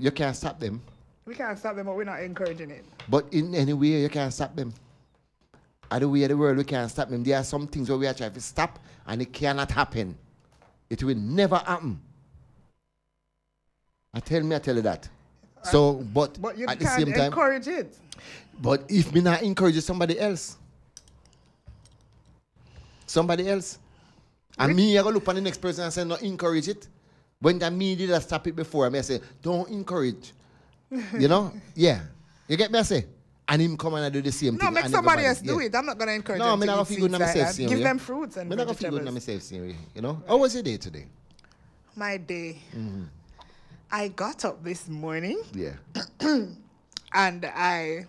you can't stop them. We can't stop them, but we're not encouraging it. But in any way, you can't stop them. Other way of the world, we can't stop them. There are some things where we are trying to stop, and it cannot happen. It will never happen. I tell me, I tell you that. So, but, But you at the can't same time, encourage it. but if me not encourage somebody else, somebody else, and me, I go look on the next person and say, no, encourage it. When that me did I stop it before, I may say, don't encourage. you know? Yeah. You get me, I say? And him come and I do the same No, thing. No, make somebody else do yeah. it. I'm not going to encourage No, to not gonna feel good myself, like that. same Give way. them fruits and Me not gonna feel good myself, way, you know? How was your day today? My day. Mm-hmm. I got up this morning Yeah. and I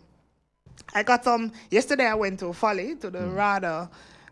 I got some yesterday I went to Folly to the rather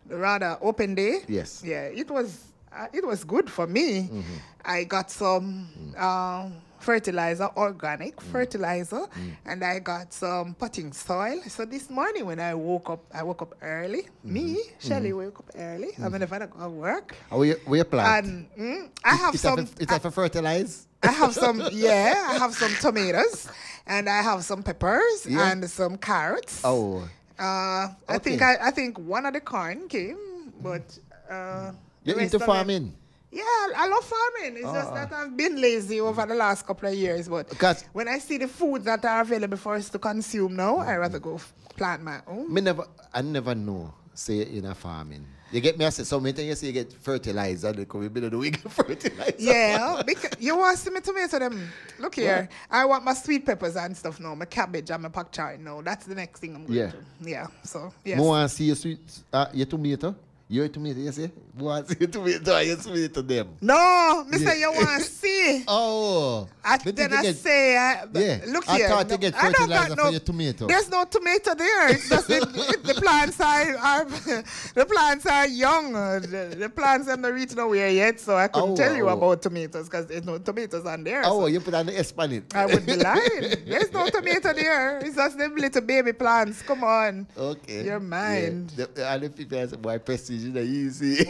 the rather open day. Mm. Yes. Yeah, it was uh, it was good for me. Mm-hmm. I got some Mm. um, fertilizer, organic fertilizer, and I got some potting soil. So this morning when I woke up, I woke up early. Mm-hmm. Me, Shelly, woke up early. I'm in the go work, How you, where you plant? and mm, I have it's some. It's have a fertilize? I have some, yeah, I have some tomatoes, and I have some peppers Yeah. and some carrots. Oh. Uh, I Okay. think I, I think one of the corn came, but uh, the You're into farming? yeah, I love farming. It's just Ah. that I've been lazy over the last couple of years. But Because- when I see the foods that are available for us to consume now, I rather go plant my own. Me never, I never know, say, in a farming. You get me? I say, so many times you say you get fertilizer, they come, you better do we get fertilizer. Yeah, because you want to see me tomato them. Look here, I want my sweet peppers and stuff now, my cabbage and my pak chai now. That's the next thing I'm going Yeah. to. Yeah. So yes. More want to see your sweet, uh, your tomato. Your tomato, you say? Want to see your tomato and your tomato them. No, me Yeah. say you want to see. Oh. I, Me then I get- say, uh, Yeah, look I here. thought you get I fertilizer for your tomato. There's no tomato there. It's just it, it- the plants are, are the plants are young. The, the plants haven't reached nowhere yet, so I couldn't Oh, tell you oh. about tomatoes because there's no tomatoes on there. Oh, so you put on the S on it. I would be lying. There's no tomato there. It's just them little baby plants. Come on. Okay. Your mind. Yeah. The, and the people say, boy, prestige is not easy.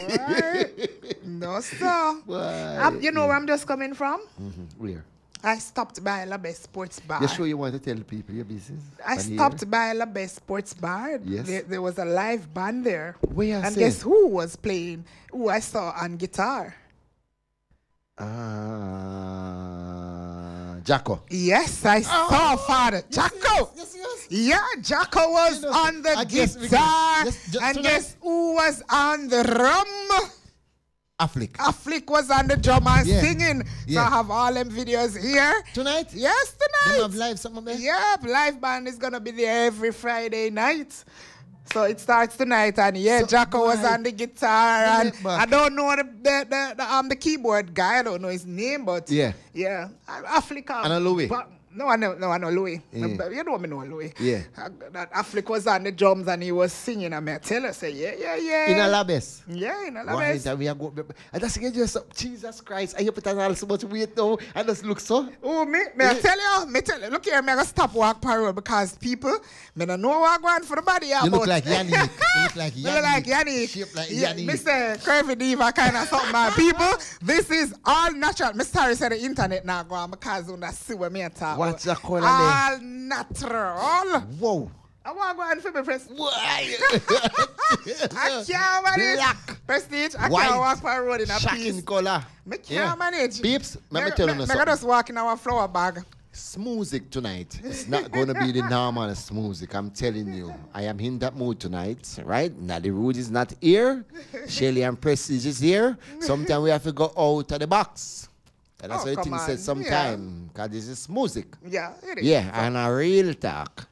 No, sir. You know where I'm just coming from? Mhm. Where? I stopped by La Best Sports Bar. You sure you want to tell people your business? I on here? stopped by La Best Sports Bar. Yes. There, there was a live band there. Where and say? guess who was playing? Who I saw on guitar? Ah, Jacko. Yes, I oh. saw Father Jacko. Yes, yes. Yeah, Jacko was You know, on the I guess we guitar. can- yes, ju- and tonight- guess who was on the drum? Afflick. Afflick was on the drum and Yeah. singing. So I have all them videos here. Tonight? Yes, Them tonight. have live something there? Yep, live band is gonna be there every Friday night. So it starts tonight, and yeah, So, Jacko was on the guitar, and. I don't know the the, the, the um the keyboard guy. I don't know his name, but Yeah. yeah, Africa. And a Louis? But, no, I know, no, I know Louis. Yeah. But You know me know Louis. Yeah. Uh, That Afflick was on the drums and he was singing. I tell her, say, yeah, yeah, yeah. In a labes. Yeah, in a Why labes. that we are go, and that's again just Jesus Christ. And you put on so much weight now and just look so. Oh, me, me I tell you, me tell you, look here, me I stop walk parole because people, me don't know what going for the body. You look like Yannick. You look like Me look like Yannick. Shaped like yeah, Yannick. Mr. Curvy Diva kind of something. My people, this is all natural. Mr. Harry said the internet now go on because you see what me talk. What's that called All natural. Whoa. I want to go and film me press. Why? I can't manage. Black. Prestige, I White. can't walk for a road in a Shocking piece. color. Me can't manage. Peeps, let me tell you me- something. Me just walk in our flower bag. Smoothie tonight. It's not going to be the normal smoothie. I'm telling you. I am in that mood tonight, right? The Rude is not here. Shelly and Prestige is here. Sometimes we have to go out of the box. And that's Oh, what the come thing on. sometime. Because this is music. Yeah, it is. Yeah, and a real talk.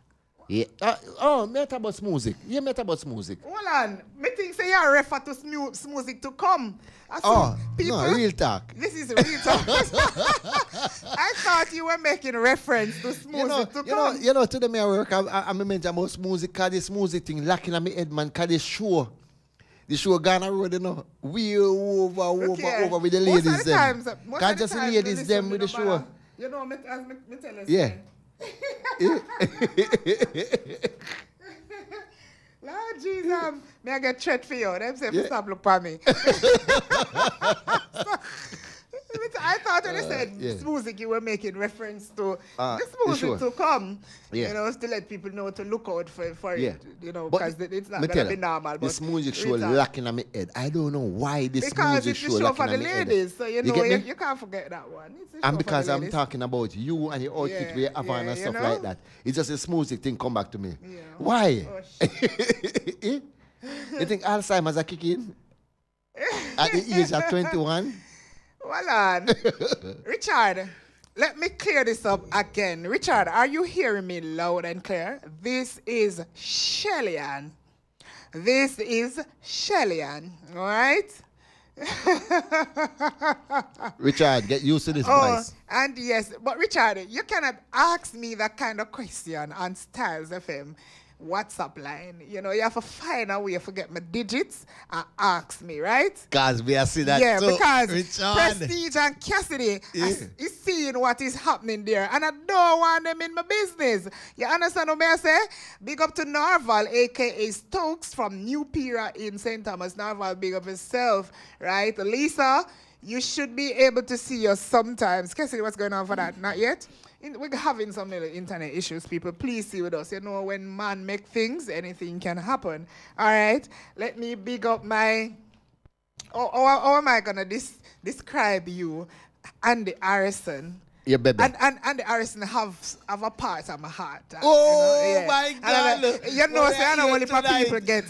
Yeah. Uh, oh, me about music. Yeah, me talk about music. Hold on. Me think say you refer to smu- music to come. I Oh, people. no, real talk. This is real talk. I thought you were making reference to music You know, to you know, come. you know, today me I work, I, I, I'm mention about music, cause this music thing lacking on my head, man, cause this show, the show Ghana Road, you know, we over, over, here. over with the Most of ladies the them. times, most of the just the times ladies them with the show. band. You know, me, as me, me tell you. Yeah. Lord Jesus, um, may I get threat for you? Them say, Yeah. stop look for me. I thought when you Uh, said yeah. music, you were making reference to Uh, this music sure? to come. Yeah. You know, to let people know to look out for, for Yeah. it. You know, because it's not going to be you, normal. But This music show it's lacking on my head. I don't know why this Because music it's the show show lacking for the on my head. ladies, so you know, you, you can't forget that one. It's And because I'm talking about you and your outfit Yeah, we have on and you stuff know? like that, it's just a music thing come back to me. Why? Oh, Eh? you think Alzheimer's are kicking at the age of 21? Hold on. Richard, let me clear this up again. Richard, are you hearing me loud and clear? This is Shelly Ann. This is Shelly Ann, all right? Richard, get used to this Oh, voice. and yes, but Richard, you cannot ask me that kind of question on Stylz FM WhatsApp line. You know, you have to find a way to get my digits and ask me, right? Because we are see that yeah, too. because Richard. Prestige and Cassidy Yeah. is, is seeing what is happening there, and I don't want them in my business. You understand what I say? Big up to Narval, aka Stokes from New Pira in St. Thomas. Narval, big up yourself, right? Lisa, you should be able to see us sometimes. Cassidy, what's going on for that? Not yet? In, we're having some little internet issues, people. Please see with us. You know, when man make things, anything can happen. All right? Let me big up my Oh, how, how am I gonna dis- describe you and the Harrison? Yeah, baby. And, and and the Harrison have have a part of my heart. Oh, you know, oh yeah. my I- God. you know, Well, say I know only tonight. people get.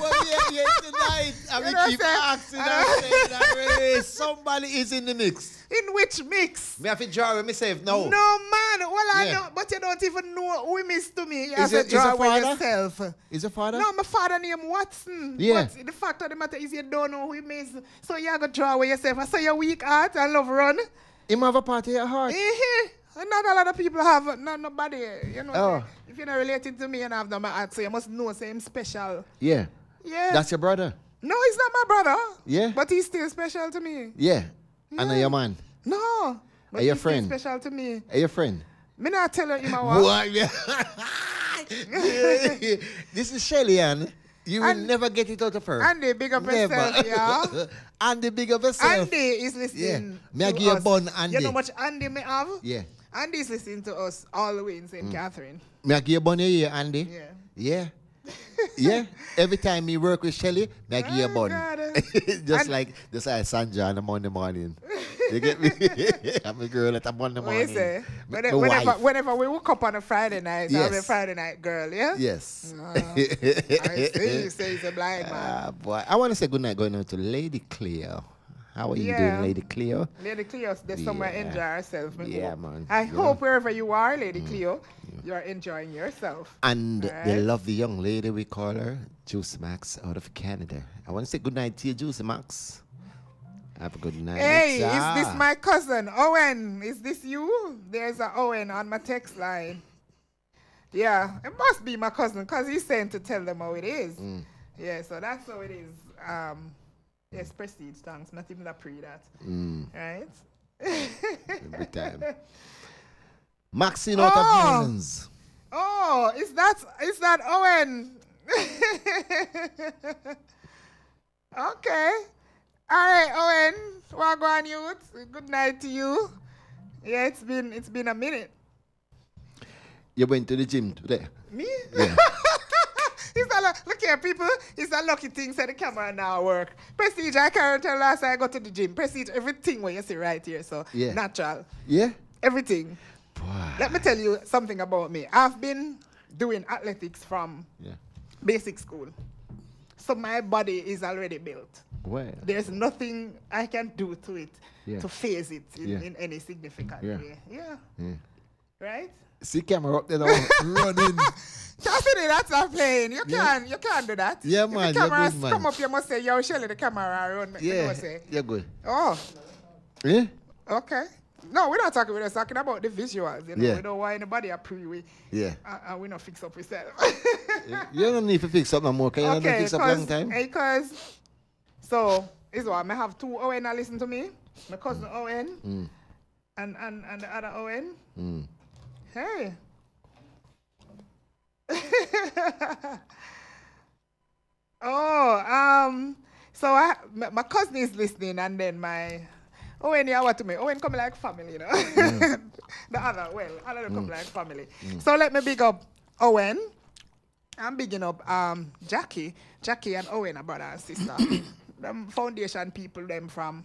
well, yeah, yeah, tonight. And You keep asking saying? and saying that really somebody is in the mix. In which mix? Me have to draw with myself now. No man, well I Yeah. know, but you don't even know who miss to me. You Is have to draw it with father? yourself. Is your father? No, my father named Watson. Yeah. But the fact of the matter is you don't know who he miss. So you have to draw with yourself. I saw your weak heart and love run. Him have a party at heart. Eh-heh. Not a lot of people have, not nobody, you know. Oh. If you're not related to me and I have no my heart, so you must know say I'm special. Yeah. Yeah. That's your brother. no, he's not my brother. Yeah. But he's still special to me. Yeah. And Yeah. your man. No. But Are your friend? special to me. Are your friend? Me not tell you what. What? this is Shelly Ann. You will And- never get it out of her. Andy, big up yourself, yeah. Andy, big up yourself. Andy is listening. Yeah. Me I give you a bun, Andy. You know how much Andy may have? Yeah. Andy is listening to us all the way in St. Catherine. Me I give you a bun here, Andy. Yeah. Yeah. Yeah. Every time me work with Shelly, I give you a bun. Just And- like just like Sandra on a Monday morning. You get me? I'm a girl at a Monday What you morning. say? When- Whenever, wife. whenever we woke up on a Friday night, I'm a Friday night girl, yeah? Yes. Ah, I see you say he's a blind man. Ah, boy. I want to say good night going on to Lady Cleo. How are you Yeah. doing, Lady Cleo? Lady Cleo, there's somewhere Yeah. enjoy herself. Yeah, man. I Yeah. Mm. hope wherever you are, Lady Cleo, you're enjoying yourself. And the Alright. lovely young lady, we call her Juice Max out of Canada. I want to say good night to you, Juice Max. Have a good night. Hey, Ah. is this my cousin? Owen, is this you? There's a Owen on my text line. Yeah, it must be my cousin because he's saying to tell them how it is. Mm. Yeah, so that's how it is. Um, yes, prestige, thanks. Not even a pre that. Mm, Right? every time. Maxine out Oh. of. Oh, is that is that Owen? okay. All right, Owen. Wagwan youth. Good night to you. Yeah, it's been it's been a minute. You went to the gym today. Me? Yeah. It's look here, people. It's a lucky thing so the camera now work. Prestige, I can't tell last time I go to the gym. Prestige, everything what you see right here. So Yeah. natural. Yeah? Everything. Boy. Let me tell you something about me. I've been doing athletics from Yeah. basic school. So my body is already built. Well. There's nothing I can do to it Yeah. to phase it in, Yeah. in any significant way. Yeah. Yeah. Right? See camera up there now, running. Cassidy, that's not playing. You can't you can't do that. Yeah, if man, the you're cameras good, man. come up, you must say, yo, Shelly, the camera run. You Yeah. say, You're good. oh, Yeah? okay. No, we're not talking, we're just talking about the visuals. You know, Yeah. we don't want anybody a pre we Yeah. uh, uh, we not fix up ourselves. You don't need to fix up no more. Can you okay, fix up long time? because so is what I have two Owen that listen to me. My cousin Owen Mm. and, and and the other Owen. Mm. Hey. oh, um, so I, my, my cousin is listening, and then my Owen, yeah, what to me? Owen come like family, you know. Mm. the other, well, other come mm. like family. Mm. So let me big up Owen. I'm bigging up um, Jackie. Jackie and Owen are brother and sister. them foundation people, them from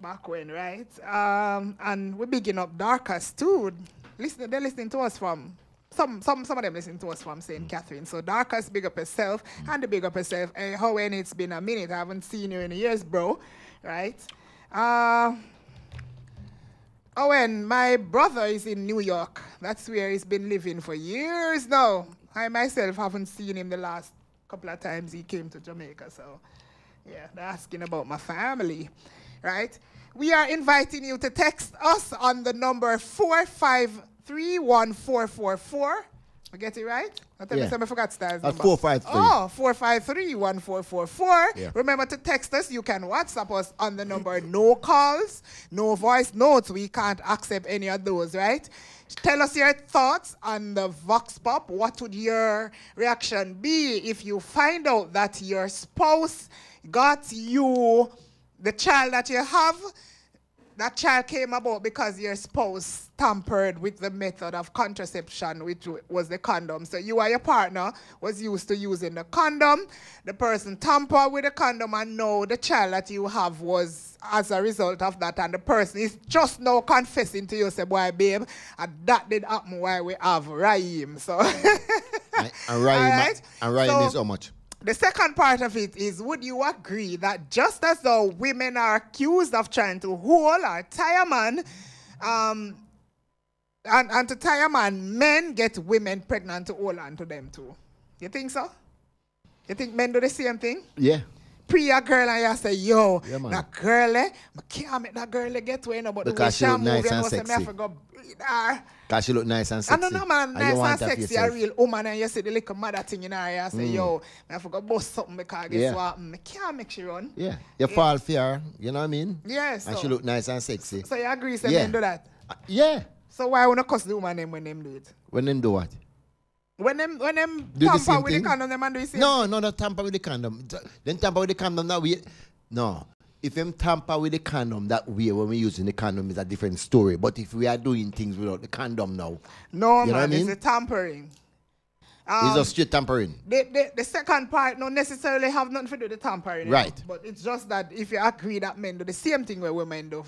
back when, right? Um, and we're bigging up Darkest too. Listen, they're listening to us from some some some of them listening to us from St. Mm. Catherine. So Darkest big up herself mm. and the big up herself. Hey, eh, how when it's been a minute, I haven't seen you in years, bro. Right? Uh oh, Owen, my brother is in New York. That's where he's been living for years now. I myself haven't seen him the last couple of times he came to Jamaica. So yeah, they're asking about my family. Right? We are inviting you to text us on the number 455 1444. I get it right? I tell yeah. me I forgot stars. That's 453. Oh, 453 1444. Yeah. Remember to text us. You can WhatsApp us on the number no calls, no voice notes. We can't accept any of those, right? Tell us your thoughts on the Vox Pop. What would your reaction be if you find out that your spouse got you the child that you have? That child came about because your spouse tampered with the method of contraception, which was the condom. So you or your partner was used to using the condom. The person tampered with the condom, and now the child that you have was as a result of that. And the person is just now confessing to you, say, boy, babe, and that did happen while we have Raheem. So, and, and Raheem, right? and Raheem so, is how much? The second part of it is would you agree that just as though women are accused of trying to hold or tie a man, um, and, and to tie a man, men get women pregnant to hold on to them too? You think so? You think men do the same thing? Yeah. Pre a girl and you say, yo, yeah, that girl, eh, I can't make that girl get to know, but because the way she move, nice and sexy. I forgot her. Because she look nice and sexy. I don't know, man. Nice and, and sexy, a real woman, and you see the little mother thing in her, you say, mm. yo, I forgot bust something because guess yeah. what? I can't make she run. Yeah. You yeah. fall for her, you know what I mean? Yes. Yeah, and she look nice and sexy. So you agree, say yeah. do that? Uh, yeah. So why wanna cuss the woman name when them do it? When them do what? When them when them do tamper the with thing? the condom, them and do the same No, no, not tamper with the condom. Then tamper with the condom, now we no. If them tamper with the condom that way when we're using the condom is a different story. But if we are doing things without the condom now. No, you man, I mean? it's a tampering. Um, it's a straight tampering. The, the, the, second part not necessarily have nothing to do with the tampering. Right. Know? But it's just that if you agree that men do the same thing where women do,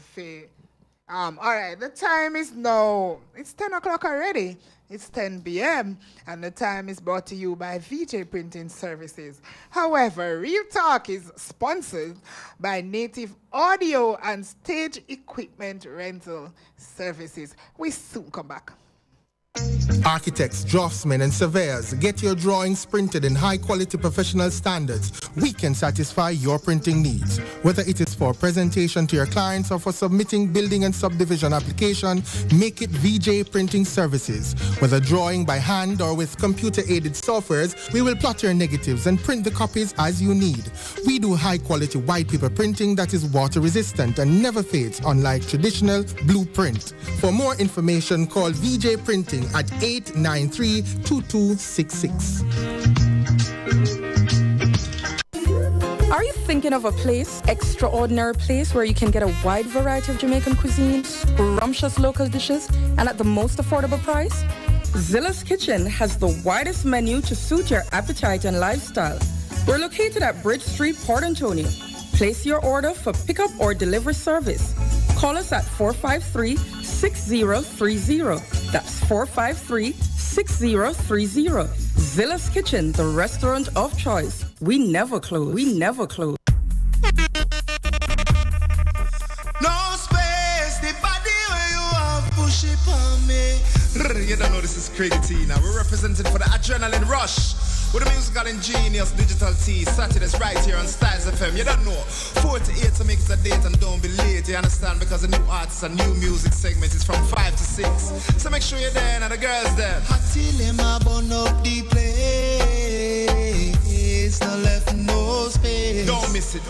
um, all right, the time is now, it's 10 o'clock already. It's 10 p.m. and the time is brought to you by VJ Printing Services. However, Real Talk is sponsored by Native Audio and Stage Equipment Rental Services. We soon come back. Architects, draftsmen, and surveyors, get your drawings printed in high quality professional standards. We can satisfy your printing needs. Whether it is for presentation to your clients or for submitting building and subdivision application, make it VJ Printing Services. Whether drawing by hand or with computer aided softwares, we will plot your negatives and print the copies as you need. We do high quality white paper printing that is water resistant and never fades, unlike traditional blueprint. For more information, call VJ Printing at 893 2266. Are you thinking of a place, extraordinary place where you can get a wide variety of Jamaican cuisine, scrumptious local dishes, and at the most affordable price? Zilla's Kitchen has the widest menu to suit your appetite and lifestyle. We're located at Bridge Street, Port Antonio. Place your order for pickup or delivery service. Call us at 453 6030. That's 453 6030. Zilla's Kitchen, the restaurant of choice. We never close. We never close. No space, the body where you have push it on me. You don't know this is Craig T now. We're representing for the adrenaline rush. With a musical ingenious digital T, Saturdays right here on Stylz FM. You don't know. 48 to it a date and don't be late. You understand? Because the new artists and new music segment is from 5 to 6. So make sure you're there and the girls there. Till him burn up the place. No left no space. Don't miss it.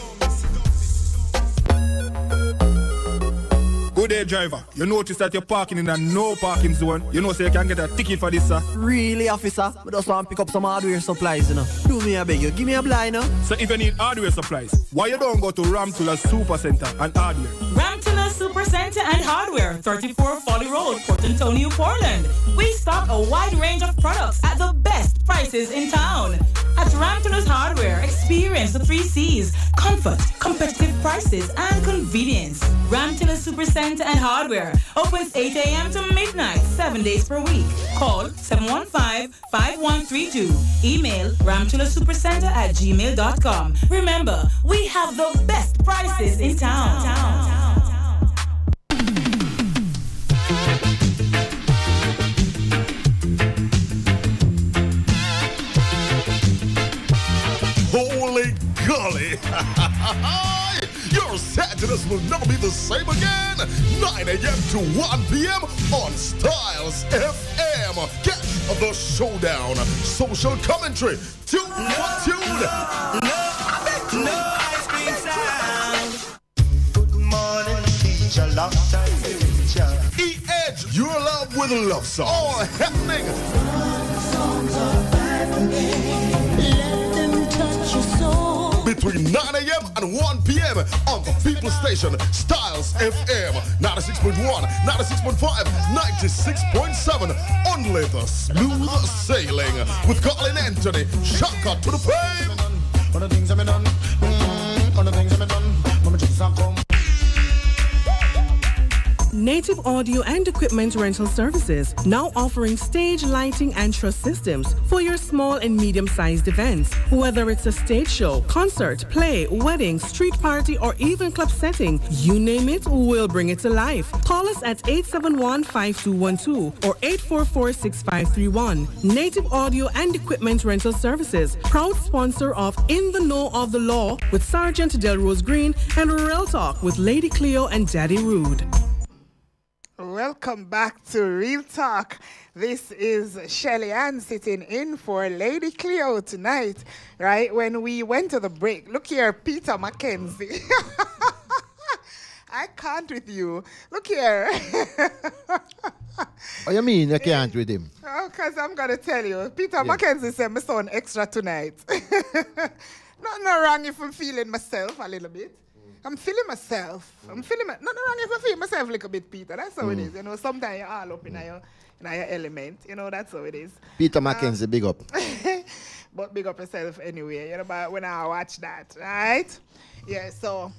Good day, driver. You notice that you're parking in a no parking zone. You know, so you can get a ticket for this, sir. Really, officer? I just want to pick up some hardware supplies, you know. Do me a beg you. Give me a blind, you know. So if you need hardware supplies, why you don't go to Ramtula Super Center and hardware? Ramtula Super Center and Hardware, 34 Folly Road, Port Antonio, Portland. We stock a wide range of products at the best prices in town. At Ramtulas Hardware, experience the three C's comfort, competitive prices, and convenience. Ramtulas Super Center and Hardware opens 8 a.m. to midnight, seven days per week. Call 715-5132. Email ramtulasupercenter at gmail.com. Remember, we have the best prices in town. Holy golly! Your Saturdays will never be the same again. 9 a.m. to 1 p.m. on Stylz FM. Get the showdown. Social commentary. Tune for tune. Good morning, teacher. Long time teacher. E Edge, your love with love song. All happening. Between 9 a.m. and 1 p.m. on the People Station, Stylz FM, 96.1, 96.5, 96.7. Only the smooth sailing with Colin Anthony. Shaka to the fame. One of the things I'm done. Mm, one of the things Native Audio and Equipment Rental Services, now offering stage lighting and truss systems for your small and medium sized events. Whether it's a stage show, concert, play, wedding, street party, or even club setting, you name it, we'll bring it to life. Call us at 871 5212 or 844 6531. Native Audio and Equipment Rental Services, proud sponsor of In the Know of the Law with Sergeant Delrose Green and Real Talk with Lady Cleo and Daddy Rude. Welcome back to Real Talk. This is Shelly Ann sitting in for Lady Cleo tonight, right? When we went to the break, look here, Peter Mackenzie. I can't with you. Look here. What you mean you can't with him? Oh, because I'm going to tell you. Peter Yeah. Mackenzie said, my son extra tonight. Nothing wrong if I'm feeling myself a little bit. I'm feeling myself. I'm mm. feeling my, nothing wrong if I feel myself a little bit, Peter. That's how it Mm. is. You know, sometimes you're all up in mm. your, in your element. You know, that's how it is. Peter um, Mackenzie, big up. but big up yourself anyway. You know, but when I watch that, right? Yeah, so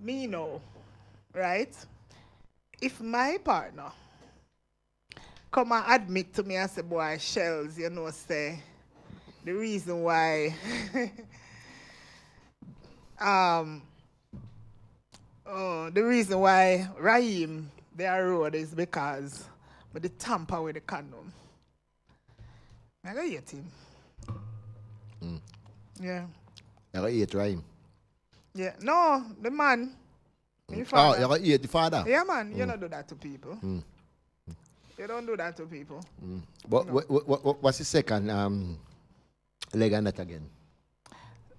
me know, right? If my partner come and admit to me and say, boy, shells, you know, say the reason why um oh, the reason why Raheem are road is because but the tamper with the condom. I gotta hate him. Mm. Yeah. You got eat right? Yeah. No, the man. the Oh, father. you got eat the father? Yeah, man. You Mm. don't do that to people. Mm. You don't do that to people. Mm. What, what, what, what, what's the second um, leg on that again?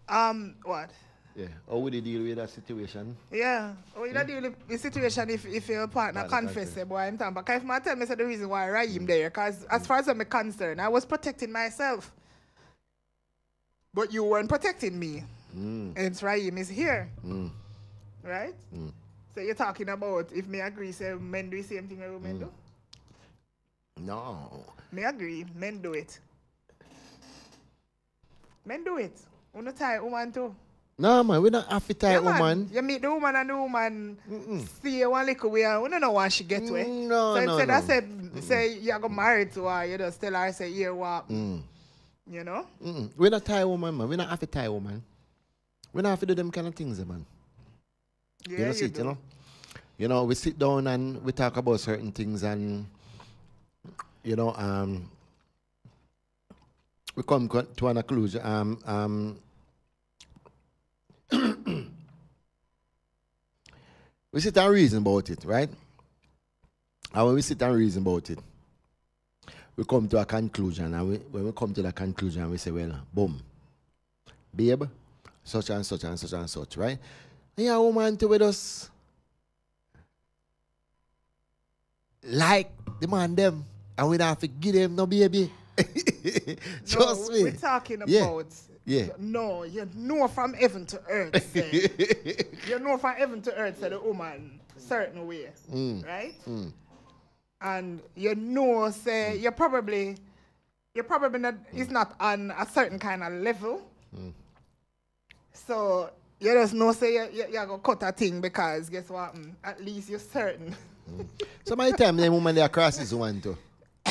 Um, what? Yeah. How would you deal with that situation? Yeah. Oh, you don't deal with the situation if, if your partner Partner confess, confess. eh, boy, I'm talking about. If my tell me the reason why I him there, because as far as I'm concerned, I was protecting myself. But you weren't protecting me. Mm. Hence Raheem is here. Mm. Right? Mm. So you're talking about if me agree, say men do the same thing as women do? No. Me agree, men do it. Men do it. Uno tie woman too. No, man, we don't have to tie Yeah, woman. You meet the woman and the woman see you one little way and we don't know when she get to it. No, so no, instead no. I said, say you're going married to her, you just tell her, say, here what, Mm. you know? Mm-mm. We not Thai woman, man. We not to woman. We not have to do them kind of things, man. Yeah, you know, you see it, do. you know? You know, we sit down and we talk about certain things and, you know, um, we come to an conclusion. Um, um, we sit and reason about it, right? And when we sit and reason about it, we come to a conclusion. And we, when we come to the conclusion, we say, well, boom, babe, such and such and such and such, right? And yeah, woman to with us like the man them, and we don't have to give them no baby. Trust no, me. We're talking about. Yeah. No, you know from heaven to earth. Say. you know from heaven to earth, say the woman. certain way, Mm. right? Mm. And you know, say you're probably you're probably not it's not on a certain kind of level. Mm. So you just know say you, you, you're gonna cut a thing because guess what? mm, At least you're certain. Some of the time, them woman, they are crosses one too.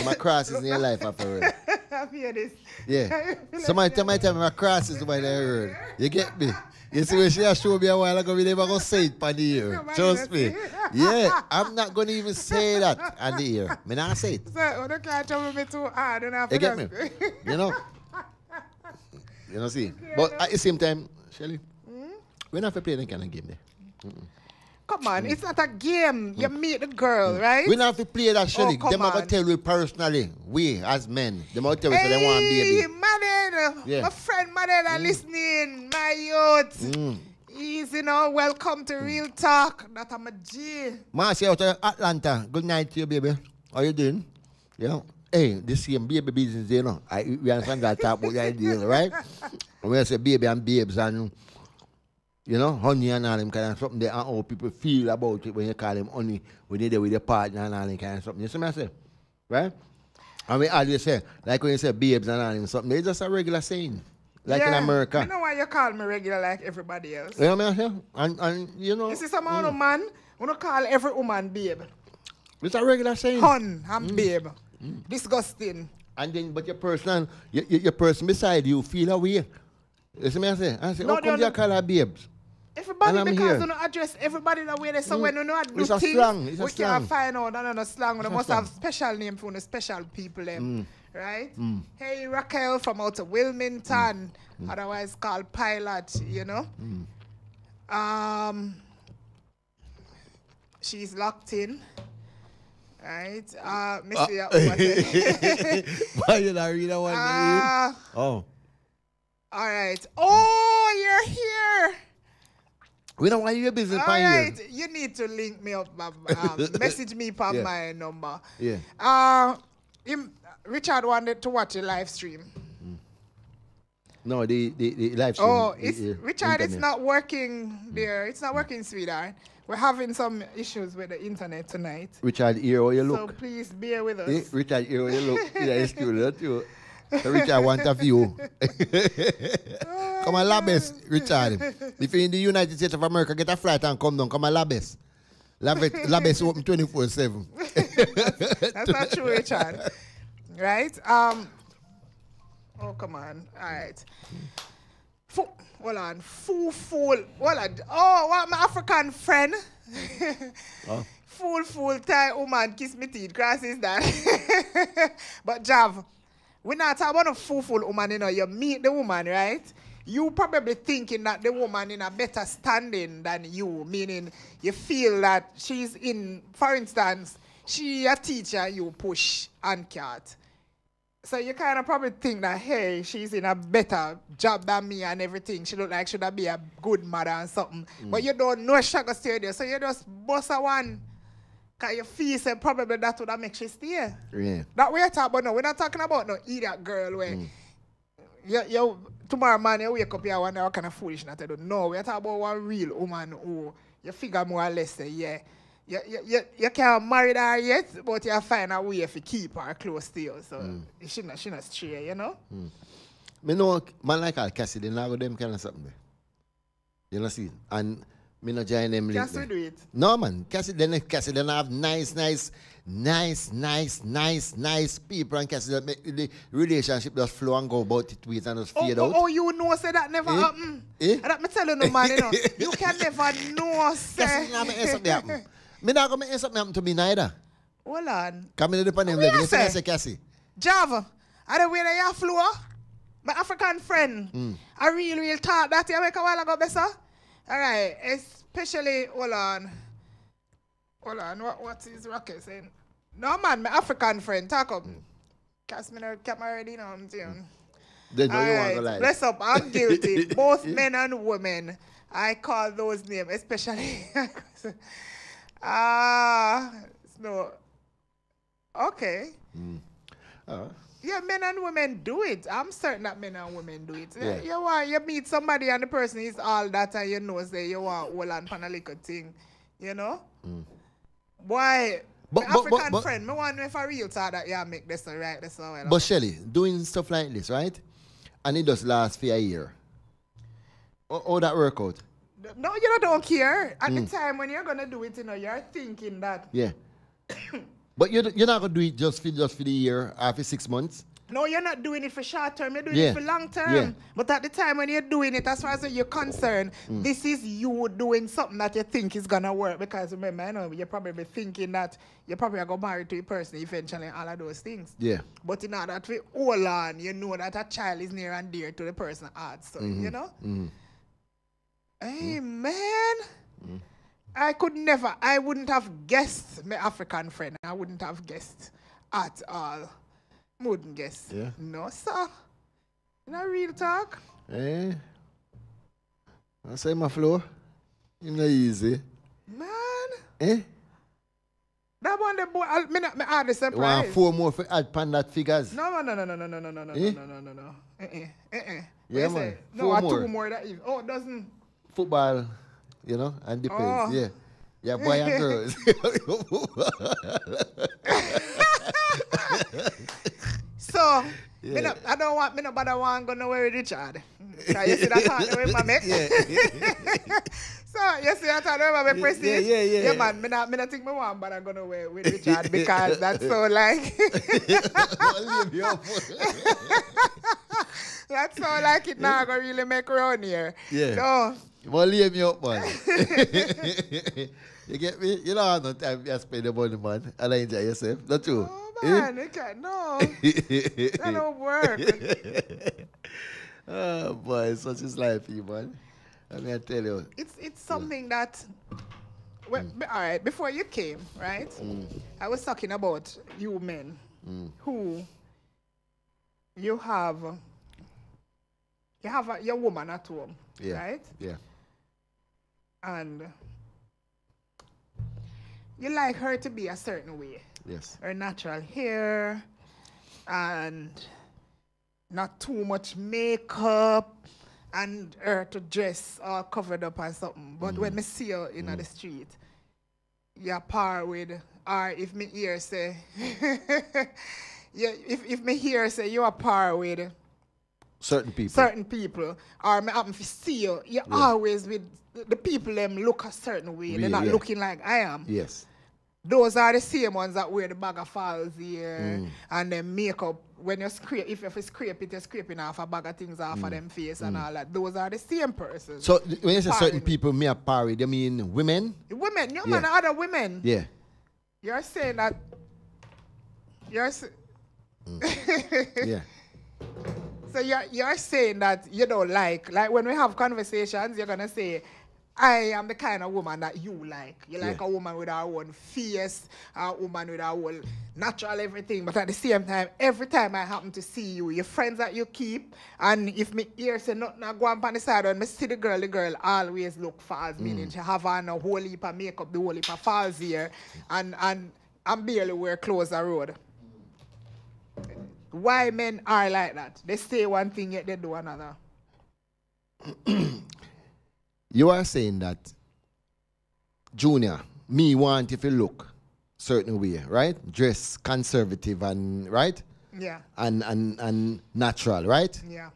My crosses in your life after all. I this. Yeah. Some of the time, I tell me my crosses when I heard. You get me? You see when she has showed me a while ago, we never gonna say it on the ear. Trust me. Yeah, I'm not gonna even say that on the ear. Me not say it. So you don't can't trouble me too hard, don't You get me? You know? You know, see? But at the same time, Shelly, we don't have to play any kind of game there. Mm-mm. Come on, it's not a game. You meet the girl, right? Mm. We don't have to play that, Shelly. come them on. to tell you personally, we as men, them to tell you, so they want Hey, baby. Madden, Yeah. my friend Madden are listening, my youth. Mm. Easy now, welcome to Real Talk. That I'm a G. Marcy out of Atlanta. Good night to you, baby. How you doing? Know, hey, this same baby business, you know. I, we understand that talk about the idea, right? We say baby and babes and, you know, honey and all them kind of something there and how people feel about it when you call them honey, when you're there with your partner and all them kind of something. You see what I say? Right? And we always say, like when you say babes and all them something, it's just a regular saying. Like in Yeah, America. I know why you call me regular like everybody else. You know what I mean? And, and you know, You see, some other man, we don't call every woman babe. it's a regular saying. Hun and Mm. babe. Disgusting. And then, but your person, your, your, person beside you feel away. You see me I say? I say, No, how they come you call her babes? Everybody, And because you don't address everybody the way they so Mm. when you know do It's a things, slang, it's we slang. can't find out another slang. We It's a must slang. have special name for the special people them, Mm. right? Mm. Hey Raquel from out of Wilmington, otherwise called Pilot, you know. Mm. Um, she's locked in. Right, uh, Ah. uh, Why you not read that one? Ah. oh. all right. Oh, you're here. We don't want your business All pan here. you need to link me up. Um, message me on Yeah. my number. Yeah. Uh, him, Richard wanted to watch a live stream. No, the, the, the live stream. Oh, it's the Richard. It's not working there. It's not working, sweetheart. We're having some issues with the internet tonight. Richard, here how you look. So please bear with us. Eh, Richard, here how you look. Studio too. So Richard want a view. come on, Labes, Richard. If you're in the United States of America, get a flight and come down. Come on, Labes. Labes, open 24 7. That's not true, Richard. Right? Um. Oh, come on. All right. Fu- hold on. Fool, fool. Hold on. Oh, what my African friend? Oh. Fool, fool, Thai woman, kiss me teeth. Grass is that. but Jav, we're not talking about a fool, fool woman, you know. You meet the woman, right? You probably thinking that the woman in a better standing than you, meaning you feel that she's in, for instance, she a teacher, you push and cat. So you kind of probably think that, hey, she's in a better job than me and everything. She look like she should be a good mother and something. But mm. you don't know she gonna stay there. So you just bust a one. Because you feel say probably that would have make she stay. Yeah. That we're talking about no. We're not talking about no idiot girl where you, you, tomorrow man you wake up here wonder what kind of foolishness I do. No, we're talking about one real woman who you figure more or less say, yeah. You, you, you, you can't marry her yet, but you find a way to keep her close to you. So she not she not stray, you know? Mm. Me know man like Al Cassidy, now go them kind of something. You know see? And me no join them link Cassidy there. do it. No man, Cassidy then Cassidy then have nice, nice, nice, nice, nice, nice people and Cassidy make the relationship just flow and go about it with and just Oh, fade oh, out. oh, you know say that never Eh? happen. Eh? And that me tell you no man, you know. You can never know say. Cassidy not make something happen. Me not gonna make something happen to me neither. Hold on. Come in the What level. you say? Cassie. Java, I the way that you flow, my African friend, Mm. I real, real talk that you make a while ago, better. All right, especially, hold on. Hold on, what, what is Rocket saying? No, man, my African friend, talk up. Cast me the camera ready now, I'm doing. Then no, you want Alright, to lie. Bless up, I'm guilty. Both men and women. I call those names, especially. Ah, no. Okay. Uh, Yeah, men and women do it. I'm certain that men and women do it. Yeah. You want you meet somebody and the person is all that and you know say you want hold on for a little thing. You know? Boy, But- my but- African but- friend, me want if I real talk that yeah make this and right this and well. But Shelly, doing stuff like this, right? And it does last for a year. How that work out? no, you don't care. At Mm. the time when you're gonna do it, you know, you're thinking that Yeah. but you're, you're not gonna do it just for just for the year after six months. no, you're not doing it for short term, you're doing Yeah. it for long term. Yeah. But at the time when you're doing it, as far as you're concerned, Mm. this is you doing something that you think is gonna work. Because remember, I know you're probably thinking that you're probably gonna go married to a person eventually all of those things. Yeah. But in order to hold on, you know that a child is near and dear to the person heart. So Mhm. you know? Hey man. I could never, I wouldn't have guessed my African friend. I wouldn't have guessed at all. Wouldn't guess. Yeah. No, sir. No real talk. Eh? I say my flow. It's not easy. Man. Eh? That one the boy, I, me, not- me hardly You want surprised. four more for add pan that figures? No, no, no, no, no, no, no, no, no, Eh? no, no, no, no. Eh, eh, eh, eh. Yeah, man. say? No, Four uh, more. two more that is. Oh, it doesn't. Football, you know, and depends. Oh. Yeah. Yeah, boy and girls. So, me Yeah. no, I don't want me no bother want go nowhere with Richard. So you see that thought the way my make? so you see that the way my make Yeah, yeah, yeah, yeah. Yeah man, me not me not think me want bother go nowhere with Richard because that's so like that's so like it now gonna really make around here. Yeah. No. Well, leave me up, man. you get me? You don't have no time to spend the money, man. And I enjoy yourself. Not true? Eh? Man, it can't no. that don't work. oh, boy, such is life, you, man. I mean, I tell you. It's it's something that well, be- all right, before you came, right? Mm. I was talking about you men who you have you have a, your woman at home, Yeah. right? Yeah. And you like her to be a certain way. Yes. Her natural hair and not too much makeup and her to dress all covered up and something. But when mm. me see her in the mm. street, you're par with or if me hear say yeah, if, if me hear say you are par with Certain people. certain people or me happen to see you, you're Yeah. always with the- people them look a certain way. Yeah, They're not yeah. looking like I am. Yes. Those are the same ones that wear the bag of files here Mm. and then makeup. When you scrape, if you scrape it, you're scraping off a bag of things off of them face and all that. Those are the same persons. Mm. So, when you say certain me. people may have parried, you mean women? women, you Yeah. man, other women. Yeah. You're saying that. You're. s- Yeah. So you're you're saying that you don't like like when we have conversations, you're gonna say, I am the kind of woman that you like. You like Yeah. a woman with her own face, a woman with her own natural everything. But at the same time, every time I happen to see you, your friends that you keep, and if me ear say nothing, I go on the side and me see the girl, the girl always look false, meaning Mm. she have on a whole heap of makeup, the whole heap of false here, and and and barely wear clothes a road. Why men are like that? They say one thing yet they do another. You are saying that, Junior, me want if you look certain way, right? Dress conservative and right? Yeah. And and and natural, right? Yeah.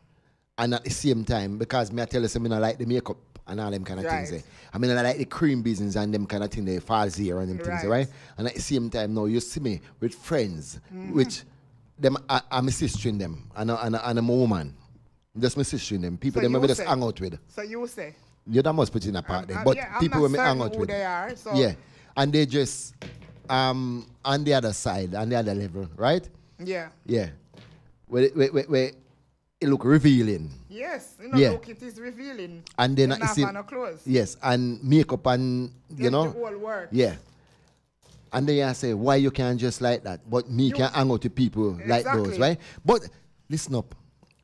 And at the same time, because me I tell you, me not like the makeup and all them kind of things. Right. eh. I mean, I like the cream business and them kind of thing, the falls here and them things, Right. right? And at the same time, now you see me with friends, Mhm. which them I, I'm a sister in them, and, I- and, I- and I'm a woman. Just my sister in them. People So them I just hang out with. So you say. You don't must put in a part there. I'm- But yeah, people when hang out with. they are, so- Yeah. And they just um on the other side, on the other level, right? Yeah. Yeah. Where, it- where, where, where it look revealing. Yes. You know, Yeah. look, it is revealing. And then I see no clothes. Yes, and makeup and you know the whole work. Yeah. And then I say, why you can't just like that? But me can hang out with people like those, right? But listen up.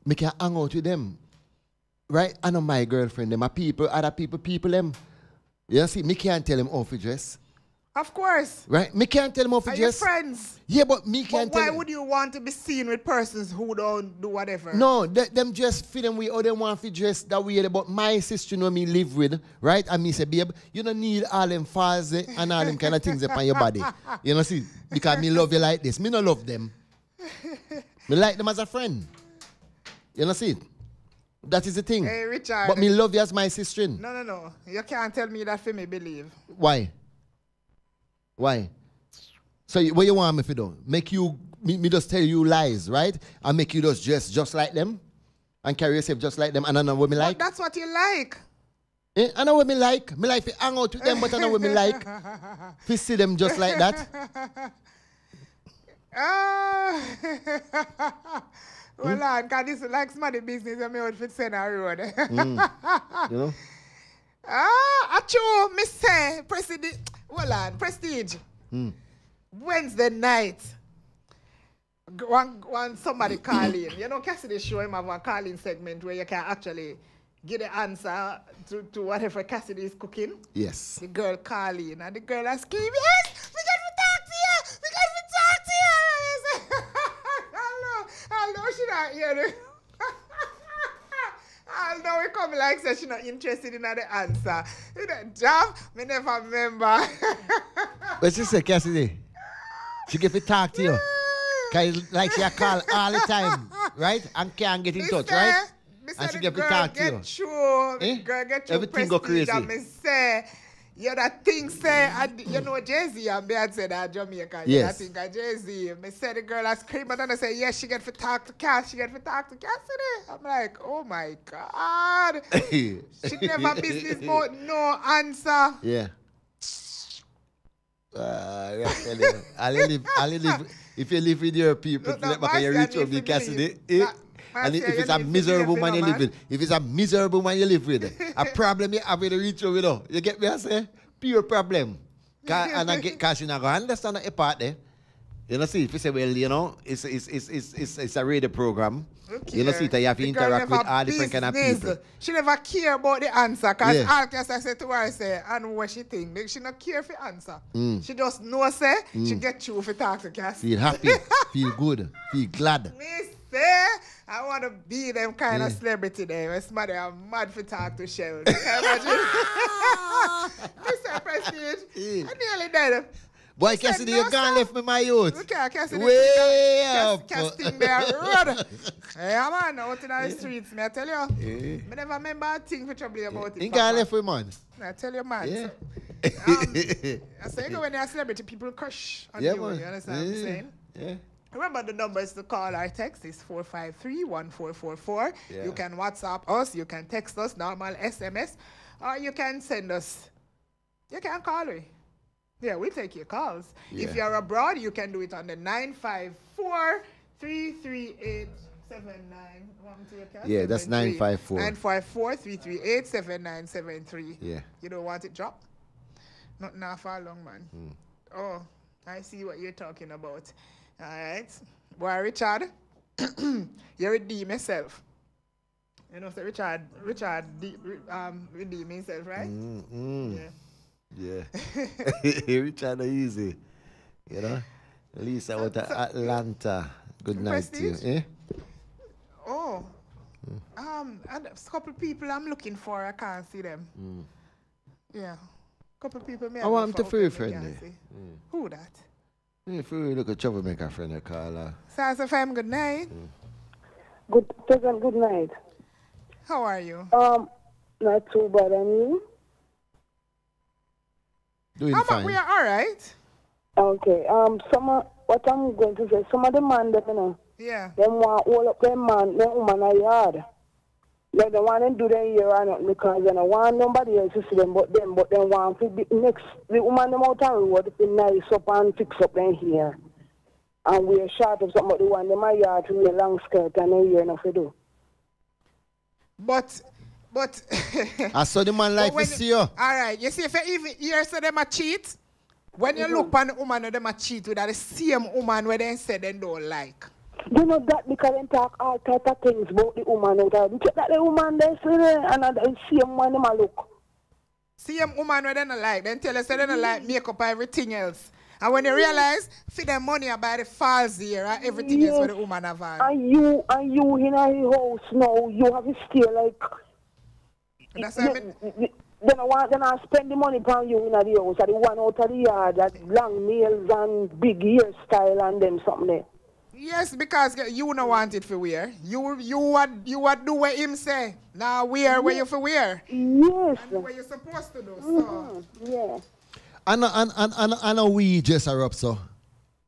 Me can hang out with them. Right? I know my girlfriend, them are people, other people, people them. You see, me can't tell them off to dress. Of course. Right? Me can't tell them how to Are dress. friends? Yeah, but me But can't why tell them. would you want to be seen with persons who don't do whatever? No, they, them just feel them way or they want to dress that way. But my sister, you know me live with, right? And me say, babe, you don't need all them eh, and all them kind of things upon your body. You know, see? Because me love you like this. Me no love them. Me like them as a friend. You know, see? That is the thing. Hey, Richard. But me love you as my sister. No, no, no. You can't tell me that for me believe. Why? Why? So you- what you want me to do? Make you me, me just tell you lies, right? And make you just dress just like them and carry yourself just like them and I know what me like. That's what you like. Eh? I know what me like. Me like to hang out with them, but I know what me like. To see them just like that. Ah. well, on, because this is like somebody business and me out for Senna Road. Mm. You know? Ah, acho, me say, Prestige, well on, Prestige, Mm. Wednesday night, one, one somebody call in. You know, Cassidy show him have one calling segment where you can actually get the answer to, to whatever Cassidy is cooking. Yes. The girl call in and the girl is screaming, yes, we got to talk to you, we got to talk to you. I know, I know she not hear. I know we come like say she not interested in the answer. You know, job, me never remember. But she say, Cassidy, she give to talk to you. Cause like she a call all the time, right? And can't get in touch, right? And she give girl talk to you. Eh? girl get through Everything go And crazy. me say, you that thing say, and you know Jay-Z and me had said that Jamaica. You Yes. I think of Jay-Z. Me say the girl has screamed and then I say, yes, she get to talk to Cass, she get to talk to Cassidy. I'm like, oh my God. she never business about no answer. Yeah. Uh, I tell you, I'll live, I'll live, if you live with your people, No, no, let back you Marcia, reach over if me, you Cassidy. Eh? Ma- And if it's a miserable man you you live with, if it's a miserable man you live with, a problem you have with the reach over, though. You get me, I say? Pure problem. And I get, cause you not gonna understand that part there. You know, see, if you say, well, you know, it's, it's, it's, it's, it's, it's a radio program. Okay. You know, see, that you have to The interact with all different kind of people. She never care about the answer because Yeah. all I say to her I say, and what she think. Make She not care for answer. Mm. She just know say, she Mm. get you if you talk to Cass. Feel happy, feel good, feel glad. Me say, I want to be them kind of celebrity there. Where somebody I'm mad for talk to Shell. Can you imagine? Mr. Prestige, Yeah. I nearly dead. Boy, said Cassidy, no, you gone left me my youth. Look at Cassidy. Way Cass- up. Casting there road. Yeah, man, out in the streets, me I tell you. Yeah. Me never remember a thing for trouble about it. You Papa. gone left with man. I tell you, man. Yeah. So, um, I say, you know, when you're a celebrity, people crush on Yeah, you. man. You understand what I'm saying? Yeah. Remember the numbers to call our text is 453-1444. Yeah. You can WhatsApp us, you can text us, normal SMS, or you can send us. You can call me. Yeah, we take your calls. Yeah. If you're abroad, you can do it on the 954 338 Yeah, that's 954. 954 338 7973. Yeah. You don't want it dropped? Not now far long, man. Hmm. Oh, I see what you're talking about. All right. Boy, Richard, you redeem yourself. You know, so Richard, Richard de- um, redeem himself, right? Mm, mm. Yeah. Yeah. Richard easy. You know? Lisa out of Atlanta. Good night to you. Eh? Oh. Um, and a couple people I'm looking for, I can't see them. Mm. Yeah. Couple people may I want to for free open, me friend there. Who that? If we look at troublemaker friend, I call her. Sasa fam, good night. Good, pleasant good night. How are you? Um, not too bad, and you? Doing How about we are all right? Okay. Um, some of, what I'm going to say, some of the man them, you know, Yeah. them want all up them man, them woman a yard. Like they want them do them here or not because they don't want nobody else to see them but them, but they want to be next, the woman them out on road to nice up and fix up them here. And wear short of something, but the one them a yard to wear long skirt and they hear nothing do. But, but. I saw the man like But to see you. All right. You see, if you even hear say them a cheat, when you mm-hmm. look on the woman, them a cheat with that the same woman where they say they don't like. You know that because they talk all type of things about the woman out there. Check that the woman there and uh, the same one them a look. See them woman where they don't like, then tell us they don't like makeup or everything else. And when you realize, for them money about the falls here and everything else where the woman have on. And you and you in a house now, you have to stay like. That's what I mean. then I want then I spend the money on you in the house, at the one out of the yard, that long nails and big hairstyle and them something there. Yes, because you don't want it for wear. You you what you what do what him say. Now wear where you for wear. Yes. And do what you're supposed to do. So mm-hmm. Yeah. And and and and and a we just are up so.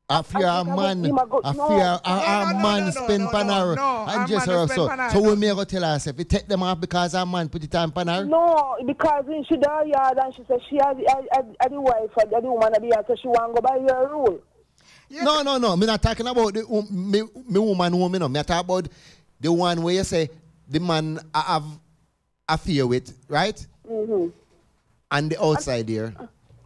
I fear a man, would- him a go- I fear a, No, a no, man no, no, spend no, pan no, her no, and a just her up so. So we may go tell us if we take them off because a man put it on pan her. No, because when she there yard and she said she had had the wife and the woman at the yard, so she want to go by your rule. No, no, no. Me not talking about the um, me, me woman woman. No. Me talk about the one where you say the man I have affair with, right? Mm-hmm. And the outside there.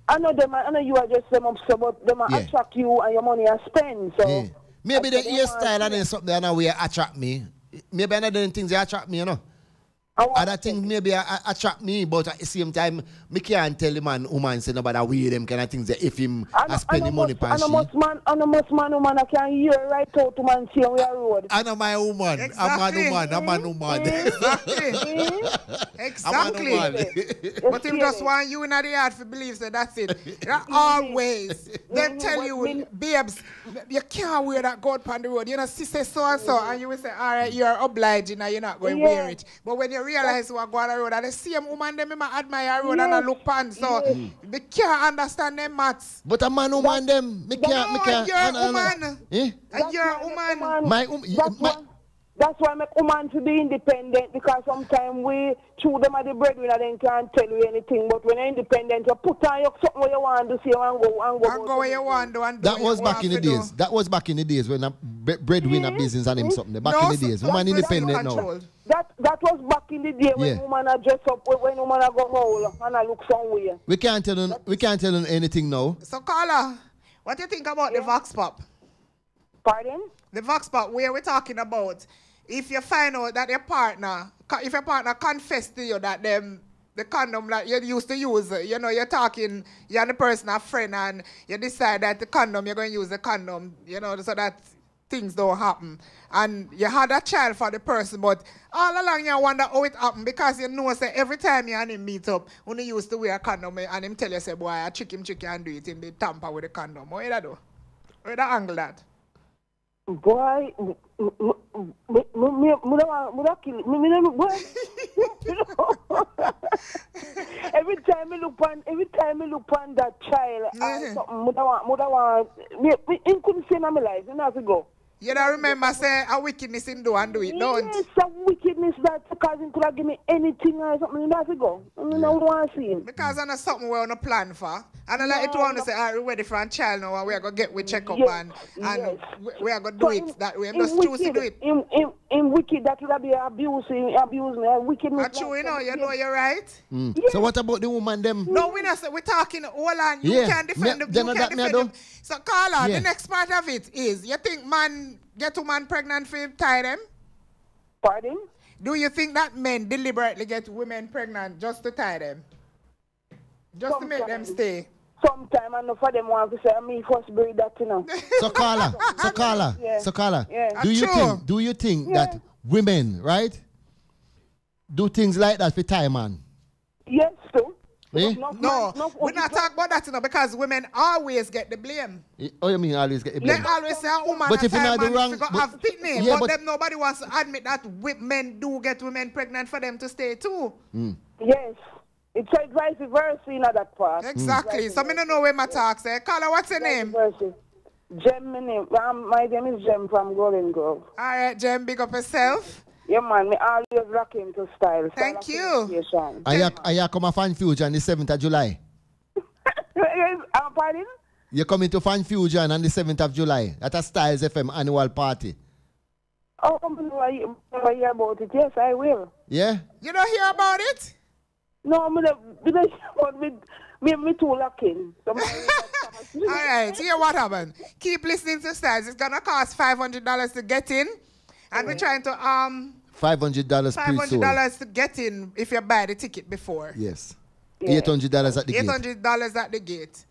I know them. I know you are just them up, so but them Yeah. attract you and your money are spend. So Yeah. Maybe the I want- hairstyle and then something that will attract me. Maybe another things they attract me, you know. Other things maybe a- a- attract me, but at the same time, me can't tell the man, woman, say nobody wear them kind of things. That if him I I spend the money most, pan I know she. most man, I know most man, woman, I can hear right out to man see on your road. I know my woman. I'm man Exactly. woman. I'm man woman. Exactly. I'm a man. But him just want you in the yard for believe that that's it. That mm-hmm. always. Them mm-hmm. tell you, babes, you can't wear that gold on the road. You know, sister so and so. And you will say, all right, you're obliging and you're not going to wear it. But when you realize what go on the road, and the same woman, them might admire road and I Yes. look pan. So they can't understand them maths. But a man woman them, me can't, me can't. you're a I know, I know. woman. Eh? You're a woman. My um, That's why, that's why make woman to be independent because sometimes we chew them at the breadwinner then can't tell you anything. But when you're independent, you put on your something where you want to see and go and go. And go where you want to and do That what was back in the to do. days. That was back in the days when a breadwinner business and him something. Back No, in the days. Woman that's independent now. That that was back in the day when Yeah. woman are dress up when when woman are go mole and I look somewhere. We can't tell them, we can't tell them anything now. So, Carla, what do you think about the Vox Pop? Pardon? The Vox Pop, where we're talking about if you find out that your partner, if your partner confess to you that them the condom that you used to use, you know, you're talking, you're the person a friend, and you decide that the condom you're going to use the condom, you know, so that things don't happen. And you had a child for the person, but all along you wonder how it happened because you know, say every time you and him meet up, when he used to wear a condom and him tell you, say, boy, I trick him, trick you and do it, him be tamper with the condom. What you do? Where that angle that? Boy, don't don't don't every time me look on every time me look on that child, I something me don't want me don't want me me him couldn't see in my life. How to go. You don't remember say a wickedness in do and do it, don't? Yes, some wickedness that because him could have give me anything or something. How to go. You know what I want to see him. Because I know something we're on a plan for. And I like it No, want to say, all right, we're ready for a child now and we're going to get with check up Yes, and, and yes. we- we are going to do it that way. I'm Him just choose to do it. Him, him, him wicked that would be abusing, abusing, abuse me. and Wickedness. That's true, you know, you know you're right. Mm. So what about the woman them? No, we're not say, we're talking, hold on, you Yeah, can't defend me- them, you can't defend do. them. So, Carla, Yeah. the next part of it is, you think man get a man pregnant for him tie them? Pardon? Do you think that men deliberately get women pregnant just to tie them? Just to make them stay? Sometime enough of them want to say, me first breed that, you know. So Carla, so Carla, Yeah. so Carla, Yeah. do you True. think, do you think that women, right, do things like that for time man? Yes, too. Eh? No, no, no we're not talking about that, you know, because women always get the blame. Oh, you mean always get the They blame? always say a woman But if you time not the man wrong- figure but- have pitney, Yeah, but, but- them nobody wants to admit that wi- men do get women pregnant for them to stay too. Mm. Yes. It's like vice versa in that part. Exactly. So me don't know where my talk say. Carla, what's your name? Jem, my name. Um, my name is Jem from Golden Grove. All right, Jem, big up yourself. Yeah, man. Me always rock into style. Thank you. Are you, are you come a Fan Fusion on the 7th of July? Pardon? You're coming to Fan Fusion on the 7th of July at a Stylz FM annual party. Oh, I'm going to hear about it. Yes, I will. Yeah? You don't hear about it? No, I'm going to but me, me, me too lacking. So me- All right, here what happened. Keep listening to Stylz. It's gonna cost five hundred dollars to get in, and we're trying to um $500 five pre hundred sold. dollars to get in if you buy the ticket before. Yes. Eight hundred dollars at the gate. hundred dollars at the gate.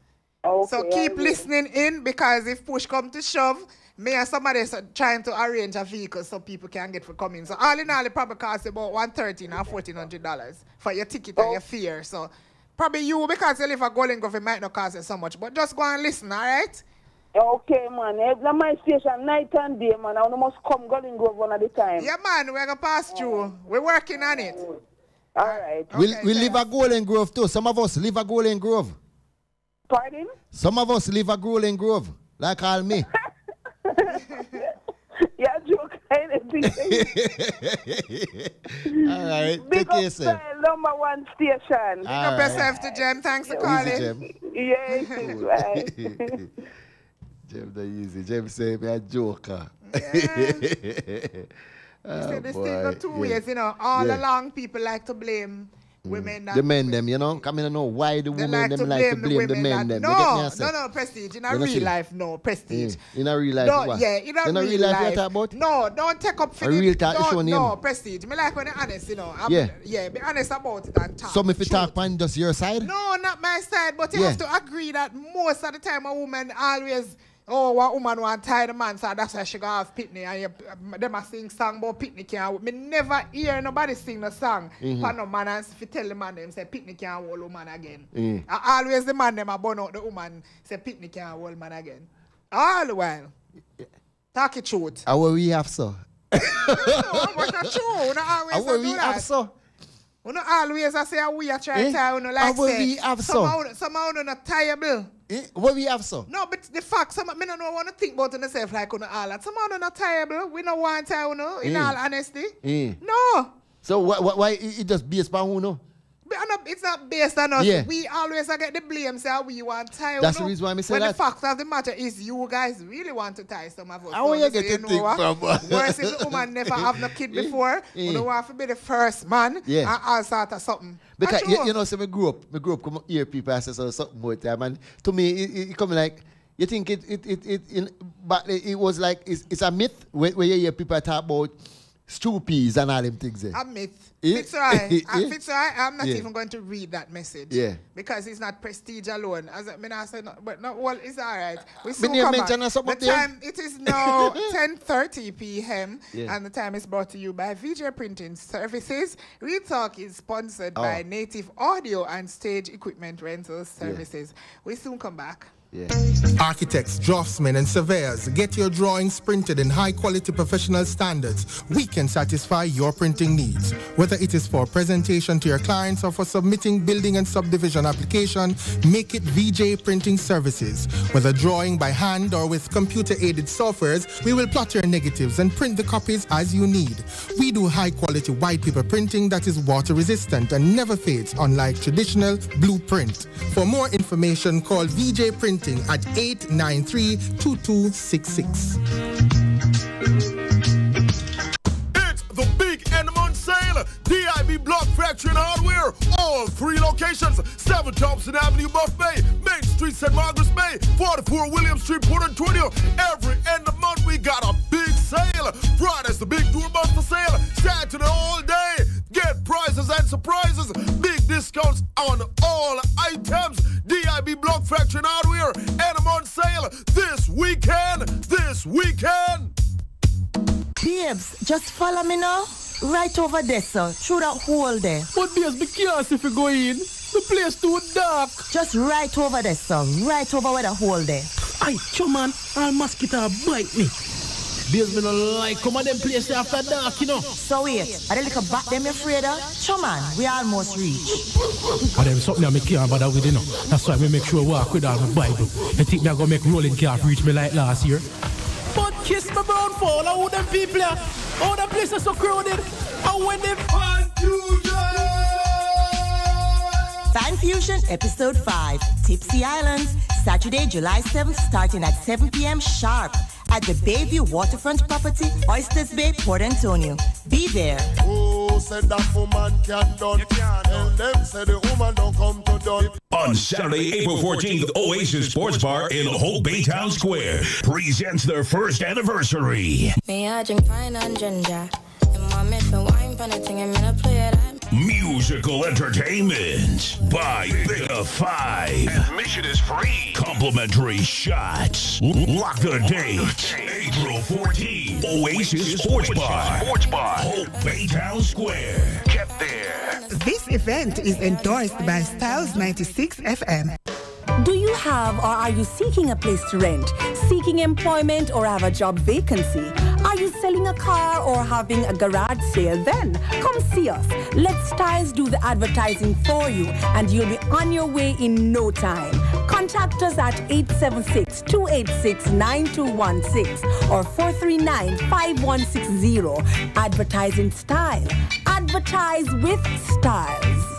Okay, so keep alright. listening in because if push come to shove, me and somebody is trying to arrange a vehicle so people can get for coming. So all in all, it probably costs about one thirteen or fourteen hundred dollars for your ticket and your fare. So probably you because you live at Golden Grove, it might not cost you so much. But just go and listen, all right? Okay, man. Eh, na my station night and day, man. I must come Golden Grove one at a time. Yeah, man, we're gonna pass through. We're working on it. All right. We, we live a Golden Grove too. Some of us live a Golden Grove. Pardon? Some of us live a Golden Grove, like all me. Yeah, joke anything. all right, Big take up yourself. style, number one station. Big up All right. yourself to Jem. Thanks for calling. Easy, calling. Jem. Yeah, it is right. Jem the easy. Jem say me a joker. You oh, see, this thing boy. go two yeah. ways, you know. All Yeah. along, people like to blame Mm. women. that The men them, you know, come in and know why the women like them like to blame the men them. No, no, no, prestige. In a You know real life, no, prestige. Yeah. In a real life, No, what? yeah, in a, In a real, life, life. you talk about? No, don't take up for A real talk, don't- No, prestige. Me like when you're honest, you know. Yeah. Yeah, be honest about it and talk. Some if you talk on just your side. No, not my side, but you have to agree that most of the time a woman always, oh, one woman want tie the man, so that's why she go have pitney. And you, them a sing song about pitney can't. Me never hear nobody sing the song. Mhm. For no man and if you tell the man them say pitney can't hold woman again. Mm. And always the man them a burn out the woman say pitney can't hold man again. All the while. Talk it truth. How will we have so? no, but that's true. We not always will do we have so? We not always I say how we are trying Eh? to tie, we no like How will say, we have so? somehow, somehow we not tieable. Eh? What we have so? No, but the fact, some me no know want to think about it myself like on all that. Somehow not tieable. We no want tie, no, in Eh. all honesty. Eh. No. So why, why, why it it just based on who no? It's not based on us. Yeah. We always get the blame, say how we want tie. That's no. the reason why me say when that. the fact of the matter is you guys really want to tie some of us. How So you get to know think what? from- Worse if the woman never have no kid before. Eh. You don't want to be the first man Yeah. and all sort of something. Because you, you know, so me grew up, me grew up, come hear people say so- something more time, and to me, it, it, it come like you think it, it, it, it in, but it was like it's, it's a myth where, where you hear people talk about stew peas and all them things. There. A myth. Eh? Fitzroy, Eh? Fitzroy, I'm not Yeah. even going to read that message. Yeah. Because it's not prestige alone. As I mean, I said, no, but no, well, it's all right. We you come back. The there? time, it is now 10.30 p.m. Yeah. And the time is brought to you by VJ Printing Services. Real Talk is sponsored Oh. by Native Audio and Stage Equipment Rental Services. We soon come back. Yeah. Architects, draftsmen, and surveyors, get your drawings printed in high quality professional standards. We can satisfy your printing needs. Whether it is for presentation to your clients or for submitting building and subdivision application, make it VJ Printing Services. Whether drawing by hand or with computer aided softwares, we will plot your negatives and print the copies as you need. We do high quality white paper printing that is water resistant and never fades, unlike traditional blueprint. For more information, call VJ Printing at 893 2266. It's the big end month sale. DIB Block Factory and Hardware. All three locations. 7 Thompson Avenue, Buff Bay. Main Street, St. Margaret's Bay. 44 William Street, Port Antonio. Every end of month we got a big sale. Friday's the big doorbuster sale. Saturday all day. Get prizes and surprises. Big discounts on all items. DIB Block Factory and Hardware. End of month sale. This weekend. This weekend. Babes, just follow me now. Right over there, sir. Through that hole there. But babes, be careful if you go in. The place too dark. Just right over there, sir. Right over where the hole there. Aye, chum man, all mosquito bite me. Babes, me no like come on them place after dark, you know. So wait, are they little back them you afraid of? Chum man, we almost reach. But them something that me can't bother with, you know. That's why me make sure walk with all my Bible. You think me I gonna make rolling calf reach me like last year? But kiss my brown fall, how them people are? All the places so crowded. And when them Fan Fusion Episode 5, Tipsy Islands, Saturday, July 7th, starting at 7 p.m. sharp at the Bayview Waterfront Property, Oysters Bay, Port Antonio. Be there. Who said that woman can't done? Tell them say the woman don't come to done. On Saturday, April 14th, Oasis Sports Bar in Hope Baytown Square presents their first anniversary. Me, I drink pine and ginger. And mommy for wine, pan a thing, I'm gonna play that. Musical entertainment by Bigger Five. Admission is free. Complimentary shots. Lock the date. April 14th. Oasis Sports Bar. Sports Bar. Hope Baytown Square. Get there. This event is endorsed by Stylz 96 FM. Do you have or are you seeking a place to rent, seeking employment or have a job vacancy? Are you selling a car or having a garage sale? Then come see us. Let Stylz do the advertising for you and you'll be on your way in no time. Contact us at 876 286 9216 or 439 5160. Advertising Style. Advertise with Stylz.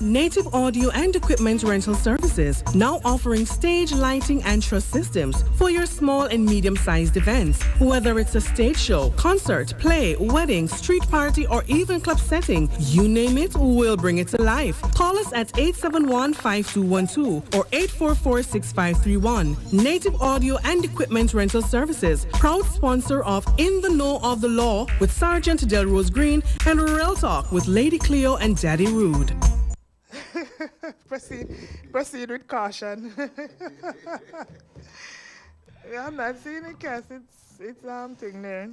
Native Audio and Equipment Rental Services, now offering stage lighting and truss systems for your small and medium-sized events. Whether it's a stage show, concert, play, wedding, street party, or even club setting, you name it, we'll bring it to life. Call us at 871-5212 or 844-6531. Native Audio and Equipment Rental Services, proud sponsor of In the Know of the Law with Sergeant Delrose Green and Real Talk with Lady Cleo and Daddy Rude. proceed, proceed with caution. yeah, I'm not seeing it, cause it's it's um thing there.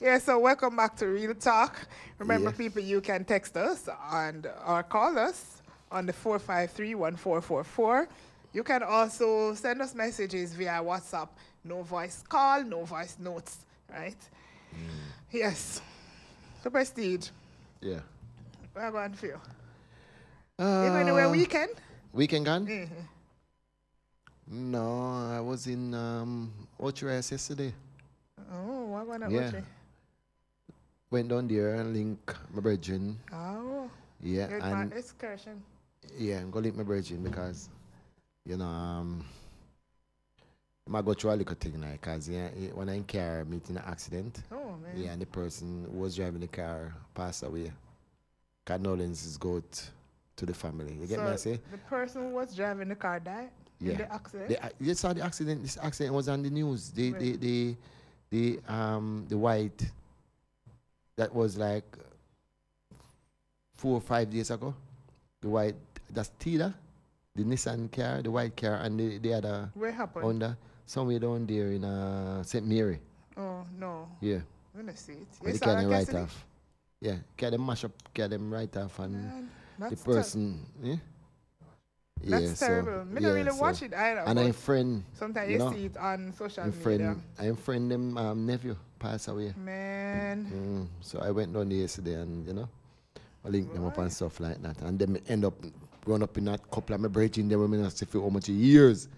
Yeah, so welcome back to Real Talk. Remember, people, you can text us and or call us on the 453-1444. You can also send us messages via WhatsApp. No voice call, no voice notes, right? Yes. So Prestige, Yeah. are going to feel? Uh, you going anywhere weekend? Weekend gone? Mhm. No, I was in um, Ocho Rios yesterday. Oh, what going to Yeah. Went down there and link my brethren. Oh. Yeah, Good and excursion. yeah, I'm gonna link my brethren because, you know, um, I go through a little thing like, cause yeah, when I in car meeting an accident. Oh, man. Yeah, and the person who was driving the car passed away. Condolences go t- to the family. You get me? I say. The person who was driving the car died Yeah. in the accident? The, ac- you saw the accident. This accident was on the news. The the the the um the white that was like four or five days ago. The white that's Tiida, the Nissan car, the white car, and the, the other Where happened? Honda somewhere down there in uh St Mary. oh, no. Yeah. I'm to see it. Where You they can right off. Yeah, can them mash up, can them right off, and Man, that's ter- person. Yeah. That's terrible. Me don't really watch it either, And I'm friend. sometimes you know, see it on social I'm media. I'm friend. Them um, nephew passed away. Man. Mm, so I went down there yesterday, and you know, I linked them up and stuff like that, and then end up growing up in that couple of my. They were me not see for how much years.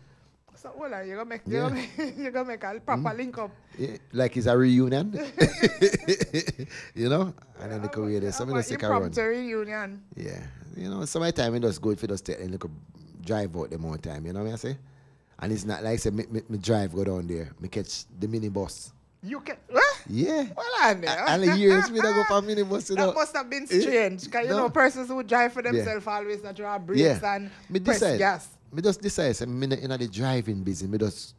So, hold on, you're going to make, Yeah. gonna make, a proper link up. Yeah, like it's a reunion, you know. And then they go there. So me just take a run. Reunion. Yeah, you know, some of the time it just good for just take and look drive out the more time, you know what I say? And it's not like I say me, me, me drive go down there, me catch the minibus. You can, what? Yeah. Well, on there. And the years me don't go for minibus, you know. Must have been strange. Because, you no. know, persons who drive for Yeah. themselves always not draw brakes yeah. and me press decide, gas. Me just decide, say, me in the driving business, me just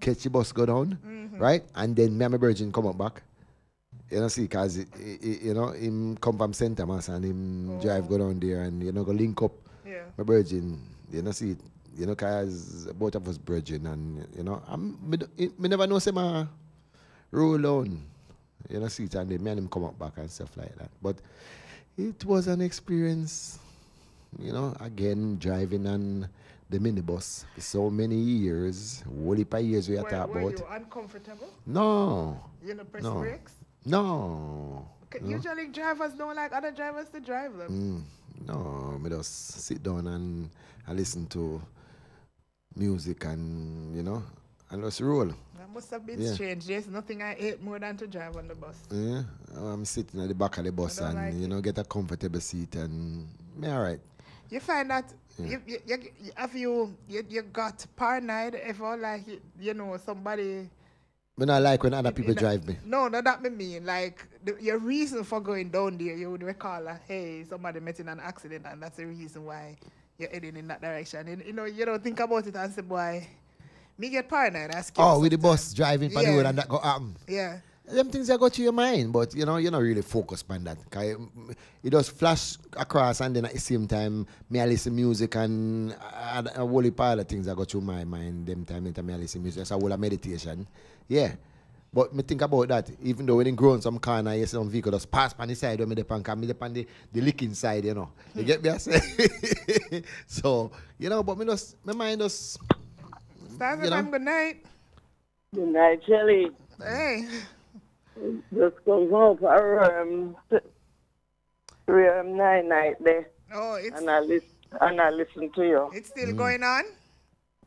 catch the bus go down, Mm-hmm. right? And then me and my virgin come up back. You know, see, because, you know, him come from St. Thomas and him drive go down there and, you know, go link up. Oh. Yeah. My virgin, you know, see, you know, because both of us virgin and, you know, I'm, me, me never know, say, my roll on. You know, see and then me and him come up back and stuff like that. But it was an experience, you know, again, driving on the minibus for so many years, whole heap of years we are talking were about. you uncomfortable? No. You know, press no. brakes? No. No. Usually drivers don't like other drivers to drive them. Mm, no, me just sit down and I listen to music and, you know, and just roll. That must have been Yeah. strange. There's nothing I hate more than to drive on the bus. Yeah, I'm sitting at the back of the bus and, like you know, get a comfortable seat and me all right. You find that Yeah. you, you, you, you- have you, you you got paranoid if ever like you, know somebody Me not like when other people drive me. No, no, that me mean like the, your reason for going down there. You would recall like, hey, somebody met in an accident, and that's the reason why you're heading in that direction. And, you know, you don't think about it and say, boy, me get paranoid. I skip Oh, with the bus driving for the Yeah. road and that go happen. Yeah. Them things that go to your mind, but you know, you're not really focused on that. Cause it, it just flash across, and then at the same time, me I listen music and a, a whole heap of things that go through my mind. Them time, anytime me I listen music, that's a whole of meditation. Yeah. But me think about that, even though when it grow in some corner, you see some vehicle just pass on the side when me depend, cause me depend the, the licking side, you know. You hmm. get me I say? so, you know, but me just, my mind just, Stars you know. Good night. Good night, Shelly. Hey. Just come um, three um, nine night there. Oh, it's and I listen and I listen to you. it's still going on.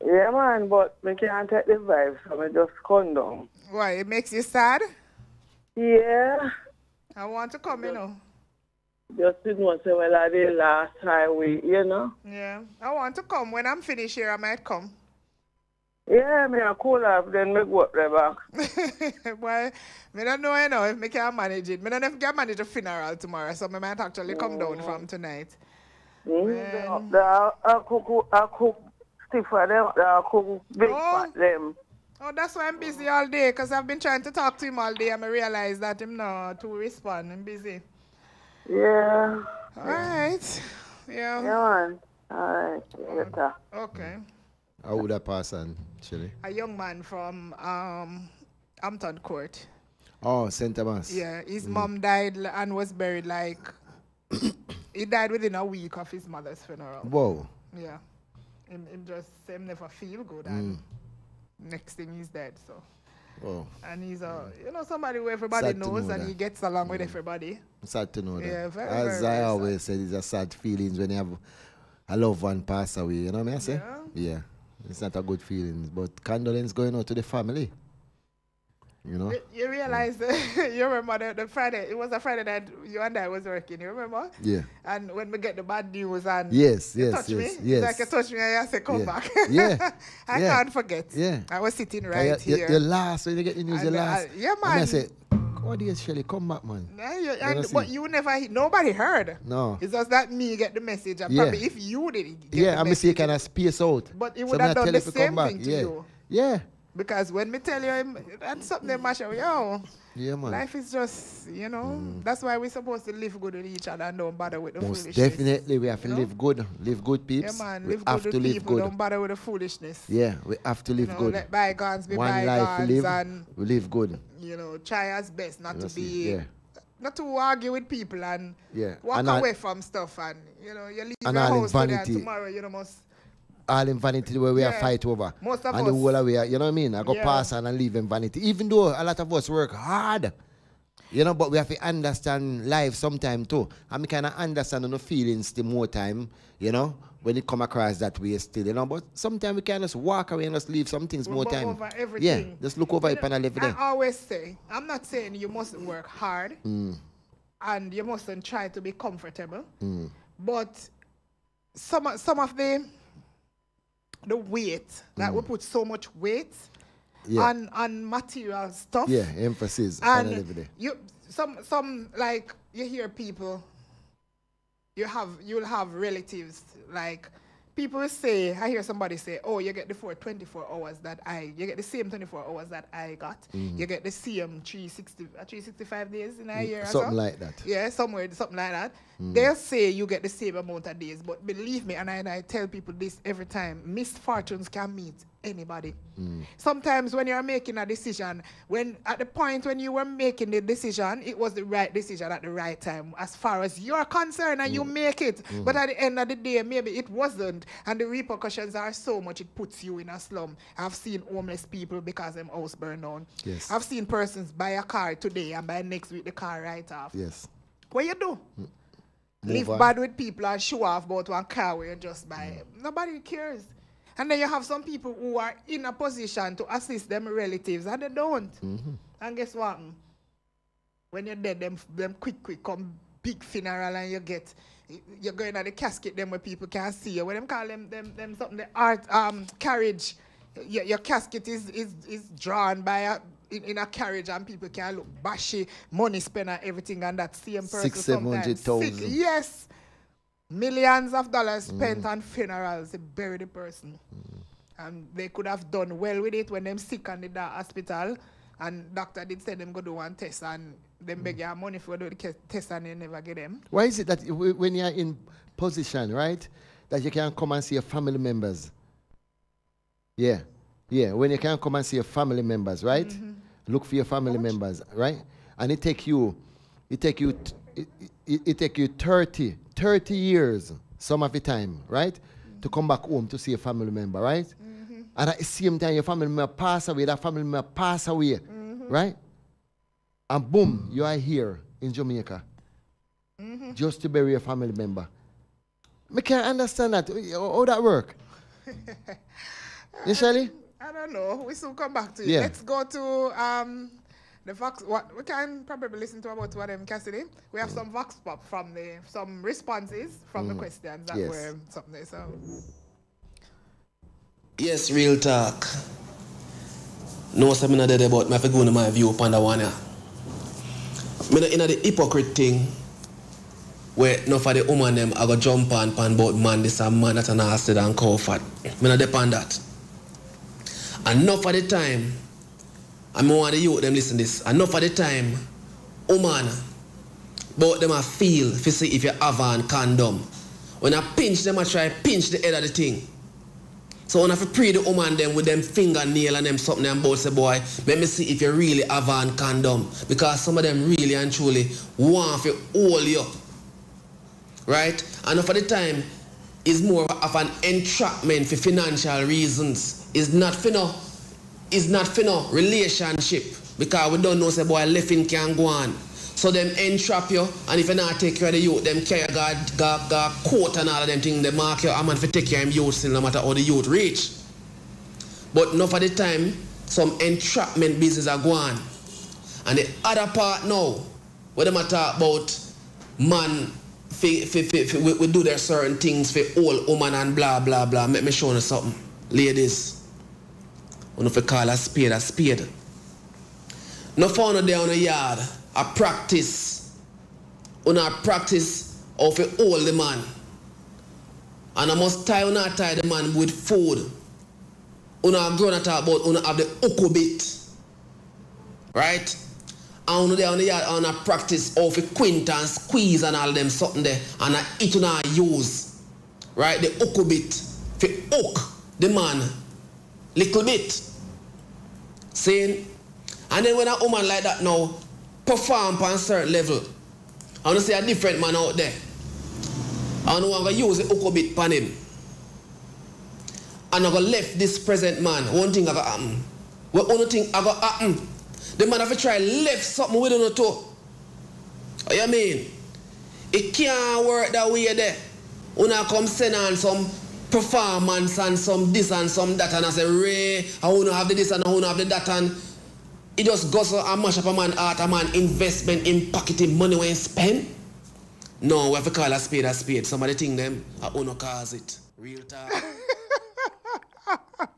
Yeah, man, but we can't take the vibes, so me just come down. Why? It makes you sad? Yeah, I want to come, you know. just didn't want to say, well, I did last time we, you know. Yeah. I want to come. When I'm finished here, I might come. Yeah, me a cool off, then me go up there back. well, me don't know, you know, if me can manage it. Me don't know if I can manage a funeral tomorrow, so me might actually come down from tonight. Mm, the, I cook, I cook stiff for them, I cook big Oh. for them. Oh, that's why I'm busy all day, because I've been trying to talk to him all day, and I realize that him not to respond. I'm busy. Yeah. All right. Yeah. Yeah, man. All right. Later. Okay. how would that pass on, A young man from um, Hampton Court. Oh, St. Thomas. Yeah, his Mm. mom died and was buried like he died within a week of his mother's funeral. Whoa. Yeah. Him, him just him never feel good Mm. and next thing he's dead. So Whoa. and he's a you know somebody who everybody Sad knows know and that. Mm. he gets along with everybody. Sad to know that. Yeah, very, As very, I very always said, it's a sad feelings when you have a loved one pass away. You know what I say? Yeah. It's not a good feeling. But condolence going out to the family. You know? You, realize you remember the, the Friday it was a Friday that you and I was working, you remember? Yeah. And when we get the bad news and Yes, you yes, touch yes, me, yes. like you touch me and you say come Yeah. back. Yeah, I yeah, can't forget. yeah. I was sitting right you, here. You, you last when you get the news, you And, uh, last. yeah, And I man. say, oh dear, Shelly, come back, man. Yeah, you- and, but you never, nobody heard. No. It's just that me get the message, and Yeah. probably if you did get Yeah, the I'm message, say kind of space out. But So would me have done tell the same back. thing to yeah. you. Yeah. Because when me tell you, him, that's something that mash up. Yo, Yeah, man. life is just, you know, mm. that's why we're supposed to live good with each other and don't bother with the Most foolishness. definitely, we have to you know? live good. Live good, Yeah, peeps. man, we live have good to with live people, good. don't bother with the foolishness. Yeah, we have to live you know, good. Let bygones be One bygones life live, and, we live good. you know, try as best not to see, be, yeah. not to argue with people and Yeah. walk And away from stuff and, you know, you leave and your house today and tomorrow, you know, must all in vanity where we are fight over. Most of and the us. whole away, you know what I mean? I go Yeah. pass on and leave in vanity. Even though a lot of us work hard. You know, but we have to understand life sometime too. And we kind of understand the feelings the more time, you know, when it come across that way still, you know. But sometimes we can just walk away and just leave some things We more time. over Yeah, just look over You it and know, live I always say, I'm not saying you mustn't work hard Mm, and you mustn't try to be comfortable, mm. but some some of the the weight that we put so much weight Mm. Yeah. on on material stuff. Yeah, emphasis. And you some some like you hear people you have you'll have relatives like people say i hear somebody say oh you get the four 24 hours that i you get the same 24 hours that i got Mhm. you get the same 360 uh, 365 days in a Mm, year or something so. like that. yeah somewhere something like that Mm. they'll say you get the same amount of days but believe me and I, and I tell people this every time misfortunes can meet anybody Mm. sometimes when you're making a decision when at the point when you were making the decision it was the right decision at the right time as far as you're concerned and you make it Mhm. but at the end of the day maybe it wasn't and the repercussions are so much it puts you in a slum i've seen homeless people because them house burned down Yes. i've seen persons buy a car today and by next week the car right off Yes. what you do Move live on. bad with people and show off about one car where you just buy. Nobody cares. And then you have some people who are in a position to assist them relatives and they don't. Mhm. And guess what? mm? When you're dead, them them quick quick come big funeral and you get you're going at the casket them where people can't see you. What them call them them them something the art um carriage. Your, your casket is is is drawn by a in, in a carriage and people can look bashy, money spent and everything and that same person Six, seven hundred sometimes Yes. Millions of dollars mm. spent Mhm. on funerals to bury the person. Mm. And they could have done well with it when them sick and in the hospital And doctor did say them go do one test and them mm. beg you money for do the test and they never get them. Why is it that when you're in position, right, that you can come and see your family members? Yeah, yeah. When you can come and see your family members, right? Mm-hmm. Look for your family members, right? And it take you, it take you, t- it, it, it take you 30, 30 years, some of the time, right, to come back home to see a family member, right? Mm-hmm. And at the same time, your family member pass away, that family member pass away, mm-hmm. right? And boom, you are here in Jamaica mm-hmm. just to bury a family member. I can't understand that. How, that work? you? I don't know. We soon come back to it. Yeah. Let's go to um the Vox. What we can probably listen to about what them Cassidy. We have some Vox pop from the some responses from the Mm. questions that Yes. were something. So Yes, real talk. No seminar there about me have to go into my view upon that one. Yeah. Me not in the hypocrite thing where no for the woman them I go jump on pan about man this and man that an nasty and cow fat. Me not depend that. Enough of the time, me want the youth them listen this. Enough of the time, woman, but them a feel if you see if you have on condom. When I pinch them, I try pinch the head of the thing. So when I pray the woman them with them fingernail and them something and both say boy, let me see if you really have on condom. Because some of them really and truly want to hold you. Right? And for the time is more of an entrapment for financial reasons. It's not for no, it's not for no relationship. Because we don't know say boy left can go on. So them entrap you, and if you not take care of the youth, them carry God, God, God court and all of them things, they mark you, a man for take care of him youth still no matter how the youth reach. But enough of the time, some entrapment business are going. And the other part now, where them talk about man fi, fi, fi, fi, we, we do their certain things for all woman and blah blah blah. Let me show you something. Ladies, when you call a spade a spade. No found there on the yard a practice. On a practice of a the man. And I must tie or not tie the man with food. Una grown at talk about una have the uku bit. Right? And una there on the yard on a practice of a quint and squeeze and all them something there. And I eat una use. Right? The uku bit. For hook the man little bit. Saying, and then when a woman like that now perform on a certain level, I want to see a different man out there. I want to use the hook bit on him. And I go left this present man. One thing I go happen. What one thing I go happen? The man have to try left something with on too. You mean? It can't work that way there. Una come send on some performance and some this and some that and I say, Ray, I want to have the this and I want to have the that and it just goes so and mash up a man heart, a man investment in pocketing money when spend. No, we have to call a spade a spade. Somebody think them, I want to cause it. Real talk.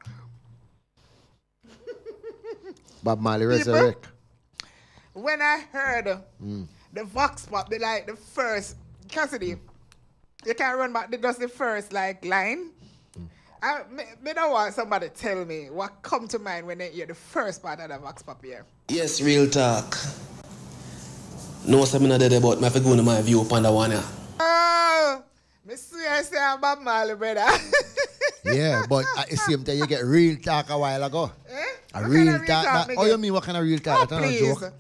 Bob Marley People? resurrect. when I heard Mm. the Vox pop, the like the first Cassidy, you can't run back the, just the first like line. I me, me don't want somebody tell me what come to mind when they hear the first part of the Vox pop here. yes, real talk. No seminar there about me have to go into my view upon that one. Yeah. Oh, me swear say I'm Bob Marley, brother. yeah, but at the same time, you get real talk a while ago. Eh? A What real kind of real talk. talk that- oh, you mean what kind of real talk? Oh, That's not a please. joke.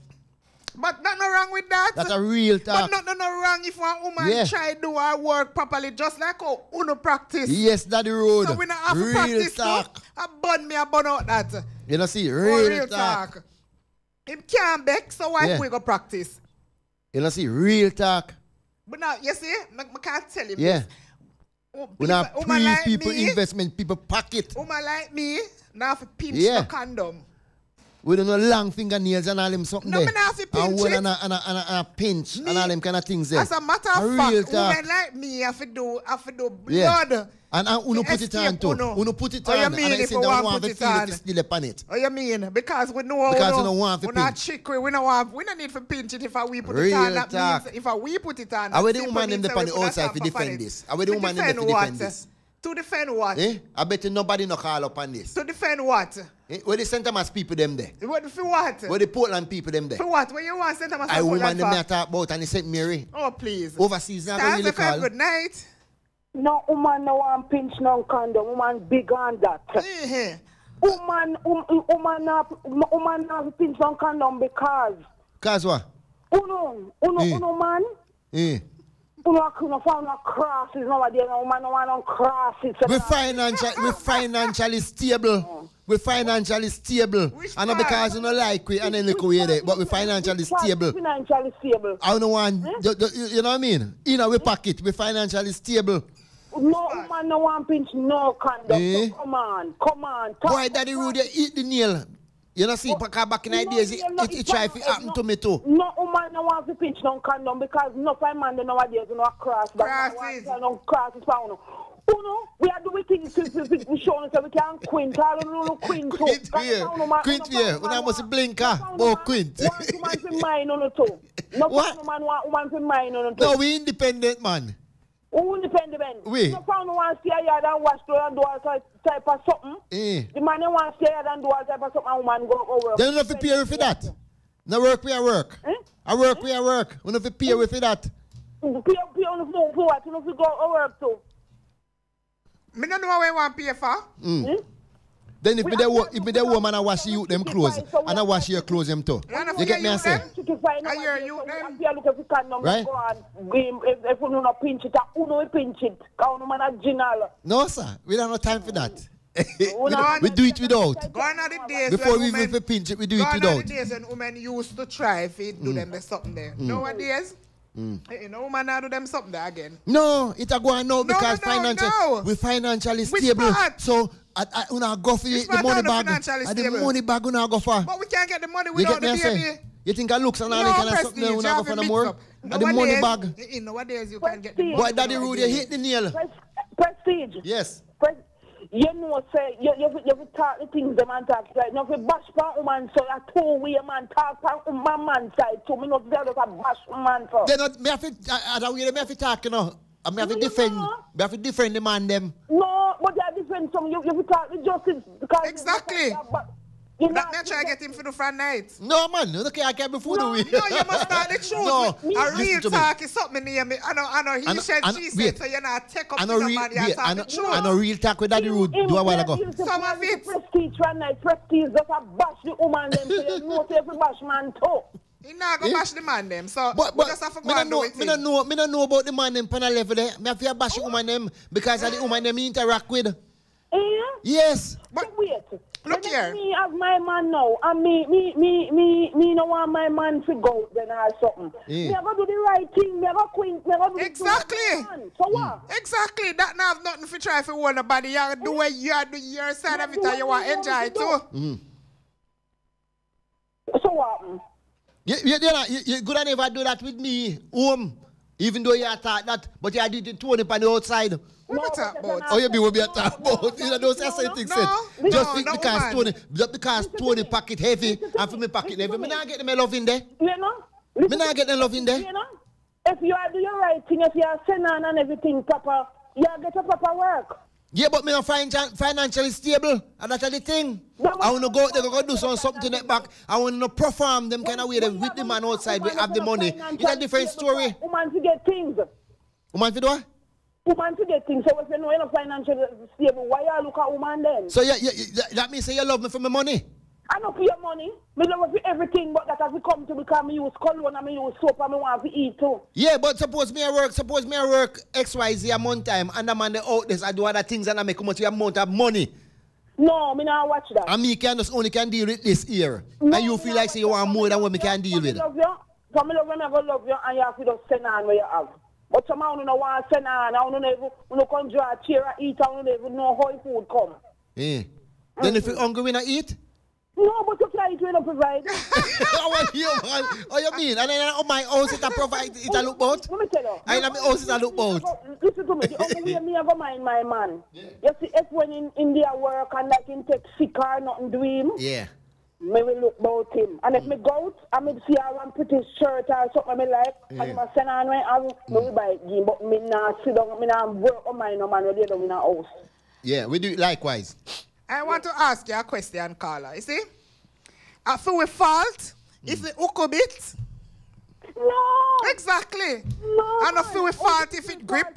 But nothing wrong with that. That's a real talk. But nothing no wrong if one woman Yeah. try do her work properly, just like how Uno practice. Yes, that the road. So we not have to practice talk. talk. I burn me, I burn out that. You know, see, Oh, real, talk. Him can't so why Yeah. we go practice? You know, see, real talk. But now, you see, I, I can't tell him Yeah. this. We not woman pre like people me- investment, people pocket. Woman like me, now have to pinch Yeah. the condom. We don't know long fingernails and all them something No, there. me not have to and pinch one it. and a, and, a, and, a, and a pinch and all them kind of things there. As a matter of real fact, talk. women like me have to do, have to do Yeah. blood. And, and uno put it on too. Uno. Uno put it Oh, you on. mean and I if you want want put to it on? it still upon it. Oh, you mean because we know Because we you don't want to we not pinch. chicory, we don't want we don't need to pinch it if I we put it on. That talk. means if I we put it on. I that will the woman them means depend that on the outside to on defend this. I will the woman them to defend this. To defend what? Eh? I bet you nobody no call up on this. To defend what? Eh? Where the St. Thomas people them there? What for what? Where the Portland people them there? For what? When you want St. Thomas I and woman Portland them for? me a talk about and the St. Mary. Oh please. Overseas now Stars really FM, call. good night. No woman no want pinch no condom. Woman big on that. Eh, Woman, um, woman not, woman not pinch no condom because Cause what? uno, uno, Eh. uno man, Eh. Uno uno found no crosses nowadays. No woman no want no crosses. We financial, we financially stable. We financially stable. And not because you don't like we and then look away there, but we financially stable. Financially stable. I don't want, you, you- you know what I mean? You In our pocket, we financially stable. No woman no one pinch no condom. Eh? So come on, come on. Boy, Daddy Rudy eat the nail. You know, see, because back in the days, it, it, it try to happen to me too. No woman no want to pinch no condom because no five man nowadays no cross. but Crosses. No no crosses for uno. Uno, we are doing things to, to, to, to show us so we can quint. I don't know quint. Quint here, quint here. When I was a blinker, oh quint. Woman for mine on too. No What? woman want woman for mine on too. No, we independent man. Who independent? We. No found want to stay here and wash clothes and do all type type of something. Eh. The man they to stay here and do all type of something and woman go go work. They don't have to pay for that. No work, we are work. I work, we are work. We don't have to pay for that. Pay, pay on the phone for what? You know if you go to work too. Me don't know what we want pay for. Mm. Then if me the wo- if me the woman I wash you them clothes and I wash your clothes them too. You get me I say? I hear you. I'm here looking for condom. Right. Go on. Game. If, if you no pinch it, you know pinch it. Cause you man a general. No sir, we don't have time for that. we, don't- we do it without. Gone are the days Before we even women, pinch it, we do it gone are without. the days when women used to try if it do Mm. them there's something there. Mm. Nowadays, Mm. eh, you know, woman now do them something there again. No, it a go on now because no, financial no. we financially Which stable. part? So I, I, una go for the, the money bag. financially And the stable? money bag una go for. But we can't get the money You without get me the I baby. say? You think I looks and all No, that kind of something prestige, there una you go for to no mix more? up. And the money bag. eh, Nowadays you can't get the money. Boy, Daddy without Rudy, the you hit the nail. Prestige. Yes. Pres- you know, say you you you you talk the things the man talk like no fi bash pan woman so a two way man talk pan woman man side too. Me not there just a bash woman. They not me have to I, I don't me have to talk, you know. I me have to defend me have to defend the man them. No, but they are different. Some you you talk the justice because Exactly. You That me try to get him for the front night. No man, you okay, I can't be fool with No, you must start the truth. No, a real to me. talk is something near me. I know, I know. He I know- said, I know- she wait. said, so you're not take up I to know the real man. You're wait, I talking know, the truth. I know real talk with Daddy Rude do a while ago. Some of it. Prestige one night. Prestige just a bash the woman them. So you know say every bash man too. He not go bash the man them. So But, we but just have to go me and don't do know, it. me don't know, me don't know about the man them pan a level there. Me have to bash the woman them because of the woman them me interact with. Eh? Yes. But wait. Look here. Me as my man now, and me, me, me, me, me, no want my man to go then or something. Yeah. Me have to do the right thing. Me have to quint. Me have to do Exactly. The. So what? Exactly. That now have nothing for try for hold nobody. You do what you do your side of it and you want to enjoy it too. Mm. So what? You, you, you, know, you, you could have never do that with me, home. Even though you thought that, but you did it Tony on the outside. What we talk about? Oh, you be what we are talking about. You know, those are same things. No. Just no, no, because. Tony, just because Tony pocket heavy and for me pocket heavy, me not get them love in there. You know? Me not get them love in there. You know? If you are do your right thing, if you are sending and everything proper, you get a proper work. Yeah, but me not finan- financially stable. And that's the thing. I want to go, they go do some, something to that back. I want to perform them kind of way. Them with the man outside, we have the money. It's a different story. Woman to get things. Woman for what? Woman to get things. So if you know you're not financially stable, why you look at woman then? So yeah, yeah, that means say you love me for my money. I know for your money. Me love you for everything, but that has to come to because me use cologne and me use soap and me want to eat too. Yeah, but suppose me I work, suppose me I work XYZ a month time and I'm on the out this, I do other things and I make much amount of money. No, me not watch that. And me can just only can deal with this here. and you feel like say you want more than what me can deal with. I love you. So me love you, me go love you, and you have to just send on where you have. Of you don't want to send on, and you don't even, you don't come draw a chair and eat, and you don't even know how food come. Yeah. Then if you're hungry when I eat, No, but you can't eat when you provide. I you, man. Oh, you mean? And then on my house it a provide, it a look bout? Let me tell you. I in my house it a look bout. Listen to me, the only way me I go mind my man. You see, if when in India work and like in take sick or nothing do him, Yeah. Me will look about him. And if mm. me go out, I me see I one pretty shirt or something me like, Yeah. and me send on me, I will, me will buy it again. But me not sit down, me not work on my no man, when they down in a house. Yeah, we do it likewise. I want to ask you a question, Carla. You see? I feel we fault if mm. the hook a bit. No. Exactly. No. And I feel we fault if it grip.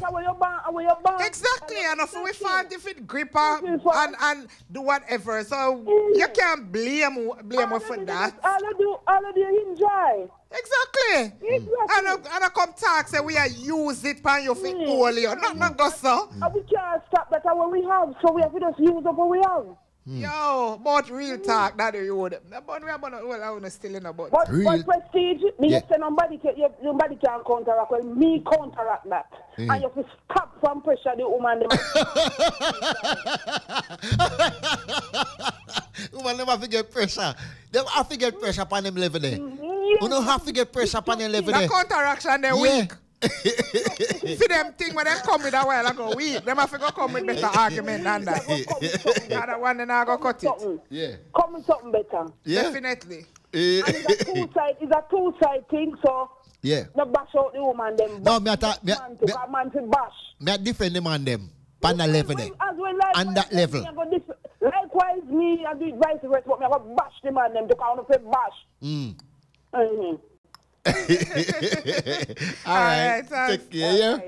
Exactly. And I feel we fault if it grip up um, and, and do whatever. So mm. you can't blame blame her for that. All I do, all I do enjoy. Exactly. Exactly. And I, and I come talk say we are use it pan you fit all you. Not not go so. And we can't stop that what we have, so we have to just use up what we have. Yo, but real talk, that you would. But we are gonna well I wanna still in about But, but prestige, me Yeah. say nobody can, you, nobody can counteract. Well, me counteract that. Mm. And you have to stop from pressure the woman. Them. Woman never have to get pressure. They have to get pressure upon them level there. Mm, You don't have to get pressure upon them level The there. counteraction they Yeah. weak. See them thing when they come with a while ago weak. Them have to go come with better argument than that. The other one then I go cut it. Yeah. Come with something better. Yeah. Definitely. And it's a two side, it's a two side thing, so yeah. no bash out the woman them. No, me attack. Me, man me, a man to bash. me defend the man them. Pan the level there. As well like On that level. Me, dif- likewise me, I do it vice versa, but me I go bash the man them to count up a bash. Mm. Mm-hmm. All right. Alright, thanks. Take care, yeah.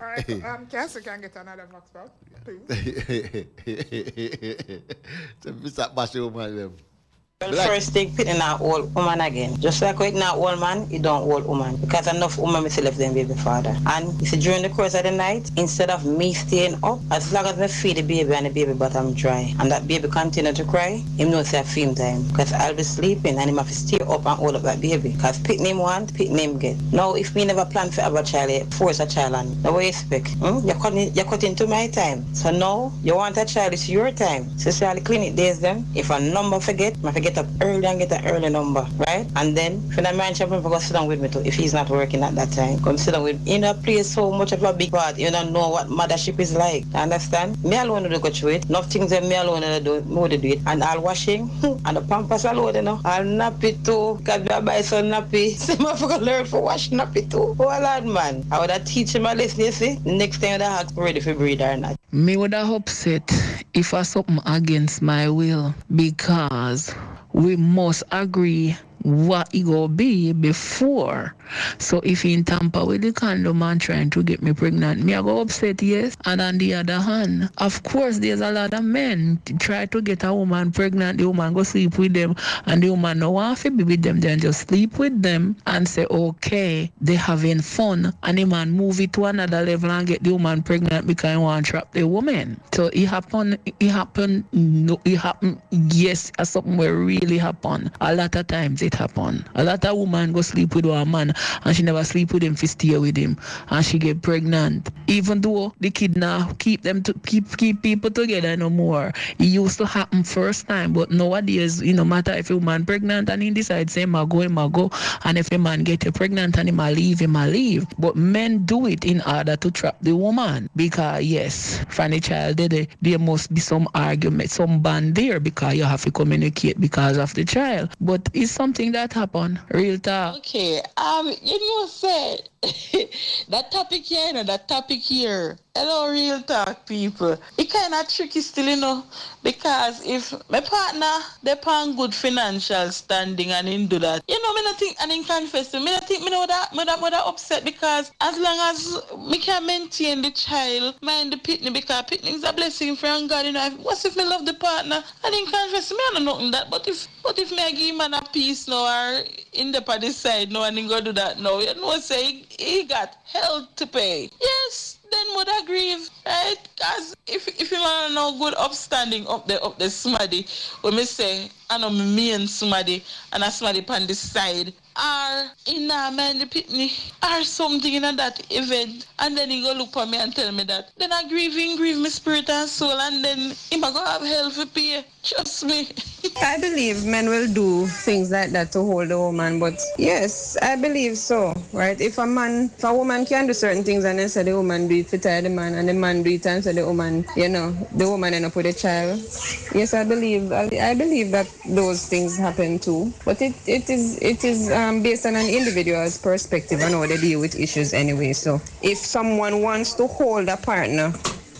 All right, um, Cassie can get another box please. so Mr. Bash the woman Well, first thing, putting an old woman again. Just like with an old man, you don't old woman. Because enough woman still left them baby father. And you see, during the course of the night, instead of me staying up, as long as I feed the baby and the baby bottom dry, and that baby continue to cry, him know say I film time. Because I'll be sleeping and him have to stay up and hold up that baby. Because pick name want, pick name get. Now, if me never plan for a child, you force a child on. Now, what you expect? Hmm? You're cutting, you're cutting to my time. So now, you want a child, it's your time. So all the clinic days them, if a number forget, I forget up early and get an early number, right? And then, if the man champion go sit down with me too, if he's not working at that time, come sit down with me. You know, play so much of a big part. You don't know what mothership is like. Understand? Me alone will go through it. Enough things that me alone do, me will do it. And all washing, and the pampers alone, you know. I'll nappy too, because I buy some nappy. See, I forgot learn for wash nappy too. Oh, lad, man. I would have teach him a lesson, you see? Next time, I ask ready for breed or not. Me would have upset if I something against my will because we must agree what it go be before. So if in tamper with the condom and trying to get me pregnant, me I go upset, yes. And on the other hand, of course there's a lot of men try to get a woman pregnant, the woman go sleep with them, and the woman no want to be with them, then just sleep with them and say, okay, they having fun, and the man move it to another level and get the woman pregnant because he want to trap the woman. So it happen, it happen, no, it happen, yes, something will really happen. A lot of times it happen. A lot of woman go sleep with one man and she never sleep with him to stay with him and she get pregnant. Even though the kid now keep them to keep keep people together no more. It used to happen first time, but nowadays, you know, matter if a woman pregnant and he decide say ma go, a go, and if a man get you pregnant and him a leave, him a leave. But men do it in order to trap the woman because yes, from the child there, there must be some argument, some band there because you have to communicate because of the child. But it's something that happen, real talk. Okay, um, you know, say that topic here, you know, that topic here. Hello, real talk, people. It kind of tricky still, you know, because if my partner they on good financial standing and him do that, you know, me not think and him confess to me, not think me know that me that me that upset because as long as me can maintain the child, mind the pitney because pitney is a blessing from God, you know. What if me love the partner and him confess to me? I don't know nothing that, but if but if me I give him a peace now or in the party side no and him go do that now, you know, say he, got hell to pay. Yes, then I grieve, right? Cause if if you want no good upstanding up there up there somebody, when me say I know me and somebody and a somebody on the side or in a mind the pitney or something in that event and then he go look for me and tell me that then I grieve him grieve my spirit and soul and then he go have hell for pay. Trust me. I believe men will do things like that to hold a woman, but yes, I believe so, right? If a man, if a woman can do certain things and then say the woman do it for the man, and the man do it and say the woman, you know, the woman end up with a child. Yes, I believe, I, I believe that those things happen too. But it, it is, it is um, based on an individual's perspective and how they deal with issues anyway. So if someone wants to hold a partner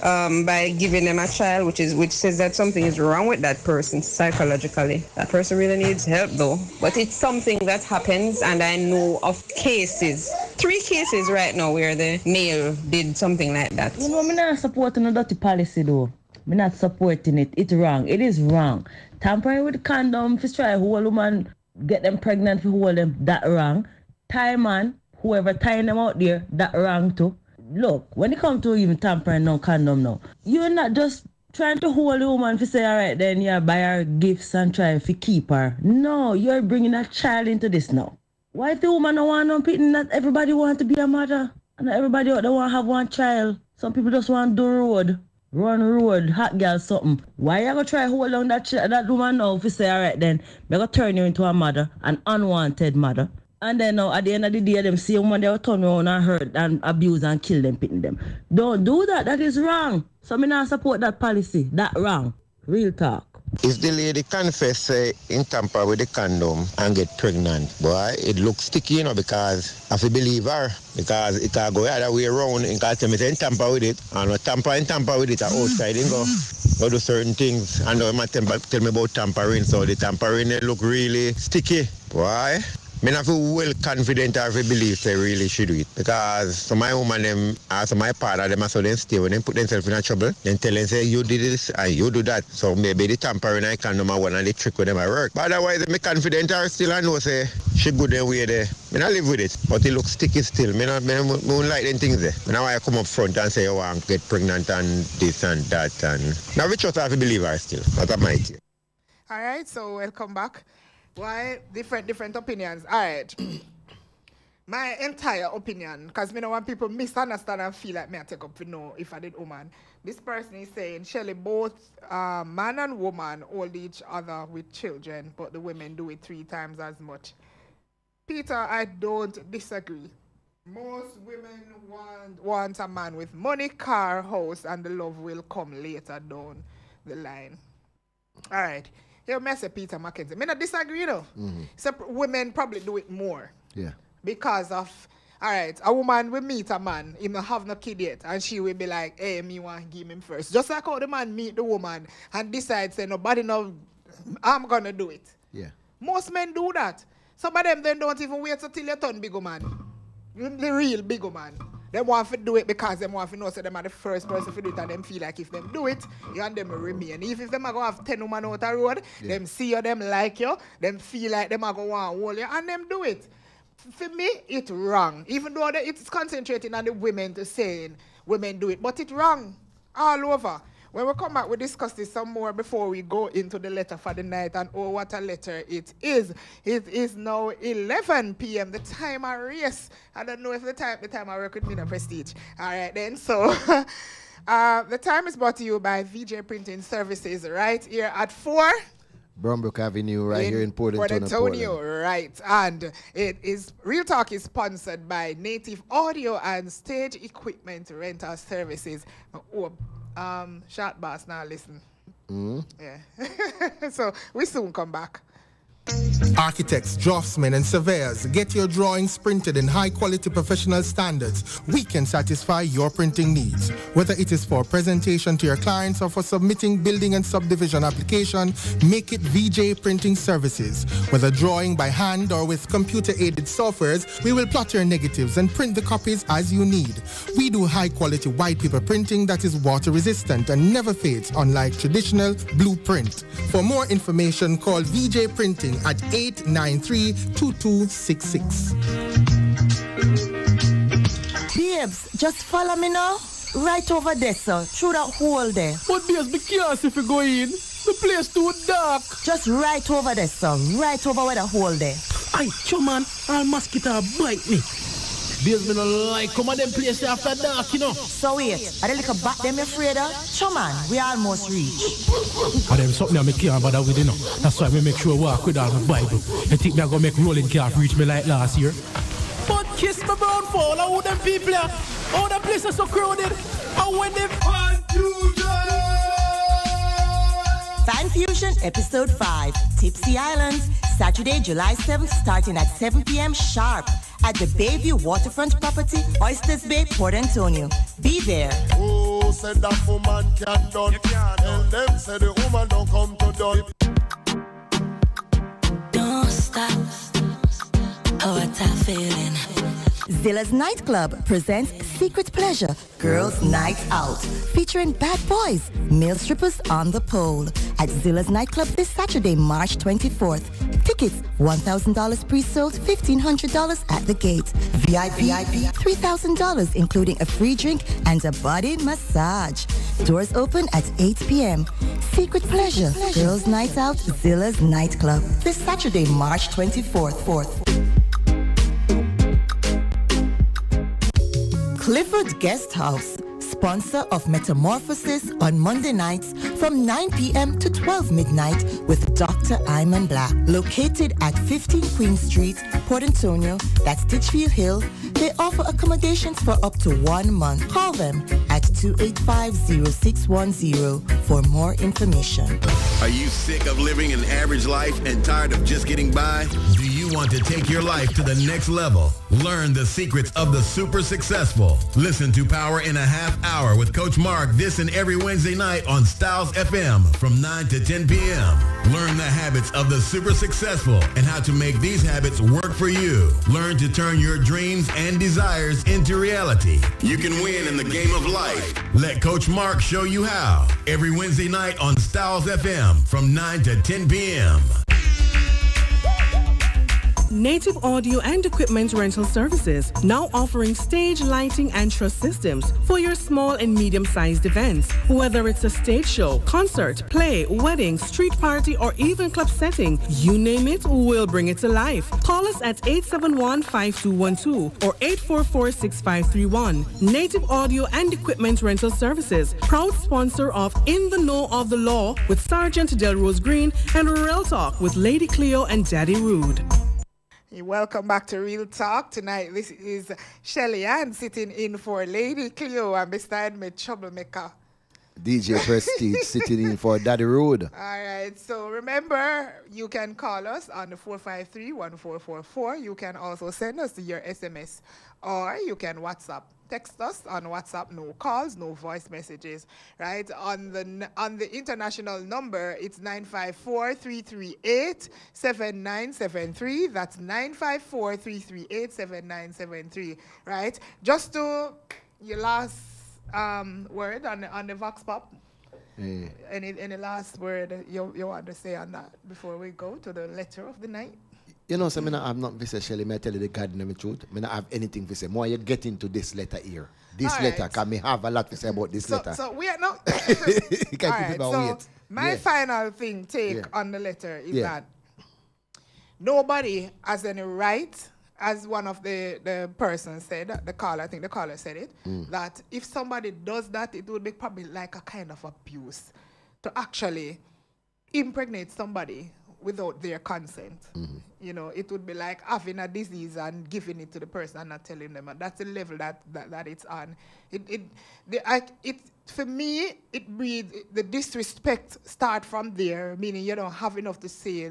um, by giving them a child, which is which says that something is wrong with that person psychologically. That person really needs help though. But it's something that happens, and I know of cases, three cases right now where the male did something like that. You know, I'm not supporting a dirty policy though. I'm not supporting it. It's wrong. It is wrong. Tampering with condom, if you try hold woman, get them pregnant, for hold them, that wrong. Tie man, whoever tying them out there, that wrong too look, when it comes to even tampering no condom now, you're not just trying to hold a woman to say, all right, then yeah, buy her gifts and try to keep her. No, you're bringing a child into this now. Why the woman don't want no pitting, not everybody want to be a mother. And everybody out there want to have one child. Some people just want to do road. Run road, hot girl, something. Why you gonna try hold on that ch- that woman now if you say, all right, then, we gonna turn you into a mother, an unwanted mother. And then now at the end of the day, them see when they will turn around and hurt and abuse and kill them, pitting them. Don't do that. That is wrong. So me not support that policy. That wrong. Real talk. If the lady confess say in tamper with the condom and get pregnant, boy, it looks sticky, you know, because I feel believe her. Because it can go the other way around and can tell me say tamper with it. And no tamper and tamper with it outside and go go do certain things. And now my tell, tell me about tampering. So the tampering it look really sticky. Why? Me not feel well confident or feel believe they really should do it. Because some my woman them uh, or some my partner them uh, also then stay when they put themselves in a trouble, then tell them say you did this and you do that. So maybe the tampering I can number one and the trick with them at work. But otherwise me confident or still I know say she good them way there. Me not live with it. But it looks sticky still. Me not me, me, me like them things there. Now I come up front and say oh, want to get pregnant and this and that and now we just have believe her still. That's thing. All right, so welcome back. Why different different opinions? All right. My entire opinion, because me don't want people misunderstand and feel like me I take up for no if I did woman. This person is saying, Shelly, both uh, man and woman hold each other with children, but the women do it three times as much. Peter, I don't disagree. Most women want want a man with money, car, house, and the love will come later down the line. All right. Here, me say Peter Mackenzie. Me not disagree, know. Mm-hmm. So women probably do it more Yeah. because of all right, a woman will meet a man, he may have no kid yet, and she will be like, hey, me want to give him first. Just like how the man meet the woman and decide, say, nobody know, I'm gonna do it. Yeah. Most men do that. Some of them then don't even wait until you turn big man. The real big man. They want to do it because they want to know so them are the first person to do it and them feel like if them do it, you and them remain. If, if them are going to have 10 women out the road, Yeah. them see you, them like you, them feel like them are going to want to hold you and them do it. For me, it's wrong. Even though it's concentrating on the women to saying women do it, but it's wrong all over. When we come back, we discuss this some more before we go into the letter for the night and oh, what a letter it is. It is now 11 p.m. The time I race. I don't know if the time the time I work with me the prestige. All right then. So uh, the time is brought to you by VJ Printing Services right here at four. Brombrook Avenue, right here in Port Port Antonio. Antonio, right. And it is Real Talk is sponsored by Native Audio and Stage Equipment Rental Services. Oh, um, short boss now listen. Mm. Yeah. so we soon come back. Architects, draftsmen, and surveyors, get your drawings printed in high quality professional standards. We can satisfy your printing needs. Whether it is for presentation to your clients or for submitting building and subdivision application, make it VJ Printing Services. Whether drawing by hand or with computer aided softwares, we will plot your negatives and print the copies as you need. We do high quality white paper printing that is water resistant and never fades, unlike traditional blueprint. For more information, call VJ Printing at 893 2266. Babes, just follow me now. Right over there, sir. Through that hole there. But babes, be careful if you go in. The place too dark. Just right over there, sir. Right over where the hole there. Aye, man, all mosquito bite me. Bills me no like come on them place after dark, you know. So wait, are they little back them afraid of? Come on, we almost reach. And them something I me can't bother with, you know. That's why me make sure walk with all my Bible. You think me I gonna make rolling calf reach me like last year? But kiss my brown fall, how them people are? All the places so crowded. And when they Fan Fusion Episode 5, Tipsy Islands, Saturday, July 7th, starting at 7 p.m. sharp at the Bayview Waterfront Property, Oysters Bay, Port Antonio. Be there. Who said that woman can done? Tell them say the woman don't come to done. Don't stop. Oh, what a feeling. Zilla's Nightclub presents Secret Pleasure Girls Night Out, featuring bad boys, male strippers on the pole at Zilla's Nightclub this Saturday, March 24th. Tickets $1,000 pre-sold, $1,500 at the gate. VIP, VIP $3,000, including a free drink and a body massage. Doors open at 8 p.m. Secret Pleasure, Girls Night Out, Zilla's Nightclub this Saturday, March 24th. 4th. Clifford Guest House, sponsor of Metamorphosis on Monday nights from 9 p.m. to 12 midnight with Dr. Iman Black. Located at 15 Queen Street, Port Antonio, that's Titchfield Hill, they offer accommodations for up to one month. Call them at 285-0610 for more information. Are you sick of living an average life and tired of just getting by? Want to take your life to the next level? Learn the secrets of the super successful. Listen to Power in a Half Hour with Coach Mark this and every Wednesday night on Stylz FM from 9 to 10 p.m. Learn the habits of the super successful and how to make these habits work for you. Learn to turn your dreams and desires into reality. You can win in the game of life. Let Coach Mark show you how. Every Wednesday night on Stylz FM from 9 to 10 p.m. Native Audio and Equipment Rental Services, now offering stage lighting and truss systems for your small and medium-sized events. Whether it's a stage show, concert, play, wedding, street party, or even club setting, you name it, we'll bring it to life. Call us at 871-5212 or 844-6531. Native Audio and Equipment Rental Services, proud sponsor of In the Know of the Law with Sergeant Delrose Green and Real Talk with Lady Cleo and Daddy Rude. Welcome back to Real Talk. Tonight, this is Shelly Ann sitting in for Lady Cleo and beside me, Troublemaker. DJ Prestige sitting in for Daddy Rude. All right, so remember, you can call us on the 453-1444. You can also send us your SMS or you can WhatsApp. Text us on WhatsApp, no calls, no voice messages, right? On the on the international number, it's 954-338-7973. That's 954-338-7973, right? Just to your last um, word on the, on the Vox Pop. Eh, Any any last word you, you want to say on that before we go to the letter of the night? You know, so me not, I'm not Mr. Shelly, may I tell you the God name truth. Me not have anything to say. More you get into this letter here. This All letter, right. can me have a lot to say about this So, letter. so we are not. you can right, so my Yeah. final thing take Yeah. on the letter is Yeah. that nobody has any right, as one of the, the persons said, the caller, I think the caller said it, Mm. that if somebody does that, it would be probably like a kind of abuse to actually impregnate somebody without their consent. Mm-hmm. You know, it would be like having a disease and giving it to the person and not telling them. And that's the level that, that, that it's on. It, it, the, I, it, for me, it breeds the disrespect start from there, meaning you don't have enough to say.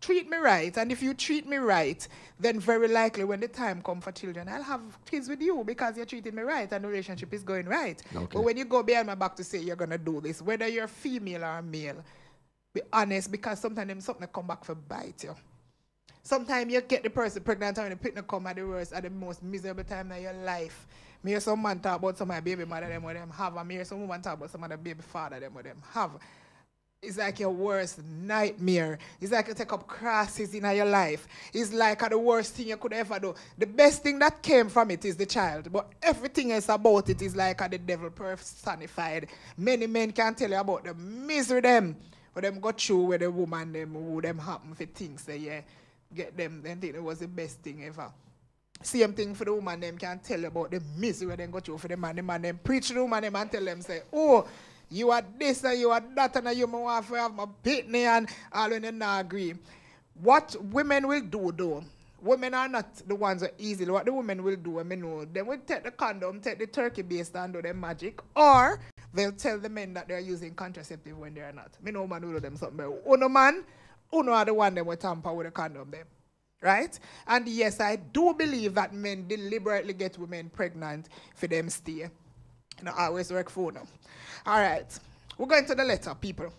Treat me right, and if you treat me right, then very likely when the time comes for children, I'll have kids with you because you're treating me right and the relationship is going right. Okay. But when you go behind my back to say you're gonna do this, whether you're female or male, be honest because sometimes something come back for bite you. Sometimes you get the person pregnant and the pregnant come at the worst at the most miserable time in your life. Me hear some man talk about some of my baby mother them with them have, and me hear some woman talk about some of the baby father them with them have. It's like your worst nightmare. It's like you take up crosses in your life. It's like the worst thing you could ever do. The best thing that came from it is the child, but everything else about it is like the devil personified. Many men can tell you about the misery them, but them go through with the woman them who them happen for things that yeah, get them. Then think it was the best thing ever. Same thing for the woman them can tell about the misery they go through for the man. The man them preach to the woman them and tell them say, oh, you are this and you are that and you want to have my pitney and all not agree. What women will do though, women are not the ones that easily. What the women will do, I mean, know, they will take the condom, take the turkey based and do their magic, or they'll tell the men that they're using contraceptive when they're not. Me know man will do them something. But uno man, uno are the one that will tamper with the condom them. Right? And yes, I do believe that men deliberately get women pregnant for them stay. You know, I always work for them. All right. We're going to the letter, people.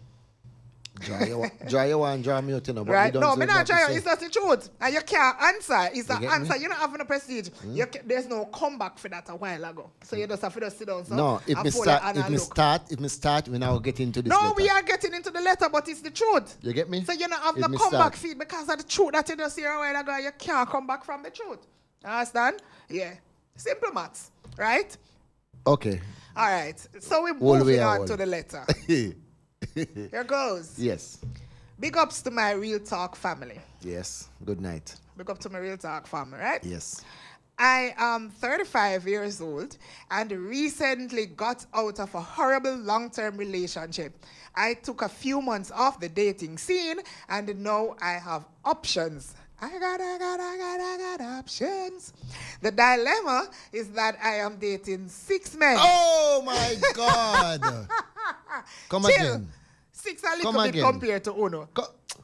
Dry your, dry your dry me out, you know. Right? No, me not what to It's just the truth. And you can't answer. It's You an get me? answer. You're not having a prestige. Hmm? You ca- there's no comeback for that a while ago. So you hmm. just have to sit down. So, No, if me start, if me look. start, if me start, we now get into this. No, letter. we are getting into the letter, but it's the truth. You get me? So you not have If no comeback feed because of the truth that you just hear a while ago. You can't come back from the truth. Understand? Yeah. Simple maths, right? Okay. All right. So we're the moving on to the letter. Here goes. yes. Big ups to my real talk family. Yes. Good night. Big up to my real talk family, right? Yes. I am 35 years old and recently got out of a horrible long term relationship. I took a few months off the dating scene and now I have options. I got, I got, I got, I got options. The dilemma is that I am dating six men. Oh my God. Come Chill. again. Six a little Come bit again. compared to Uno.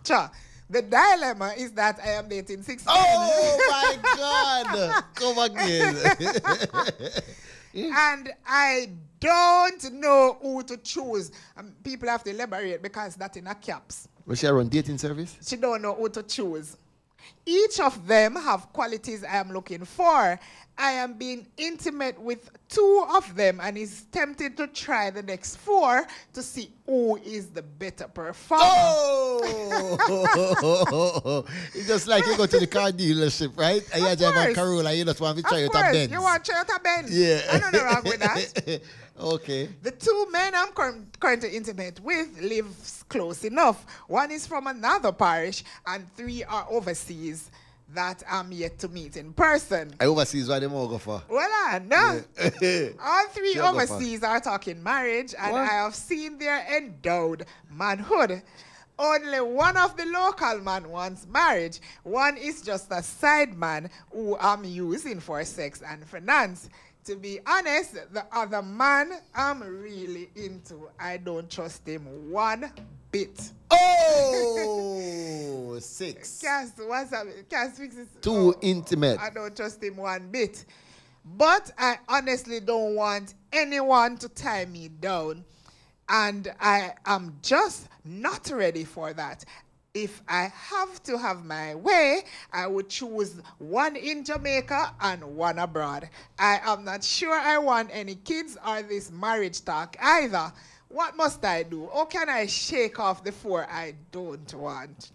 Cha. The dilemma is that I am dating six Oh my God. Come again. and I don't know who to choose. Um, people have to elaborate because that in a caps. We shall run dating service. She don't know who to choose. Each of them have qualities I am looking for. I am being intimate with two of them and is tempted to try the next four to see who is the better performer. Oh, it's just like you go to the car dealership, right? And you drive a. Corolla, you just want to try out a Benz. you want Toyota Benz. Yeah. I don't know wrong with that. okay. The two men I'm cur- currently intimate with live close enough. One is from another parish, and three are overseas that I'm yet to meet in person. I overseas what them all go for. Well, I know. All three Sure, go for it. overseas are talking marriage, and What? I have seen their endowed manhood. Only one of the local man wants marriage. One is just a side man who I'm using for sex and finance. To be honest, the other man I'm really into. I don't trust him one bit. Oh, six. Cass, what's up? Cass fixes. Too oh, intimate. I don't trust him one bit. But I honestly don't want anyone to tie me down. And I am just not ready for that. If I have to have my way, I would choose one in Jamaica and one abroad. I am not sure I want any kids or this marriage talk either. What must I do? How can I shake off the four I don't want?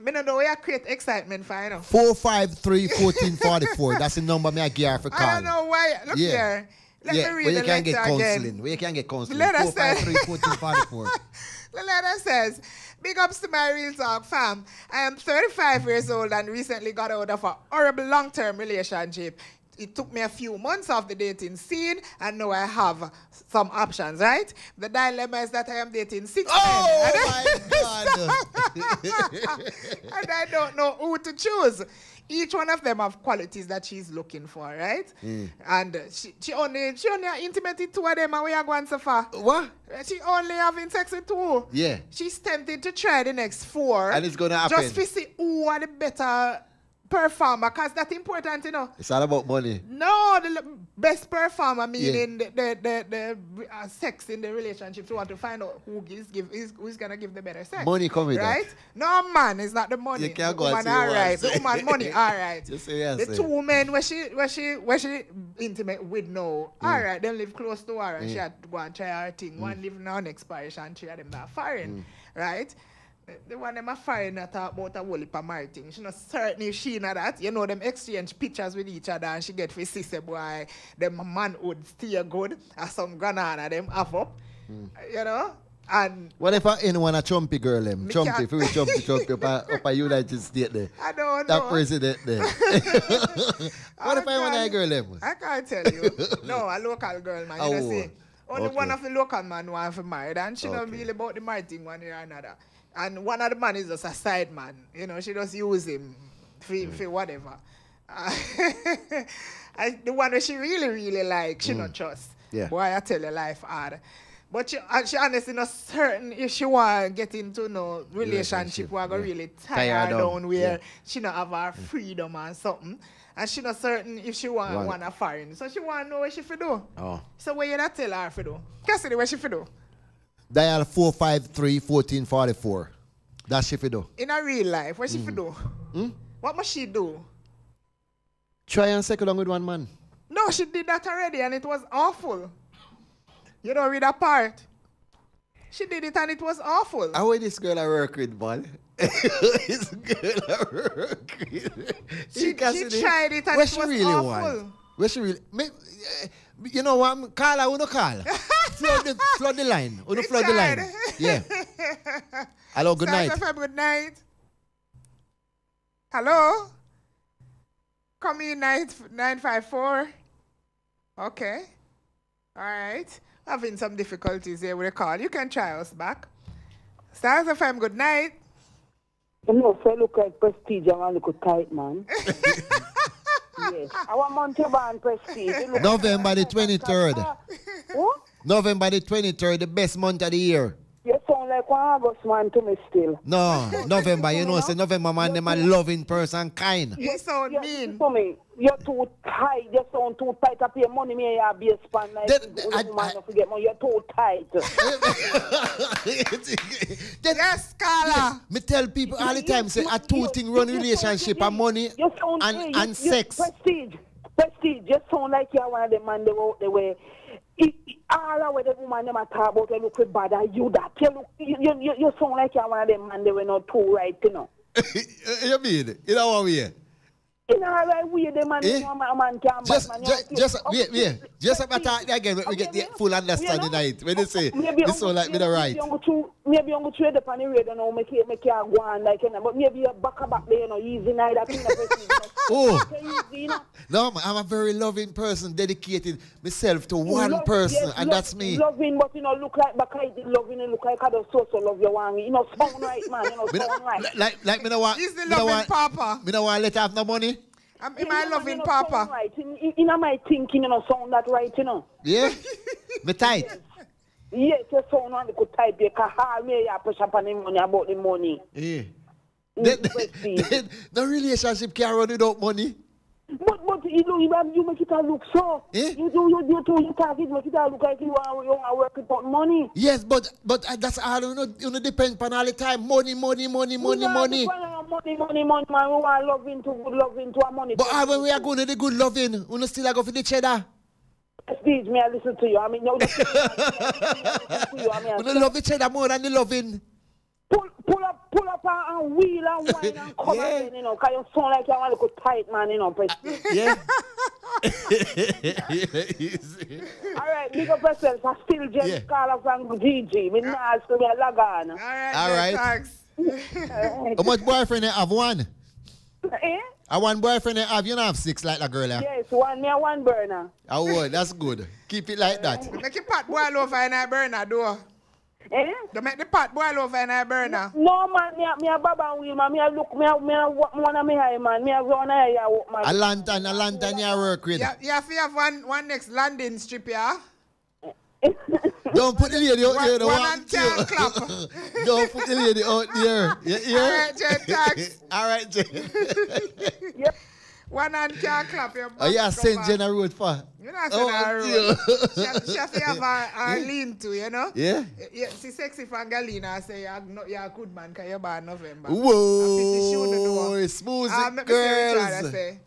Me no know where I create excitement for, you know. 453 1444. That's the number me I give for call. I don't know why. Look Yeah. here. Let yeah, me read where you the can get counseling. again. Where you can get counseling. letter says- 453 1444. The letter says, Big ups to my real talk fam. I am 35 years old and recently got out of a horrible long term relationship. It took me a few months off the dating scene, and now I have some options, right? The dilemma is that I am dating six Oh men. and I don't know who to choose. Each one of them have qualities that she's looking for, right? Mm. And she, she only she only intimate with two of them and we are going so far. What? She only having sex with two. Yeah. She's tempted to try the next four. And it's gonna happen. Just to see who are the better performer, because that's important, you know. It's all about money. No, the best performer meaning the the, the, the uh, sex in the relationship. You want to find out who give is who's gonna give the better sex. Money come with that. right? No man, it's not the money. You can't the go and woman say all right. The woman money all right. Just say yes, The eh. two men where she where she where she intimate with no. All right, them live close to her and she Mm. had to go and try her thing. One live now next parish and three of them not foreign. Mm. Right? The- one them a foreign that talk about a whole heap of married thing. She not certain if she know that. You know them exchange pictures with each other and she get for sister boy. Them manhood still good. As some granana them have up. Hmm. You know? And What if I in one a chumpy girl them? Chumpy, if we chumpy, chumpy up a, up a United States there. I don't That know. That president there. what if I want a girl them? I can't tell you. no, a local girl, man. You know, see. Only okay. one of the local man want to marry, and she Okay. really about the married thing one way or another. And one of the man is just a side man. You know, she just use him for, Mm. for whatever. Uh, I, the one that she really, really like, she not trust. Yeah. Boy, I tell her life hard. But she, she honestly not certain if she want to get into no relationship Relationship, where go yeah. really her her down, down where yeah. she not have her freedom and something. And she not certain if she want Right. want a foreign. So she want to know what she fi do. Oh. So where you not tell her fi do? Cassidy, what she fi do? Dial 453 1444. That's if you do. In a real life, what she fi Mm. do? Hmm? What must she do? Try and second along with one man. No, she did that already and it was awful. You don't read that part. She did it and it was awful. How will this girl I work with, man? this girl I work with. She- she Cassidy, tried it and what it she was really awful. Want? What she really... Me, eh, you know what? Call her, uno call. flood, the, flood the line. Uno flood the line. Yeah. Hello, good Stylz night. FM, good night. Hello? Come in night 954. Okay. All right. Having some difficulties here with the call. You can try us back. Stylz of FM, good night. You know, so look like prestige and one look tight, man. yes. I want prestige. November the 23rd. What? November the 23rd, the best month of the year. You sound like one August man to me still. No, November, you know, say November man, them a loving person, kind. You sound you, mean. To me, you're too tight. You sound too tight. I pay money, me I be a span like I, man not forget money. You're too tight. yes, Carla. Me tell people all the time, say a two thing run relationship and money You sound and, hey, and you, sex. Prestige, prestige. You sound like you're one of the man they out the way. It, it, all of the woman them a talk about you look bad and you that you look you, you, you, you sound like you're one of them man they were not too right you know. you mean? You know what we hear? In all right way the man Eh? man, man can Just, man, just, you- just, okay, wait, wait. Just about that again, we get the full understanding of it. When they say, Maybe this sound like me the right. Maybe I'm going maybe I'm going to trade up on the radio now, make it, make it go on like, you know, but maybe you're back a back there, you know, easy night, that thing, you know, Oh. you know. No, I'm a very loving person, dedicated myself to one love- person, yes, and love- that's me. Loving, but you know, look like back I did loving and look like I just so so love you want you know, sound right, man, you know, Me sound right. Like, like me no want, He's the me no loving want, papa. me no want let have no money. I'm You in my loving papa. Right. In, in, in my thinking, you know, sound that right, you know. Yeah? me tight. Yes, you sound on the good type, you can hard me, you push up on the money about the money. Yeah. Mm, The, prestige. the, the relationship can't run without money. But but you know you, you make it a look so. Eh? You do you do too you talk it make it a look like you are you want to work without money. Yes, but but uh, that's all you know. You know, depend upon all the time. Money, money, money, money, We money. To find out Money, money, money, man. We want love into good love into our money. But uh, when we are going to the good loving, you know, still go for the cheddar. Prestige, me I listen to you. I mean, no, listen to you. I mean, We don't love the cheddar more than the loving. pull, pull up, pull up and, and wheel and wine and come Yeah. again, you know, because you sound like you want to go tight, man, you know, Prestige. Yeah. All right, big up yourself. I still just Yeah. call up from Gigi. Me nice to me a log on. All right, All then, thanks. How much boyfriend you have? One. eh? I one boyfriend you have. You don't have six like that girl. Yeah. Yes, one me a one burner. Oh, well, that's good. Keep it like that. Make the pot boil over in a burner, though. Eh? Don't make the pot boil over in a burner. No man, me a, me a baba and wheel man. Me a look, me a, me a wa- one of me high man. Me a run a high walk man. A lantern, a lantern you work with. You, you have to have one, one next landing strip, yeah? Don't put the lady out there. the one one and too. clap. Don't put the lady out there. You hear? All right, Jen, thanks. All right, Jen. One hand can't clap your Oh, yeah, back send cover. Jen a road for. You're not Oh, saying her dear. road. She have, she have to have her, her lean to, you know? Yeah? Yeah, see, sexy from Galina, I say, you're, no, you're a good man because you're born November. Whoa, smooth it, let me see Richard, I girls. say.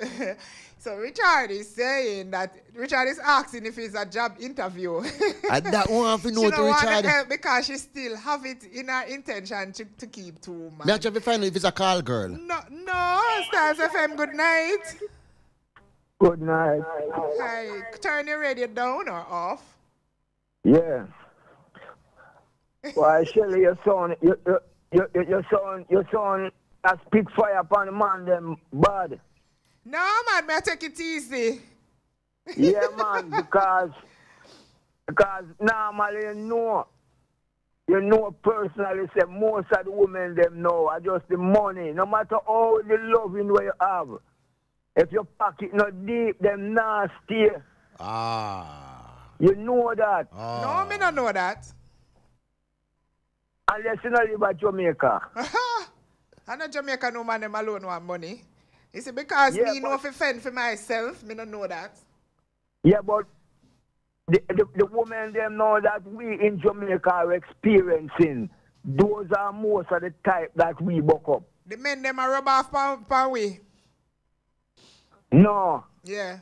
So Richard is saying that Richard is asking if it's a job interview. And that one have to know she to Richard. help because she still have it in her intention to, to keep two Me man. try to find out if it's a call girl. No, no, Stylz FM, good night. Good night. Hi, turn your radio down or off. Yeah. Why, Shelly, your son, your, your, your, your- your son, your son has spit fire upon the man them bad. No, man, may I take it easy. Yeah, man, because because normally you know, you know personally say most of the women them know are just the money. No matter how the loving where you have, if your pocket not deep, them nasty. Ah. You know that. No, me not know that. Unless you not live at Jamaica. I know Jamaica no man them alone want money. You see, because Yeah, me know fi fend for myself, me don't know that. Yeah, but the, the, the women them know that we in Jamaica are experiencing. Those are most of the type that we buck up. The men them are rub off pan, pan we. No, Yeah.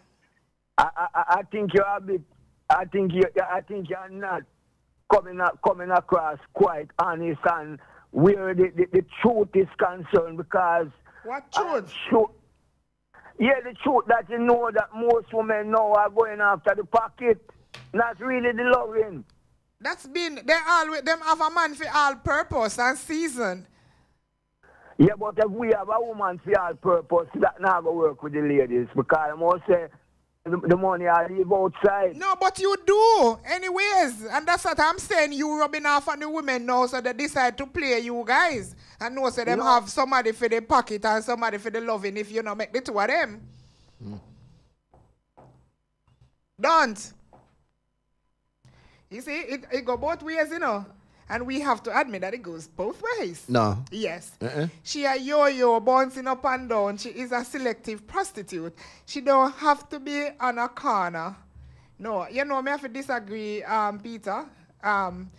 I, I, I- think you're a bit. I think you. I think you're not coming up, coming across quite honest and where the, the, the truth is concerned because. What truth? Yeah, the truth that you know that most women now are going after the pocket, not really the loving. That's been they always them have a man for all purpose and season. Yeah, but if we have a woman for all purpose, that not gonna work with the ladies because I must say the, the money I leave outside. No, but you do anyways, and that's what I'm saying. You rubbing off on the women now, so they decide to play you guys, and know so them No. have somebody for the pocket and somebody for the loving. If you know make the two of them, don't. You see, it, it go both ways, you know, and we have to admit that it goes both ways. No. Yes. Uh-uh. She a yo-yo bouncing up and down. She is a selective prostitute. She don't have to be on a corner. No, you know me have to disagree, um, Peter. Um,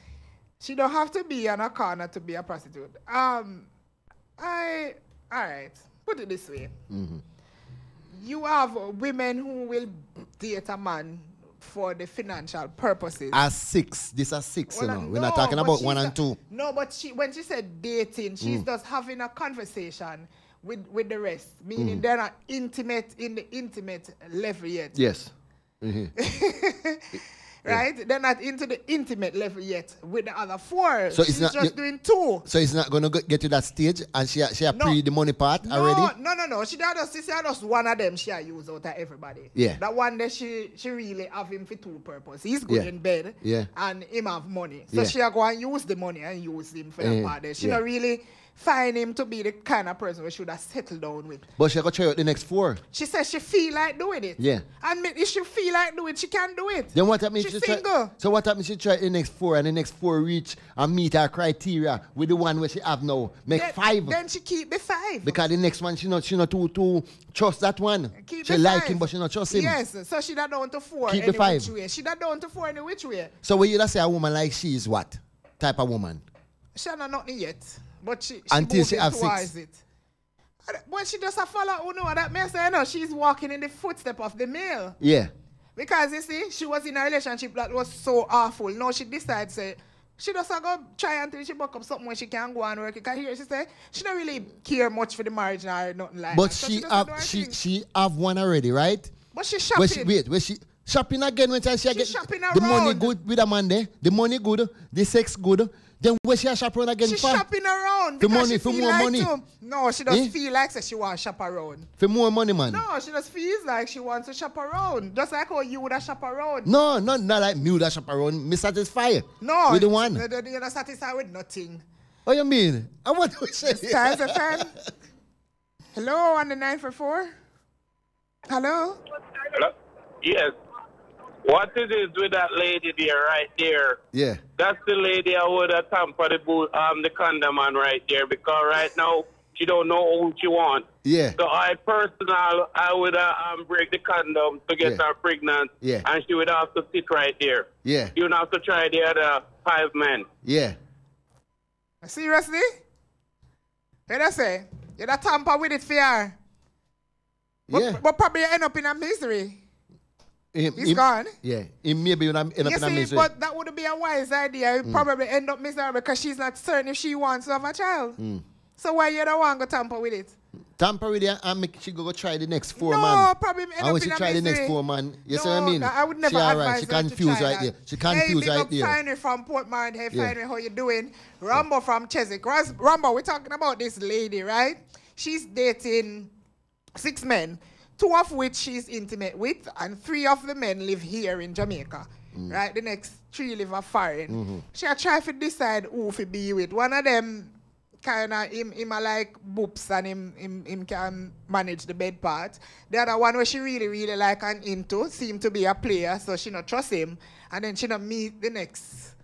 she don't have to be on a corner to be a prostitute. Um, I all right. Put it this way: Mm-hmm. you have women who will date a man for the financial purposes. As six. This are six, Well, you uh, know. We're not talking about one and two. No, but she when she said dating, she's Mm. just having a conversation with with the rest, meaning Mm. they're not intimate in the intimate level yet. Yes. Mhm. Right? They're not into the intimate level yet with the other four. So it's she's not- just you- doing two. So it's not gonna get to that stage and she she No. pre the money part No, already? no, no, no. She just, she just one of them she use out of everybody. Yeah. That one that she she really have him for two purposes. He's good Yeah. in bed. Yeah. And him have money. So Yeah. she go and use the money and use him for that Eh, part. She yeah. not really find him to be the kind of person we should have settled down with. But she go try out the next four. She says she feel like doing it. Yeah. And if she feel like doing it, she can do it. Then what happens? She's she try- single. so what happens? She try the next four, and the next four reach and meet her criteria with the one where she have now. Make then, five Then she keep the five. because the next one she not she not too too trust that one. Keep she like five. him, but she not trust him. Yes, so she not down to four Keep the five. Which way. She not down to four any which way. So when you say a woman like she is what type of woman? She not nothing yet, but she, she Until she have six. it. When she just a follow, know that me say no, she's walking in the footstep of the male. Yeah. Because you see, she was in a relationship that was so awful. Now she decides say she just a go try until she buck up something where she can go and work. Because here she say she don't really care much for the marriage or nothing like But that. So she just a do her have she thing. she have one already, right? But she Where shopping. she, wait, where she shopping again when she, she get shopping the money good with a man there, the money good, the sex good. Then where she a chaperone around again She's for? shopping around. For money, for more like money. to. No, she doesn't Eh? feel like say she wants to shop around. For more money, man. No, she just feels like she wants to shop around. Just like how you would have shop around. No, not not like me that shop around. Me satisfy No. with the one. you- you- You're not satisfied with nothing. What you mean? I want to say. Stylz FM. Hello, on the 9 for 4. Hello? Hello? Yes. What it is with that lady there, right there? Yeah. That's the lady I would have tamper the boot, um, the condom on right there because right now she don't know who she want. Yeah. So I personal, I would uh, um, break the condom to get Yeah. her pregnant. Yeah. And she would have to sit right there. Yeah. You would have to try the other five men. Yeah. Seriously? What I say? You're not tamper with it for her. But, Yeah. but probably end up in a misery. Him- He's him- gone. Yeah. When I'm end up you in a see, but that would be a wise idea. You Mm. probably end up miserable because she's not certain if she wants to have a child. Mm. So why you don't want to tamper with it? Tamper with it and make she go, go try the next four No, man. probably end And up when she in a try the next four man, you see no, what I mean? I would never she advise She her to confused right that. there. She hey, confused big right there. Finery from Portmore. Hey, Yeah. Finery, how you doing? Rambo from Cheswick. Rambo, we're talking about this lady, right? She's dating six men, two of which she's intimate with, and three of the men live here in Jamaica. Mm. Right? The next three live a foreign. Mhm. She a try to decide who to be with. One of them kind of him, him a like boops and him, him him can manage the bed part. The other one where she really really like and into seem to be a player, so she not trust him. And then she not meet the next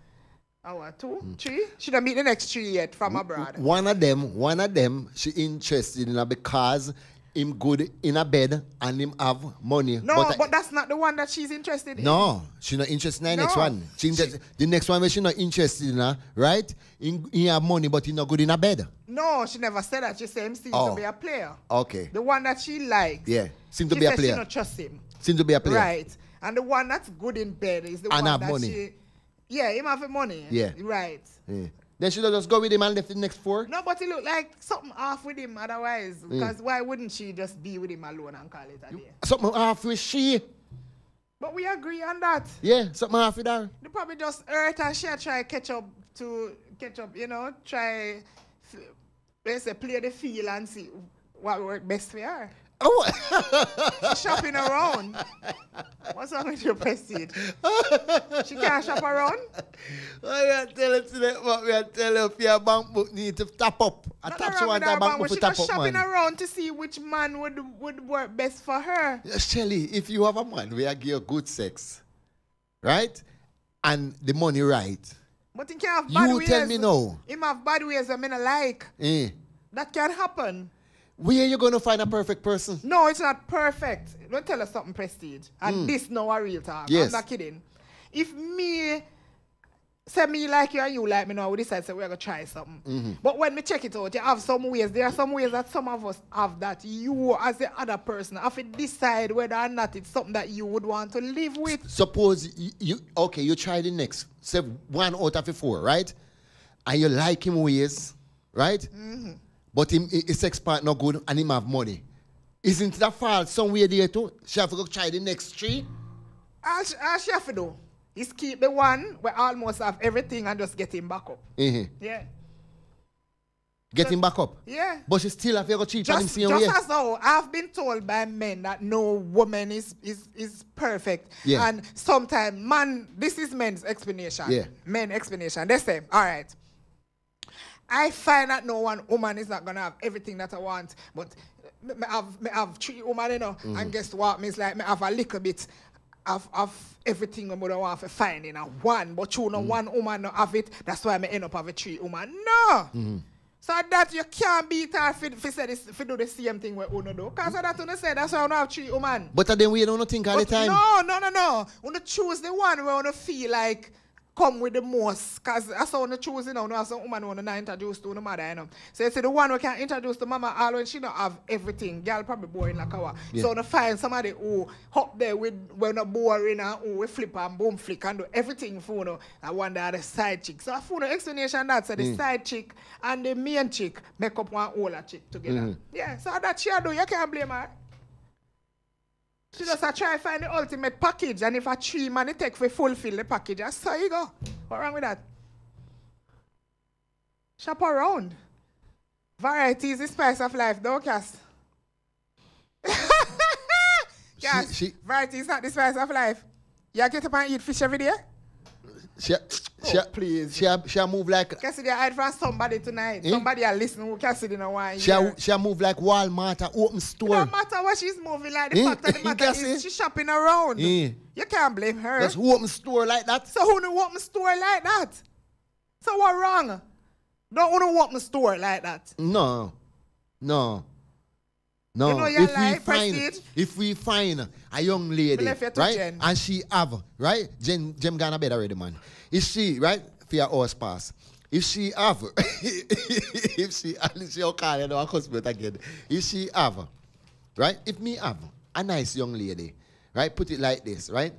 hour two three. She not meet the next three yet from abroad. One of them, one of them, she interested in her because him good in a bed and him have money. No, but, but, I- that's not the one that she's interested in. no, she not interested in the next one. She interest, the next one where she not interested in her, right? In, in have money, but he not good in a bed. No, she never said that. She said him seems Oh. to be a player. Okay. The one that she likes. Yeah, seems to be a player. She not trust him. Seems to be a player. Right. And the one that's good in bed is the And one have that money. she. Yeah, him have money. Yeah. Right. Yeah. Then she just go with him and left the next four. No, but it look like something off with him otherwise. Mm. Because why wouldn't she just be with him alone and call it a day? Something off with she. But we agree on that. Yeah, something off with her. They probably just hurt and she try catch up to catch up, you know, try let's say play the feel and see what work best for her. Oh, She's shopping around. What's wrong with your prestige? she can't shop around. I gotta tell you today, what we are telling you, if your bank book need to top up. I wrong you her, a bank book she to top up, shopping man. around to see which man would would work best for her. Shelly, if you have a man, we are give you good sex, right? And the money right. But he can't have bad You ways. tell me no. Him have bad ways I mean I like. Eh. That can happen. Where are you gonna find a perfect person? No, it's not perfect. Don't tell us something prestige. And Mm. this no a real talk. Yes. I'm not kidding. If me say me like you and you like me now, we decide say we're gonna try something. Mhm. But when we check it out, you have some ways. There are some ways that some of us have that you as the other person have to decide whether or not it's something that you would want to live with. Suppose you, you okay, you try the next, say one out of the four, right? And you like him ways, right? Mhm. But him his sex part not good and him have money. Isn't that fault somewhere there too? She have to go try the next three? All she, all she have to do is keep the one where almost have everything and just get him back up. Mhm. Yeah. Get him back up. Yeah. But she still have to go cheat on him Just, same just way. as though I've been told by men that no woman is is is perfect. Yeah. And sometimes man, this is men's explanation. Yeah. Men explanation. They say, all right. I find that no one woman is not gonna have everything that I want, but me, me have me have three women, you know, Mhm. and guess what? Me is like me have a little bit of, of everything I would want to find in a one, but you know one woman not have it. That's why I may end up have a three woman. No. Mhm. So that you can't beat her if you say this, if you do the same thing with Uno do. Because of that Uno say that's why Uno have three woman. But then we don't think all the time. No, no, no, no. Uno choose the one where Uno feel like come with the most. Because that's how Uno choose, you know. Have some woman who Uno not introduce to no mother, you know. So you see the one who can introduce to mama all when she not have everything. Girl probably boring like our. Yeah. So Uno find somebody who up there with when not boring and who we flip and boom flick and do everything for Uno. And one that the side chick. So I for Uno explanation that, so the Mm. side chick and the main chick make up one older chick together. Mhm. Yeah, so that she do, you can't blame her. She just a try find the ultimate package, and if a three man it take for fulfill the package, that's how you go. What wrong with that? Shop around. Variety is the spice of life, don't Cass? Cass, she- variety is not the spice of life. You get up and eat fish every day? She, she, please. She, she move like Cassidy, I heard from somebody tonight. Eh? Somebody are listening who Cassidy no one she a, she move like Walmart a open It store. don't matter what she's moving like. The Eh? fact of the matter is she's shopping around. Eh. You can't blame her. Just open store like that. So who no open store like that? So what wrong? Don't wanna open store like that. No, no, no. You know if we find, if we find a young lady, right, Jen. and she have right, Jen, Jen gonna bed already, man. If she right for your horse pass, if she have, if she, and she okay, you know, I cuss again. If she have, right, if me have a nice young lady, right, put it like this, right,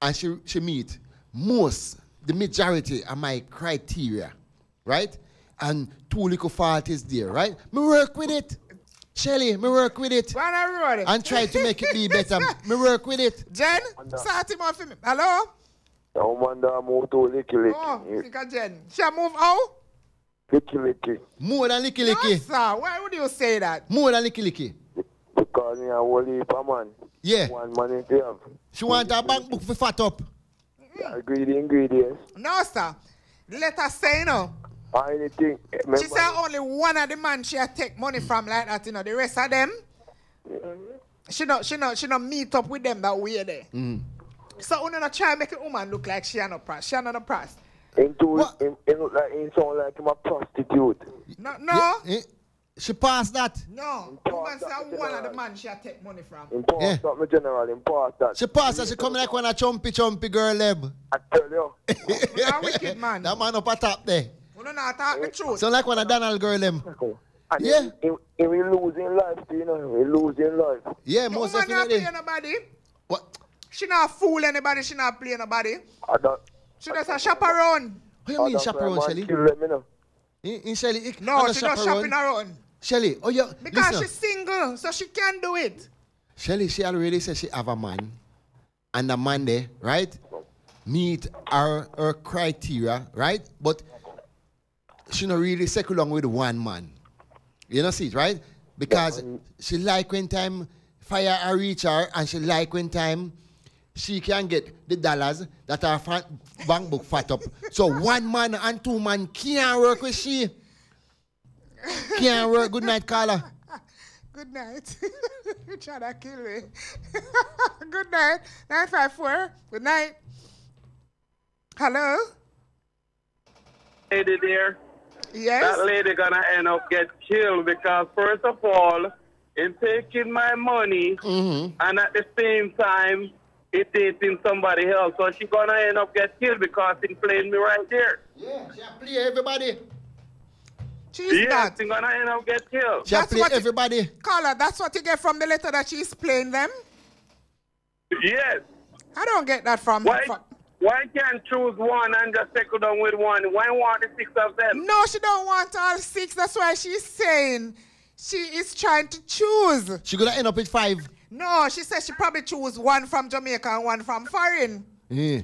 and she she meet most, the majority of my criteria, right, and two little fault is there, right? Me work with it. Shelly, me work with it. Run a road. And try to make it be better. me work with it. Jen, start him off for me. Hello? The woman that move to licky licky. Oh, think of Jen. She move out? Licky licky. More than licky licky. No, sir. Why would you say that? More than licky licky. Because me a whole heap of man. Yeah. One money to have. She want a bank book for fat up. Agree the ingredients. No, sir. Let her say no. Or anything. She said only one of the man she had take money from like that, you know. The rest of them, she not, she not, she not meet up with them that way there. Mm. So we not try and make a woman look like she not price. She not a price. Into him, him look like him sound like him a prostitute. No, no, Eh, She passed that. no. Woman say one of the man she had take money from. Him pass that, me general, him pass that. She passed that. She come like one a chumpy chumpy girl leb. I tell you. You a wicked man. That man up a top there. We don't know talk the truth. So like one a Donald girl them. And ah, Yeah. Eh, eh, eh, he, he, he will lose in life, you know. He lose in life. Yeah, The most woman not definitely. play nobody. What? She not fool anybody. She not play nobody. I don't, She just a chaperone. What you mean chaperone, man Shelly? them, you know. In, in Shelly, it- No, I'm she not chaperone. shopping around. Shelly, oh yeah, Because listen. she's single, so she can do it. Shelly, she already said she have a man, and the man there, right, meet her, her criteria, right? But she not really settle along with one man. You know, see it, right? Because um, she like when time fire her reach her, and she like when time she can get the dollars that her fa- bank book fat up. So one man and two man can't work with she. Can't work. Good night, Carla. Good night. you trying to kill me. Good night. 954. Good night. Hello? Hey there. Yes? That lady gonna end up get killed because first of all, in taking my money Mm-hmm. and at the same time it dating somebody else. So she gonna end up get killed because he playing me right there. Yeah, she play everybody. She's yes, not. she gonna end up get killed. She play everybody. Caller, that's what you get from the letter that she's playing them? Yes. I don't get that from... Why from why can't choose one and just settle down with one? Why want the six of them? no, she don't want all six. That's why she's saying she is trying to choose. She gonna end up with five. No, she says she probably choose one from Jamaica and one from foreign. Yeah.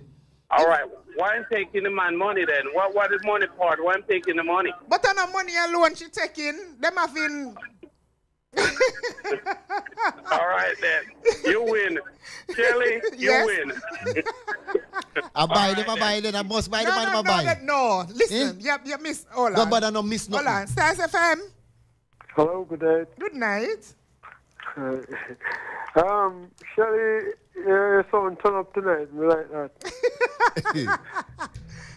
All right. Why I'm taking the man money then? What what is money part? Why I'm taking the money? But on her money alone she taking, them having... All right then. You win. Shelly, you Yes. win. I buy them, I buy them, I must buy them, no, and no, I no, buy. that- no, listen, you, you miss, hold on. No on. bother, no miss Hold nothing. on, Stylz FM. Hello, good night. Good night. um, Shelly, your son turn up tonight. Me like that.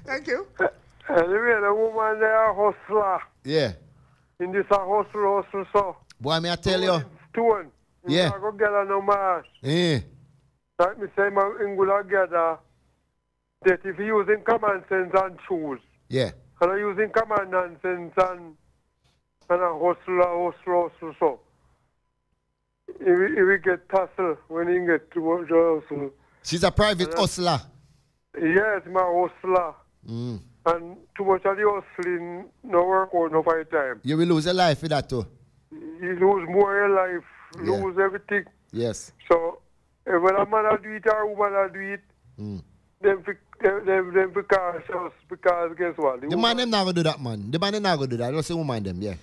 Thank you. Uh, uh, anyway, the woman there a hustler. Yeah. In this a hustle, hustle, so. Boy, me I tell you. Stone. Yeah. I go get no mass. Yeah. Like me say, my Ingula get her. That if you using common sense and choose. Yeah. And I using common nonsense and and a hustler, hustler, hustle, so. If we, if we get tussle when he get too much hustle. She's a private hustler. Yes, my hustler. Mm. And too much of the hustling, no work out, no fight time. You will lose your life with that too. You lose more your life, Yeah. lose everything. Yes. So, if a man will do it or a woman will do it, Mm. then them, them, them be cautious because guess what? The The man them not gonna do that, man. The man them not gonna do that. Just the woman them, yeah.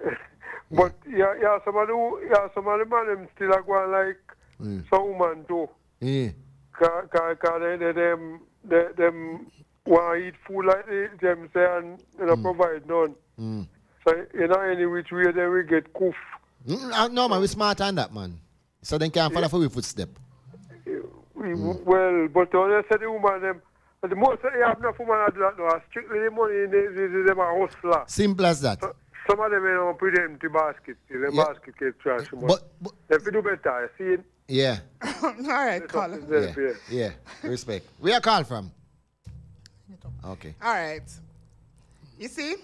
But yeah, yeah, some of the yeah, some of the man them still are going like Mm. some woman too. Yeah. Cause, cause, cause they, they, them, they, them want to eat food like they, them say and they don't provide none. Mm. So you know any which way they will get coof. Mm, uh, no man, we smart on that man. So then can follow for we footstep. We, Well, but when they say the woman them, the most you have enough woman that do that now. Strictly the money, they, they, they, them are hustler. Simple as that. Some of them you know put them to basket. The Yeah. basket get trash. But, but if you do better, you see. Yeah. All right, caller. Yeah. Yeah. Respect. Where you call from? Okay. All right. You see?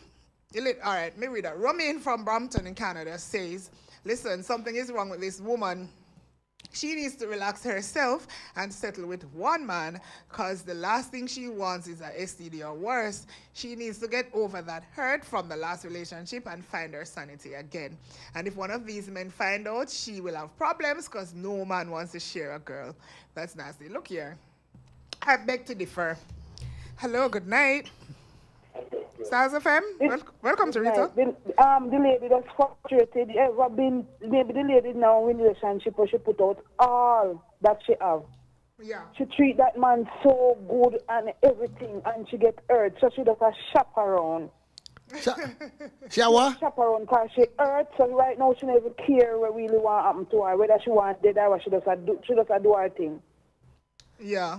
All right, me read that. Romaine from Brampton in Canada says, listen, something is wrong with this woman. She needs to relax herself and settle with one man because the last thing she wants is a STD or worse. She needs to get over that hurt from the last relationship and find her sanity again. And if one of these men find out, she will have problems because no man wants to share a girl. That's nasty. Look here. I beg to differ. Hello, good night. Stylz FM, Wel- welcome to Rita. The, um, the lady that's frustrated, ever been, maybe the lady now in relationship where she put out all that she have. Yeah. She treat that man so good and everything and she get hurt. So she does a chaperone. She a what? Chaperone because she hurt. So right now she never care what really want happen to her. Whether she want dead or what she does a do, she does a do her thing. Yeah.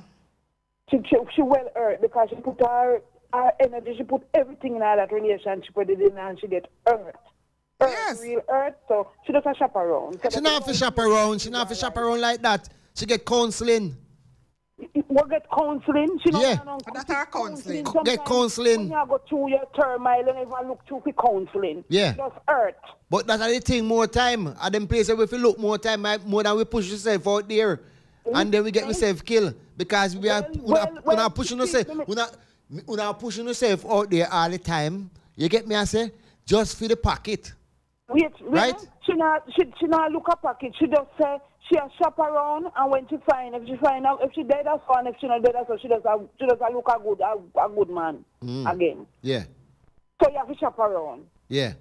She, she, she well hurt because she put her, her energy, she put everything in her that relationship with it in and she get hurt. Hurt, Yes. real hurt. So she doesn't a chaperone. So She that's not have to shop around. She not have to shop around like that. She get counseling. We get counseling. She don't Yeah. want no That's her counseling. Get counseling. When you go through your turmoil and even look through for counseling. Yeah. Just hurt. But that's the thing, more time. At them places where we feel look more time, more than we push yourself out there. And then we get mm-hmm. yourself killed. Because we are we are, we are pushing yourself. We are, we are pushing yourself out there all the time. You get me I say? Just for the pocket. Wait, Right? right? She not she she not look a pocket. She just say she a shop around and when she find if she find out if she dead that's fine, if she not dead that's fine, she does a she does a look a good a, a good man Mm. again. Yeah. So you have to shop around. Yeah.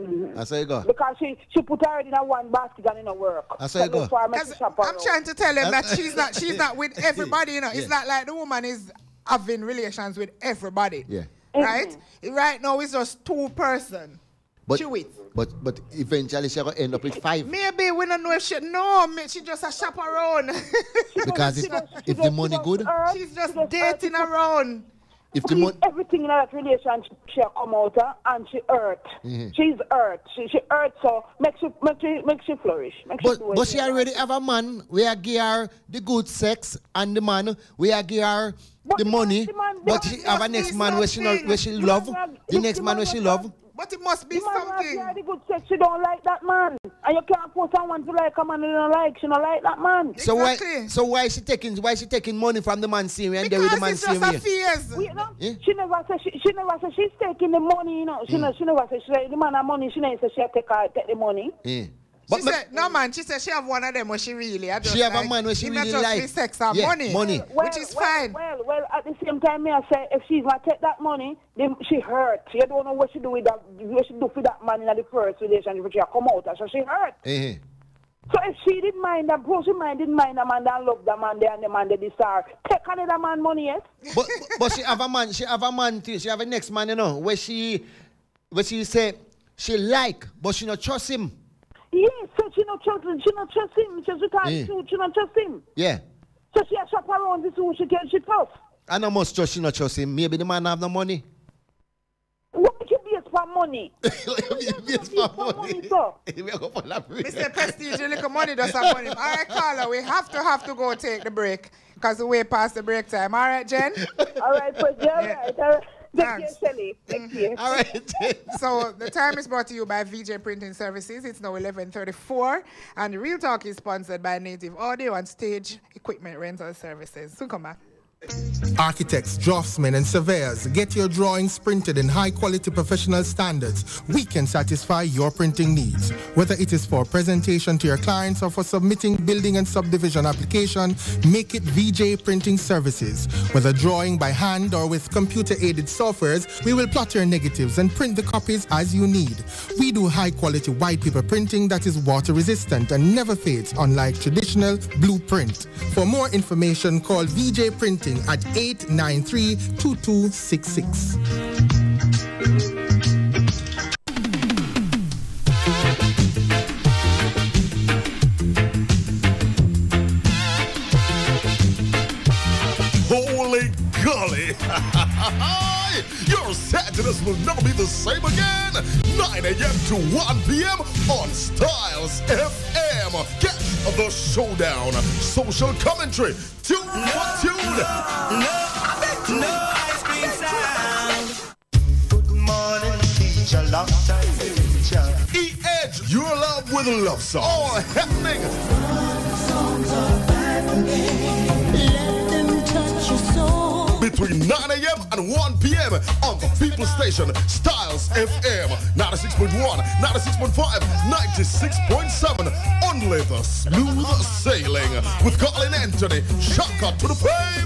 Mhm. That's how you go. Because she she put her in a one basket and in a work. That's how you go. therefore I make her shop I'm trying to tell him that she's not she's not with everybody, you know. It's Yeah. not like the woman is having relations with everybody. Yeah. Right? Right now it's just two person. But, She with. but but eventually she gonna end up with five. Maybe we don't know if she no, me- she just a chaperone. Because if, if the money good, She's just dating around. If the everything in that relationship she come out uh, and she hurt. Mhm. She's hurt. She she hurt so make she make she make she flourish. Make But, what but she already have a man. We are give her the good sex, and the man we are give her the money. But she have a next man where she not where she love. The next man where she love. But it must be the man something. have the good sex. She don't like that man, and you can't put someone to like a man you don't like. She don't like that man. So why so why is she taking why she taking money from the man same way and there with the man same way? We, no, She never say she, she never say she's taking the money. You know, she, Mm. no, she never say she like the man have money. She never say she take her, take the money. Yeah. She said, no man, she said she have one of them where she really I just She have a man where she it really just like. be sex and Yeah, money. money. Which is well, fine. Well, well, at the same time, me I say if she's not take that money, then she hurt. You don't know what she do with that. What she do for that man in the first relationship. She a come out, so she hurt. Eh, So if she didn't mind that, bro, she mind didn't mind the man that love the man there and the man that desire. Take another man money yet? But but she have a man. She have a man too. She have a next man. You know where she where she say she like, but she not trust him. Yes, so she not trust him. She not trust him. She she can't Yeah. She not trust him. Yeah. So she a shop around this who she can she trust. I know must trust she not trust him. Maybe the man have no money. What make you base for money? Yes, for money. So. We are going for that. Mr. Prestige, you little money does have money. All right, Carla, we have to have to go take the break because we're past the break time. All right, Jen? All right, so you're right. All right. Thank you, Thanks. Shelly. Thank you. All right. so the time is brought to you by VJ Printing Services. It's now 11:34, and Real Talk is sponsored by Native Audio and Stage Equipment Rental Services. So come back. Architects, draftsmen, and surveyors, get your drawings printed in high quality professional standards. We can satisfy your printing needs. Whether it is for presentation to your clients or for submitting building and subdivision application, make it VJ Printing Services. Whether drawing by hand or with computer aided softwares, we will plot your negatives and print the copies as you need. We do high quality white paper printing that is water resistant and never fades, unlike traditional blueprint. For more information, call VJ Printing at 893 2266. Holy golly! Your Saturdays will never be the same again. 9 a.m. to 1 p.m. on Stylz FM. Get the showdown. Social commentary. Tune for tune. Good morning, teacher. Long time teacher. E-Edge, your love with a love song. Oh, All happening Between 9 a.m. and 1 p.m. on the People Station, Stylz FM, 96.1, 96.5, 96.7. Only the smooth sailing with Colin Anthony. Shaka to the fame.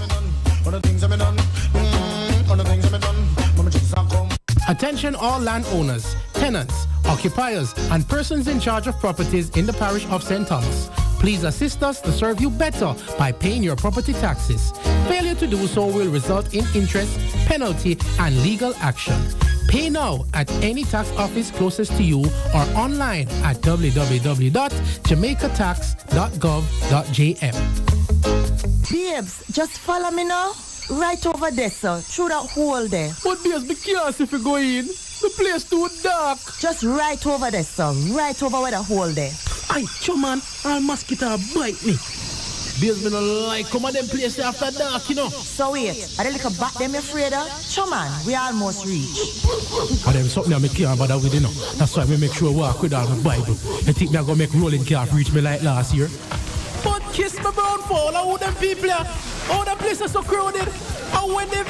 Attention all landowners, tenants, occupiers, and persons in charge of properties in the parish of St. Thomas. Please assist us to serve you better by paying your property taxes. Failure to do so will result in interest, penalty, and legal action. Pay now at any tax office closest to you or online at www.jamaicatax.gov.jm. Babes, just follow me now. Right over there, sir. Through that hole there. But babes, be careful if you go in. The place too dark. Just right over there, sir. Right over where the hole there. Aye, man, all mosquito bite me. Babes, me no like come on them place after dark, you know. So wait, are they little bat them you afraid of? man, we almost reach. And them something that me can't bother with, you know. That's why me make sure I walk with all my Bible. You think me I gonna make rolling calf reach me like last year? But kiss my brown fall, how them people are, all the places so crowded, and when they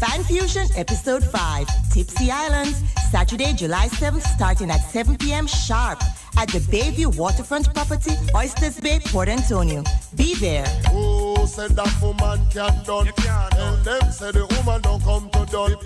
Fan Fusion Episode 5, Tipsy Islands, Saturday, July 7th, starting at 7 p.m. sharp at the Bayview Waterfront Property, Oysters Bay, Port Antonio. Be there. Who said that woman can't done? Tell them say the woman don't come to done.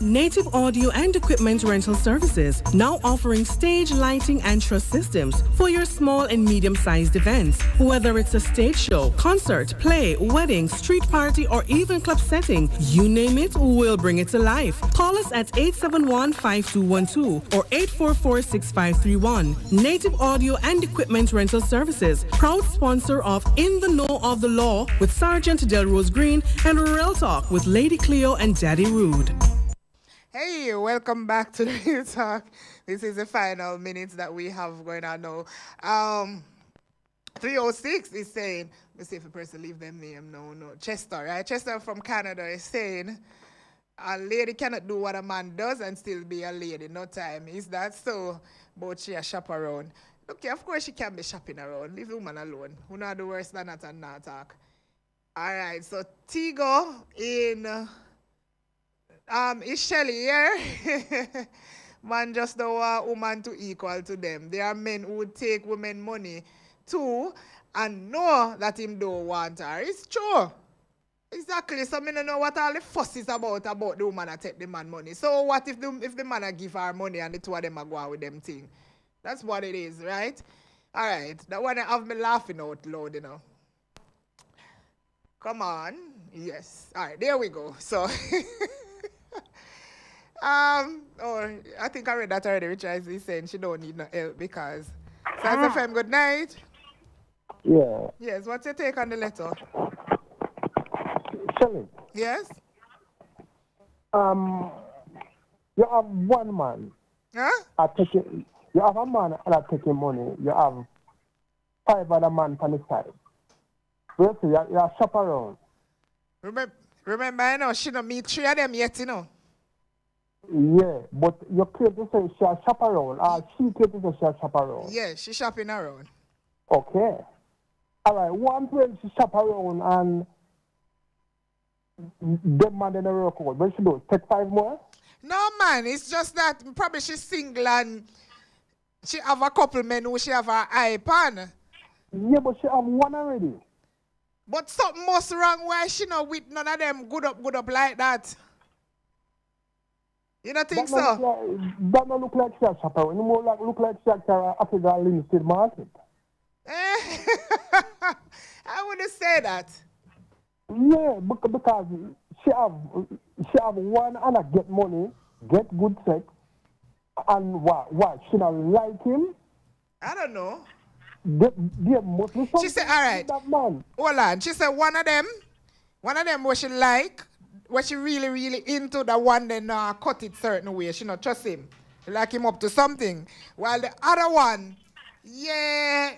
Native Audio and Equipment Rental Services, now offering stage lighting and truss systems for your small and medium-sized events. Whether it's a stage show, concert, play, wedding, street party, or even club setting, you name it, we'll bring it to life. Call us at 871-5212 or 844-6531. Native Audio and Equipment Rental Services, proud sponsor of In the Know of the Law with Sergeant Delrose Green and Real Talk with Lady Cleo and Daddy Rude. Hey, welcome back to the Real Talk. This is the final minutes that we have going on now. Um, 306 is saying, let's see if a person leave them name. No, no. Chester, right? Chester from Canada is saying, a lady cannot do what a man does and still be a lady. No time. Is that so? But she a shop around. Okay, of course she can be shopping around. Leave the woman alone. Who know the worst than that and not talk. All right, so Tigo in... Uh, um, is Shelly here? Man just don't want woman to equal to them. There are men who would take women money too and know that him don't want her. It's true. Exactly. So me don't know what all the fuss is about about the woman that take the man money. So what if the if the man give her money and the two of them are going with them thing? That's what it is, right? All right. That one have me laughing out loud, you know. Come on. Yes. All right. There we go. So. Um, oh, I think I read that already, which is saying she don't need no help because. So ah. FM, good night. Yeah. Yes, what's your take on the letter? Shelly. Yes? Um, you have one man. Huh? I take it, you have a man and I take money. You have five other man on the side. You see, you, you shop around. Remember, remember, you know, she don't meet three of them yet, you know. Yeah, but your kid she a chaperone, or she kid she a chaperone? Yeah, she shopping around. Okay. All right, one place she shop around and them man in the record. What she do? Take five more? No, man. It's just that probably she's single and she have a couple men who she have her eye pan. Yeah, but she have one already. But something must wrong why she not with none of them good up, good up like that. You don't think that so? Like, that don't look like share shopper. It more like look like share Africa limited market. Eh, I wouldn't say that. Yeah, because she have she have one and I get money, get good sex, and what what she not like him? I don't know. There, there must she said, all right. That man. Hold on. She said one of them, one of them what she like what she really, really into the one then uh, cut it certain way. She not trust him. Like him up to something. While the other one, yeah,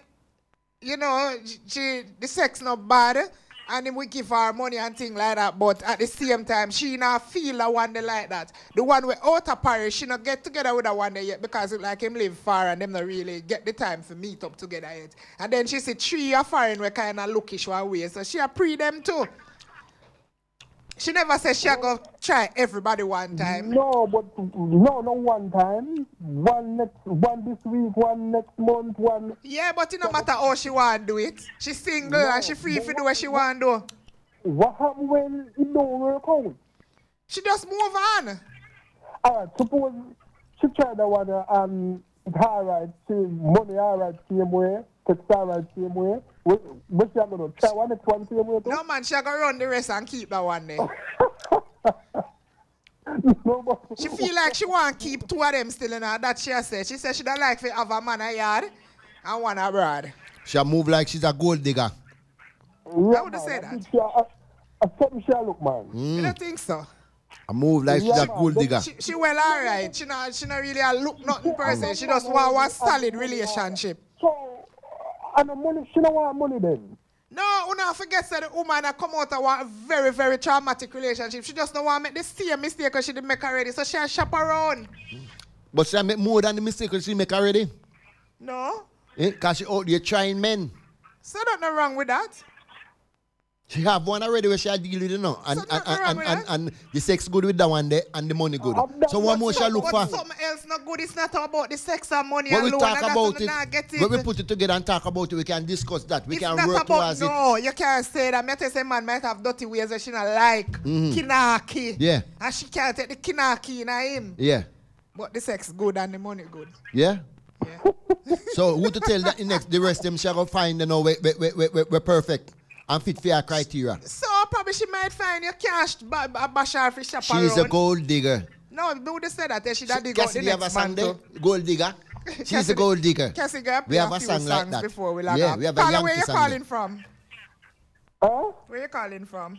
you know, she the sex not bad and him we give her money and thing like that. But at the same time, she not feel the one like that. The one out of Paris, she not get together with the one yet because it like him live far and them not really get the time to meet up together yet. And then she see three of foreign we kind of lookish one way, so she a pre them too. She never said she a go try everybody one time. No, but no, no one time. One next, one this week, one next month, one. Yeah, but it no matter how she want do it. She single and she free to do what she want do. What happen when it don't work out? She just move on. Alright, suppose she tried that one uh, and it's alright, she money alright same way, text alright same way. What, what she gonna try one next one same way too? No man, she a go run the rest and keep that one there. she feel like she want to keep two of them still in her. That she said. She said she don't like to have a man a yard and one abroad. She a move like she's a gold digger. Yeah, I would have said that. She a, a, a something she a look man. Mm. You don't think so? I move like she's a gold digger. She, she well alright. She not she not really a look nothing person. She just want one solid relationship. So, and the money, she don't want money then. No, you not forget that the woman that come out of one very, very traumatic relationship. She just don't want to make the same mistake because she didn't make already. So she a chaperone. But she a make more than the mistake she make already. No? Eh, because she out there trying men. So there's nothing wrong with that. She have one already where she a deal with it now. And, and, and, and, and, and the sex good with that one there and the money good. So one more she look for. something else not good. It's not about the sex and money When we alone. talk and that's about it, it. when we put it together and talk about it, we can discuss that. We it's can work about, towards it. no, you can't say that. Me you, say man might have dirty ways that she not like. Mhm. Kinaki. Yeah. And she can't take the kinaki in him. Yeah. But the sex good and the money good. Yeah? Yeah. so who to tell that the next the rest them shall go find you know we we we we we perfect and fit for your criteria. So probably she might find you cash ba- ba- bash her for shop She's a gold digger. No, we would have said that. eh, She that dig out the Cassie, we have a next man there? too. Gold digger. She's Cassie, a gold digger. Cassie got We have a few song like songs that. before we log Yeah, off. we have a Caller, where Yankee you song calling from? Huh? Where you calling from?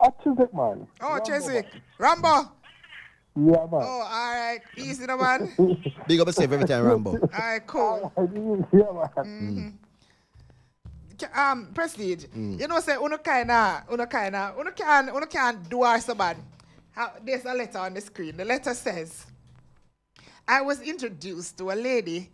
A Chiswick man. Oh, Cheswick. Rambo. Yeah, man. Oh, all right. Easy, no man. Big up yourself every time, Rambo. All right, cool. yeah, man. Um, Prestige. Mm. You know, say, uno kinda, uno kinda, uno can, uno can do her so bad. How, there's a letter on the screen. The letter says, I was introduced to a lady.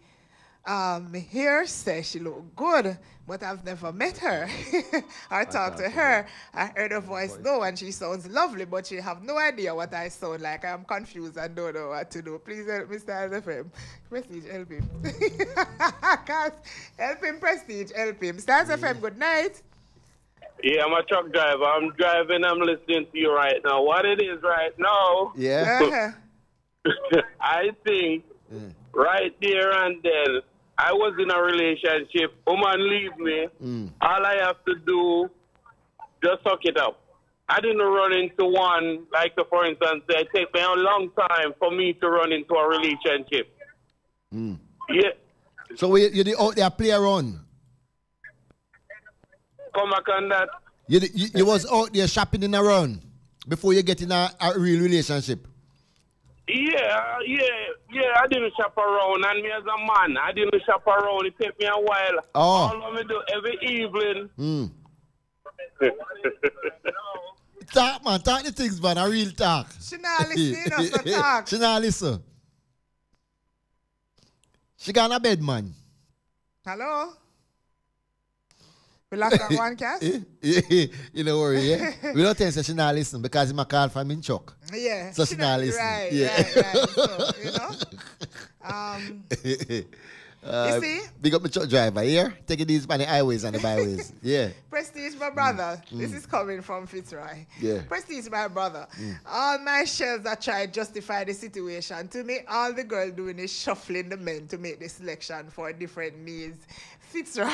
Um, here says she looked good, but I've never met her. I talked to her. I heard her voice though, and she sounds lovely, but she have no idea what I sound like. I'm confused and don't know what to do. Please help me, Stylz FM. Prestige, help him. Guys, help him, Prestige, help him. Stylz FM, good night. Yeah, I'm a truck driver. I'm driving. I'm listening to you right now. What it is right now? Yeah. I think right there and then I was in a relationship. Woman leave me. Mm. All I have to do just suck it up. I didn't run into one like for instance, it take me a long time for me to run into a relationship. Mm. Yeah, So we, you the out there play around. come back on that. You, you, you was out there shopping in around before you get in a, a real relationship. Yeah, yeah, yeah. I didn't shop around, and me as a man, I didn't shop around. It take me a while. Oh. All of me do every evening. Mm. Talk man, talk the things man, a real talk. She not listening, us to talk. she not listen. She got a bed man. Hello? We lost that one, Cass? you know worry, yeah? we don't think that she not listen because him a call from in Chuck. Yeah. Not. Right, yeah. right, right. So, you know? Um, Uh, see? Big up my truck driver here. Taking these on the highways and the byways. Yeah. Prestige, my brother. Mm. This is coming from Fitzroy. Yeah. Prestige, my brother. Mm. All my shells that try to justify the situation. To me, all the girl doing is shuffling the men to make the selection for different needs. Fitzroy.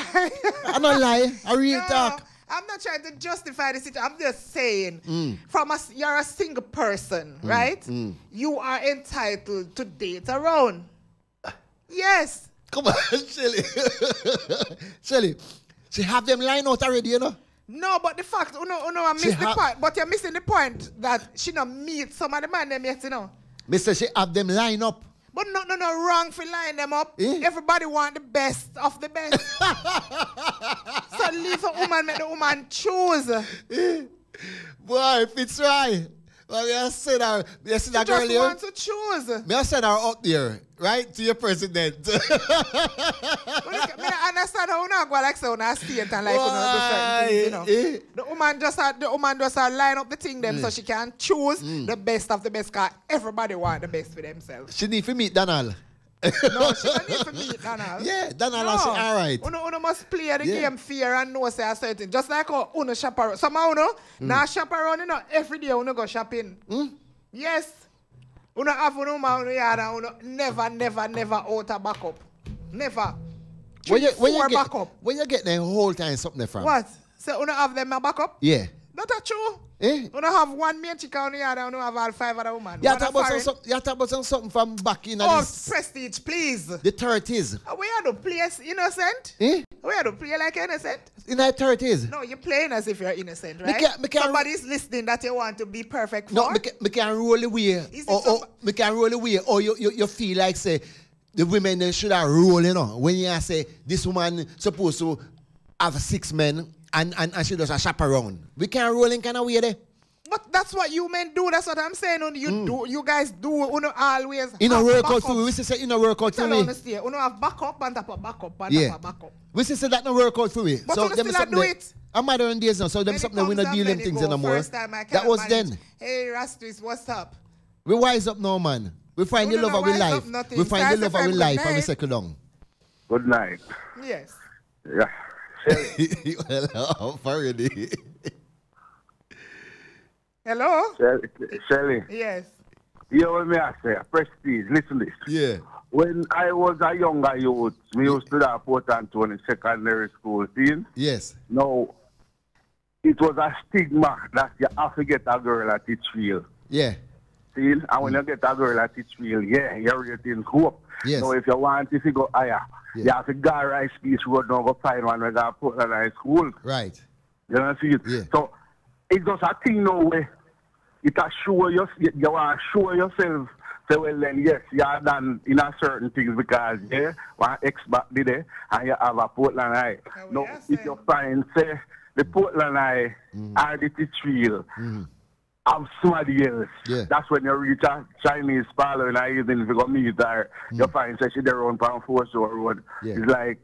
I'm not lying. I real No, talk. I'm not trying to justify the situation. I'm just saying, Mm. from a, you're a single person, Mm, right? mm. You are entitled to date around. Yes. Come on, Shelly. Shelly, she have them line out already, you know? No, but the fact, you know, you know, I She miss the point. But you're missing the point that she not meet some of the man them yet, you know. Mister, she have them line up. But no, no, no, wrong for line them up. Eh? Everybody want the best of the best. so leave a woman, make the woman choose. Boy, if it's right. Well, we have said our, we said You that girl just here. want to choose. We have said her up there, right? To your president. Not understand how you not go like you not state and like you know, do certain things, you know. Eh? The woman just had, the woman just had line up the thing them so Mm. she can choose the best of the best cause everybody want the best for themselves. she need to meet Donald. no, she don't need to meet Donald. Yeah, Donald, no. I say, all right. Uno, uno must play the Yeah. game fair and know say a certain. Just like how uno chaperone. Some of uno, Mm. now chaperone, you know, every day uno go shopping. Yes. Uno have uno man uno yard and uno never, never, never out a backup. Never. When you, when, you get, backup. when you get the whole time something from? What? So uno have them a backup? Yeah. Not a true. Eh? Uno have one main chick on yard and uno have all five other women. You a about some, you talk about some, something from back in Oh, this, prestige, please. the 30s. Uh, We are to play as innocent. Eh? We are to play like innocent. In the 30s. No, you're playing as if you're innocent, Me right? can't- me can't- Somebody's listening that you want to be perfect for. No, me, ca- me can roll away. Is Or, or me can roll away. Or you, you, you feel like say the women they should have roll, you know. When you say this woman supposed to have six men and, and, and she does a chaperone. We can't roll in kind of way there. But that's what you men do. That's what I'm saying. You mm. do. You guys do. You know, always. In a have workout backup. for me. We say in a workout for Tell me. me. stay. You know, have backup and top of backup and Yeah. top of backup. We say say that no work out for me. Eh? But so you them still do that- it. I'm modern days now, so them Many something we comes not and deal them things anymore. First time I That can't was manage. then. Hey, Rastus, what's up? We wise up now, man. We find No, the no, love of our wise life. nothing. We find the Stars love of FM, our good life and we night. settle down. Good night. Yes. Yeah. Hello, Faraday. Hello? Shelly, Shelly, Yes. you know what me I say? Prestige, listen this. Yeah. When I was a younger youth, we used to do Port Anthony Secondary School team. Yes. Now, it was a stigma that you have to get a girl at its real. Yeah. See? And when you get a girl at its real, yeah, your ratings go up. Yes. Now, if you want, if you go higher, you have to go Rice Peace Road, now go find one where you put High School. Right. You know see it? So it's just a thing now where it a show you, you, you want to show yourself. Say, well then, yes, you are done in a certain things because, yeah, one ex back did it, and you have a Portland Eye. No, if you find, say, the Portland High Eye are the real of somebody else. Yeah. That's when you reach a Chinese parlor and I even if you go meet her, hmm. you find say she there on Pound Force Road. Yeah. It's like,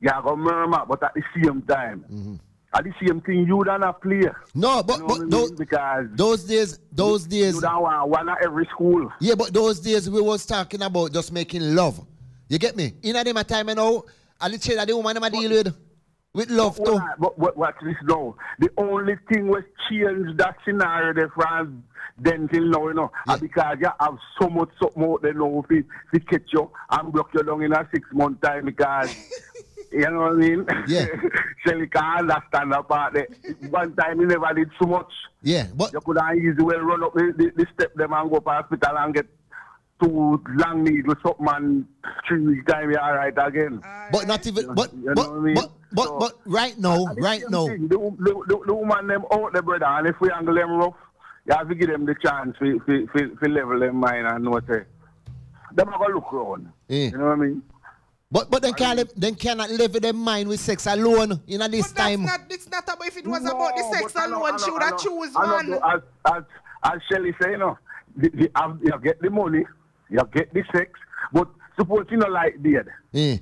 you go murmur, but at the same time, mm-hmm. at the same thing, you don't have play. No, but, You know but I those, because those days, those days. you don't want one at every school. Yeah, but those days we was talking about just making love. You get me? In a them time you know, child that the woman a deal with. With love But, too. but, but watch this now. The only thing was change that scenario there from then till now, you know, uh, and because you have so much something out there now to, to catch you and block you down in a six month time because you know what I mean? Yeah. Shelly can understand that part there. One time you never did so much. Yeah, but You could have easily well run up the, the, the step them and go to hospital and get two long needles something and three weeks time you're alright again. but not even but You know but what I mean? but but, So- but right now, right now. thing, The, the, the, the woman them out there, brother, and if we angle them rough, you have to give them the chance to, to, to, to level them mind and know say, them are going to look around. Yeah. You know what I mean? But but they can't live, they cannot live with their mind with sex alone in a this time. Not, it's not about if it was about the sex but I know- alone, I she would I have choose I know, one. As, as, as Shelly say, you know, the, the, you get the money, you get the sex, but suppose you know like dead. Yeah.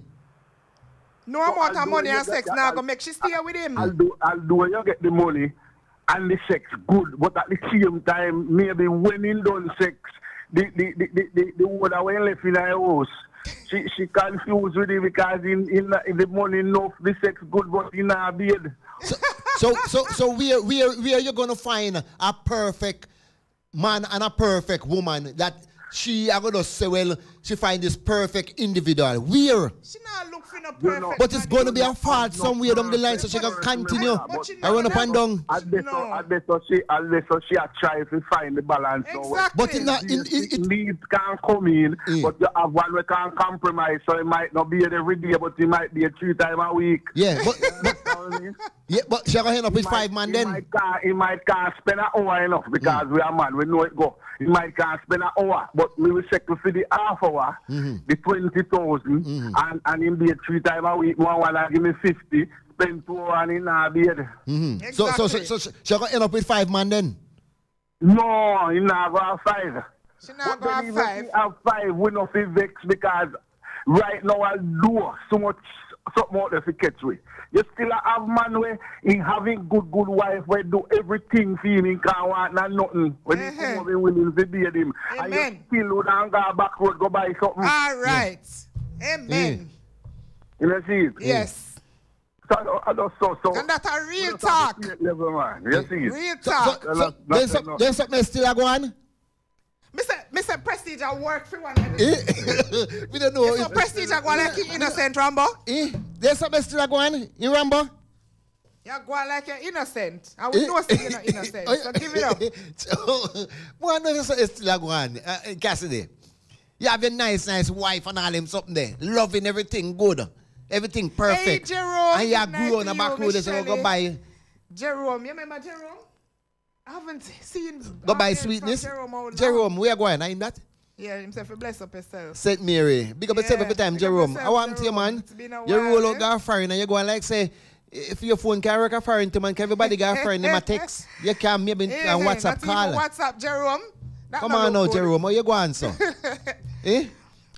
No amount I'll of money and sex now I'll- gonna make she stay with him. I'll do, I'll do you get the money and the sex good, but at the same time, maybe when in done sex, the the the the, the, the woman when left in her house, she she confused with it because in in, the- in the money enough, the sex good, but in her bed. So so so where where where you gonna find a perfect man and a perfect woman that she are gonna say well she find this perfect individual. Where? She not look for no perfect. But it's gonna be a fault somewhere down the line so she can continue. I run up and down. At this, so, at this, so she, at this, so she a try to find the balance. Exactly. But it not- it- it- it- needs can come in, but you have one we can compromise. So it might not be there every day, but it might be a three time a week. Yeah, but, yeah, but she gonna end up with five man He then. might can't, he might can't spend an hour enough because mm. we are man, we know it go. He might can't spend an hour, but we will settle for the half hour hour, Mhm. the 20,000, and, and him be three times a week, one wanna give me 50, spend two hours and he not be there. Mhm. So, so, so, so, so, she gonna end up with five man then? No, he not go have five. She not But go have five. if he have five, we not feel vex because right now I do so much something out there to catch with. You still have man where he having good, good wife where do everything for him, he can't want not nothing. When he uh-huh. come up, he willing to date him. And you Amen. still would not go back road, go buy something. All right. Amen. You know, see it? Yes. So, I don't- I so, so. And that a real talk. Level, man. You see it? Real So, talk. so, so, there's, some, there's something still a go on? Mr. Mr. Prestige, I work for one. we don't know. So Prestige, I go like you innocent, Rambo. Eh? There's something still a go on in Rambo? You go like you're innocent. I would know say you're not innocent. So give it up. so, one of the is still a go on, uh, uh, Cassidy. You have a nice, nice wife and all them something there. Loving everything good. Everything perfect. Hey, Jerome. And you grew on to the back you, road Michelle. go buy, Jerome, you remember Jerome? I haven't seen. go from sweetness. Jerome. Jerome, where you going? I in that? Yeah, himself, bless up yourself. St. Mary. Big up yourself Yeah, every time, Jerome. yourself, I want to you, man. been a You while, roll out got foreign and you go and like say, if your phone can work a foreign to man, can everybody got foreign them a text? You can maybe Yeah, and WhatsApp call. WhatsApp, Jerome. That Come on now, good. Jerome. How you going, so? eh?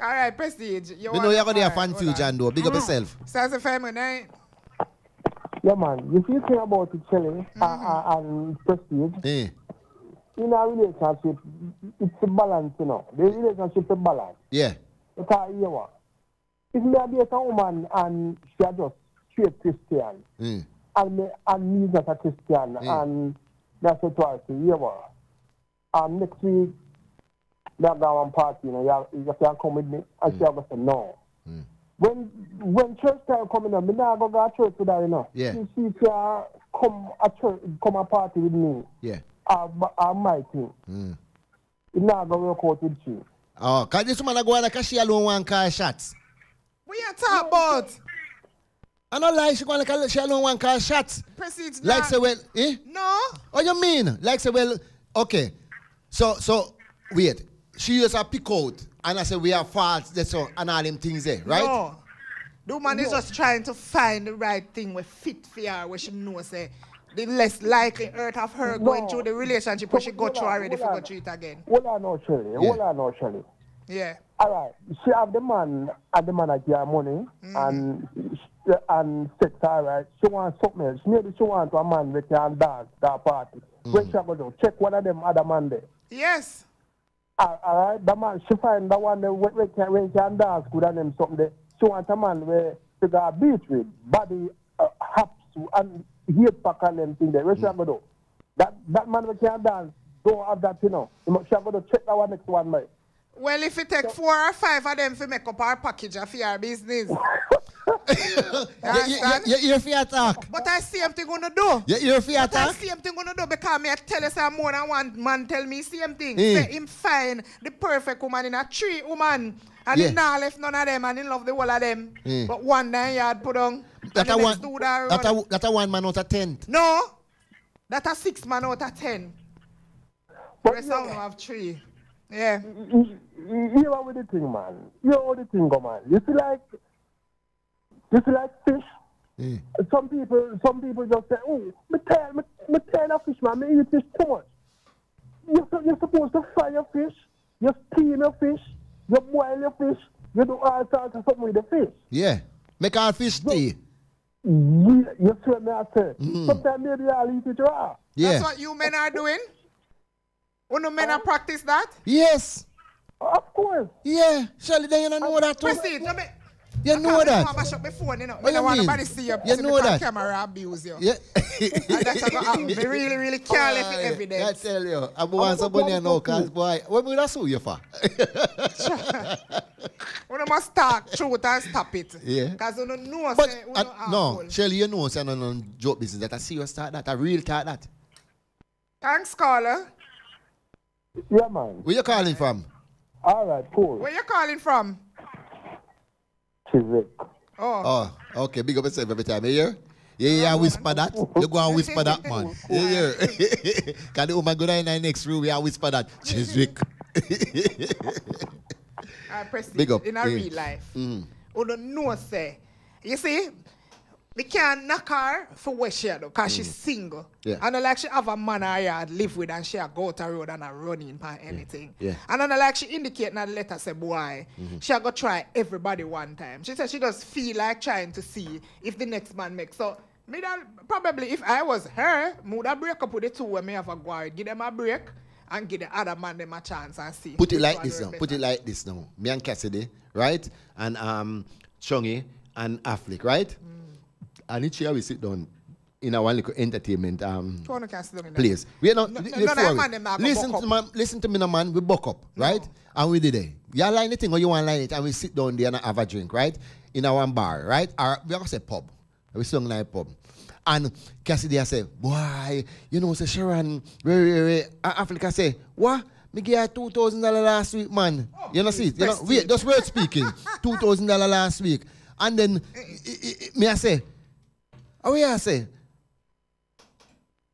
All right, Prestige. You We know you're going to have fun future, and though. Big up yourself. Starts a family night. Yeah, man. If you think about it, Shelly, Mm-hmm. uh, uh, and Prestige, Eh. in a relationship, it's a balance, you know. The relationship is a balance. Yeah. Because, you know, if me a date a woman and she a just straight Christian, Mm. and me and me is not a Christian, Mm. and that's what I say, you know, um, next week, me a go one party, you know, you, you can come with me, and she a go say no. Mm. When when church time coming up, me not go go to church with her, you know. Yeah. She, she can come a church, come a party with me, Yeah. uh, uh, my thing. Mm. It not go work out with she. Oh, because this woman go on like she alone one car shots. What you talk about? I don't lie, she go on like she alone one car shots. Prestige. Like not- say, well, eh? No. What you mean? Like say, well, okay. So, so, wait. She used to pick out, and I say, we are faults, that's all, and all them things there, right? No. The woman is just trying to find the right thing with fit for her, where she knows say the less likely hurt of her going through the relationship where she go through on, already hold for go through it again. Hold on now, Shirley. Hold on now, Shirley. Yeah. All right. She have the man and the man that give her money mm-hmm. and she, and sex, all right. She wants something else. Maybe she wants a man with can dance that party. When mm. she go do, check one of them other man there. Yes. All right. The man, she find the one that when, when, when can dance good and them something. She want a man where she got a beach with, body uh, haps and hip pack and them thing there. Where she go do? That, that man who can dance don't have that, you know. She go to check that one next one, mate. Well, if it take four or five of them to make up our package of your business. You, you, you, you hear for talk? But I same thing gonna do. You hear for your But I talk? same thing gonna do because me I tell you some more than one man tell me same thing. Eh. Say him find the perfect woman in a tree woman. And Yeah. he not left none of them and he love the whole of them. Eh. But one nine yard put on. That and a one, next dude that a, that a one man out of ten. No. That a six man out of ten. The rest of them have three. Yeah. you you know what the thing, man. You know what the thing, go, man. You feel like, you feel like fish. Some people, some people just say, "Oh, me tired, me, me tired of fish, man. Me eat fish too much." You su- you're supposed to fry your fish, you steam your fish, you boil your fish, you do all sorts of something with the fish. Yeah. Make our fish tea. You, you see what me I say? Mm. Sometimes maybe I'll eat it raw. Yeah. That's what you men are doing? When the men are practice that? Yes. Of course. Yeah. Surely then you don't know that too. Proceed. No, me, You know that. I mash up my phone, you know. What you don't want mean? nobody see you. You know that. camera abuse you. Yeah. and that's what happen. Me really, really can't leave Boy, evidence. I tell you, I want somebody know, cause boy, what would I sue you for? Uno must talk truth and stop it. Yeah. Because uno know But say uh, no, asshole. Shelly, you know, say no, no joke business. That a serious start that, a real start that. Thanks, caller. Yeah, man. Where you calling from? All right, cool. Where you calling from? Chiswick. Oh. Oh, okay. Big up yourself every time. You hear? Yeah, yeah, whisper that. You go and whisper that, man. You hear? Because the woman go down in the next room, we are whisper that. Chiswick. Uh, prestige Big up. in a Yeah. real life. Mm. Who don't know say. You see, we can't knock her for where she do, because she's single. Yeah. And like she have a man her yard live with and she a go to road and a running for anything. Yeah. And not like she indicate in the letter say, boy, Mhm. she a go try everybody one time. She said she just feel like trying to see if the next man makes. So me that probably if I was her, would have break up with the two when me have a go give them a break and give the other man them a chance and see. Put it like this now. Put it like this now. Me and Cassidy, right? And um Chongi and Affleck, right? Mm. And each year we sit down in our little entertainment um Which one can sit down in place. We are not No- no- the none of four them of man it. them not go listen to man, listen to me now, man. We buck up, right? And we did it. You line the thing or you want line it, and we sit down there and have a drink, right? In our bar, right? Or we are gonna say pub. We sung a pub. And Cassidy I say, boy, you know, say Sharon, very, very, Africa say, what? Me give her two thousand dollar last week, man. you know, see, it? you know, wait, just word speaking, two thousand dollar last week, and then i- i- me I say, oh yeah, I say,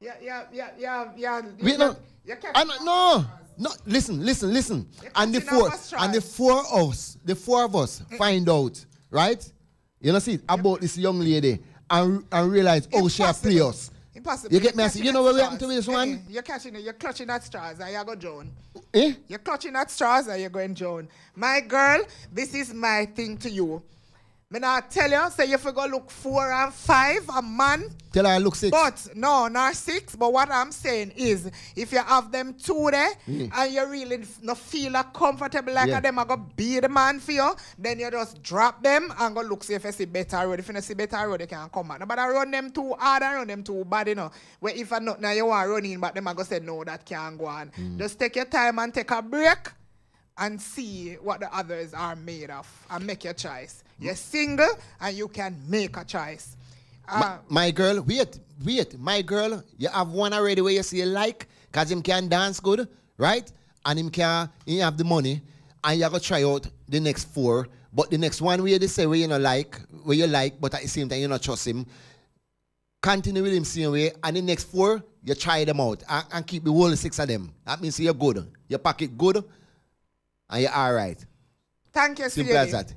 Yeah, yeah, yeah, yeah, yeah. wait, no, you I no, no, listen, listen, listen, and the four, up a stride. and the four of us, the four of us find out, right? You know, see, about this young lady, and and realize, oh, she play us. Impossible. You get me? You're you know what we happen to this one? Eh, You're catching it. You're clutching at straws and you go Joan. Eh? You're clutching at straws and you're going Joan. My girl, this is my thing to you. Me not tell you, say you go look four and five a man. Tell her I look six. But no, not six. But what I'm saying is, if you have them two there Mm. and you really not feel like comfortable like Yeah. them, I go be the man for you. Then you just drop them and go look see if you see better road. If you see better road, you can come back. No, but I run them too hard and run them too bad, you know. Where if I not now you want running, but them I go say no, that can't go on. Mm. Just take your time and take a break and see what the others are made of and make your choice. You're single and you can make a choice. Uh, My girl, wait, wait. My girl, you have one already where you see you like, because him can dance good, right? And him can, he have the money, and you go try out the next four. But the next one where they say where you not like, where you like, but at the same time you not trust him. Continue with him same way, and the next four, you try them out and, and keep the whole six of them. That means you're good. Your pocket good, and you're all right. Thank you, Simple as that.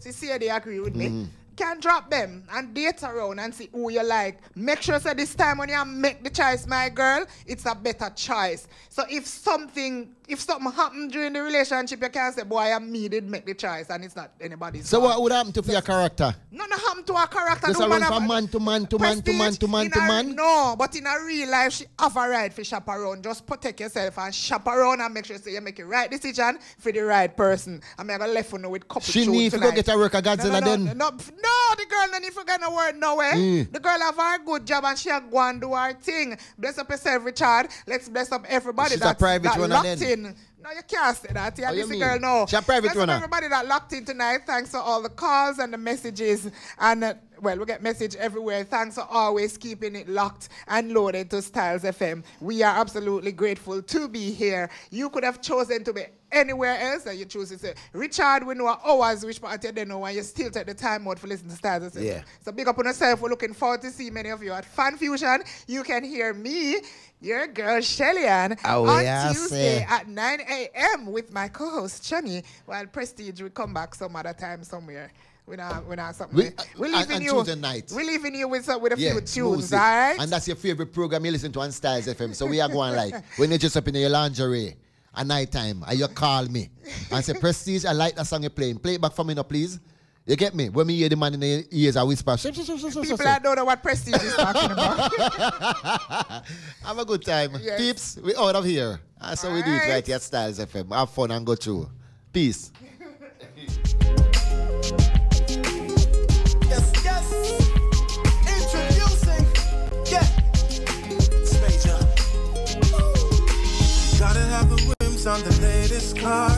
Agree with me. Mhm. Can drop them and date around and see who you like. Make sure so this time when you make the choice, my girl, it's a better choice. So if something if something happened during the relationship, you can say, boy, I am me did make the choice and it's not anybody's So fault. what would happen to for your character? Nothing happened to her character. Just The a woman run have- from man to man to man to man to man to man? No, but in a real life, she have a right for shop around. Just protect yourself and shop around and make sure so you make the right decision for the right person. I'm gonna left you know with couple She truth need to go get a work no, Godzilla no, no, then. No, no, no, the girl don't need to get no word nowhere. Mm. The girl have her good job and she a go and do her thing. Bless up yourself, Richard. Let's bless up everybody She's a that's private that locked then. in. No, you can't say that. Yeah, What this girl no. She a private Bless up runner. everybody that locked in tonight. Thanks for all the calls and the messages. And uh, well, we get message everywhere. Thanks for always keeping it locked and loaded to Stylz FM. We are absolutely grateful to be here. You could have chosen to be anywhere else that you choose to say, Richard, we know hours which part you know and you still take the time out for listening to FM. Yeah. So big up on yourself. We're looking forward to see many of you at Fan Fusion. You can hear me, your girl Shelly Ann, Oh, on yeah, Tuesday say. at 9 a.m. with my co-host Chunny, while Prestige will come back some other time somewhere. We not, we not something. We- uh, We, we're and- leaving uh, and you. Night. We're leaving you with, some- with a few tunes, all right? And that's your favorite program you listen to on Stylz FM. So we are going like, when you're just up in your lingerie at night time, and you call me and say, Prestige, I like that song you're playing. Play it back for me now, please. You get me? When me hear the man in the ears, I whisper, "Shh, shh, shh, shh, shh, shh, People shh." that don't know what Prestige is talking about. Have a good time. Yes. Peeps, we out of here. That's how we do it right here at Stylz FM. Have fun and go through. Peace. on the latest car.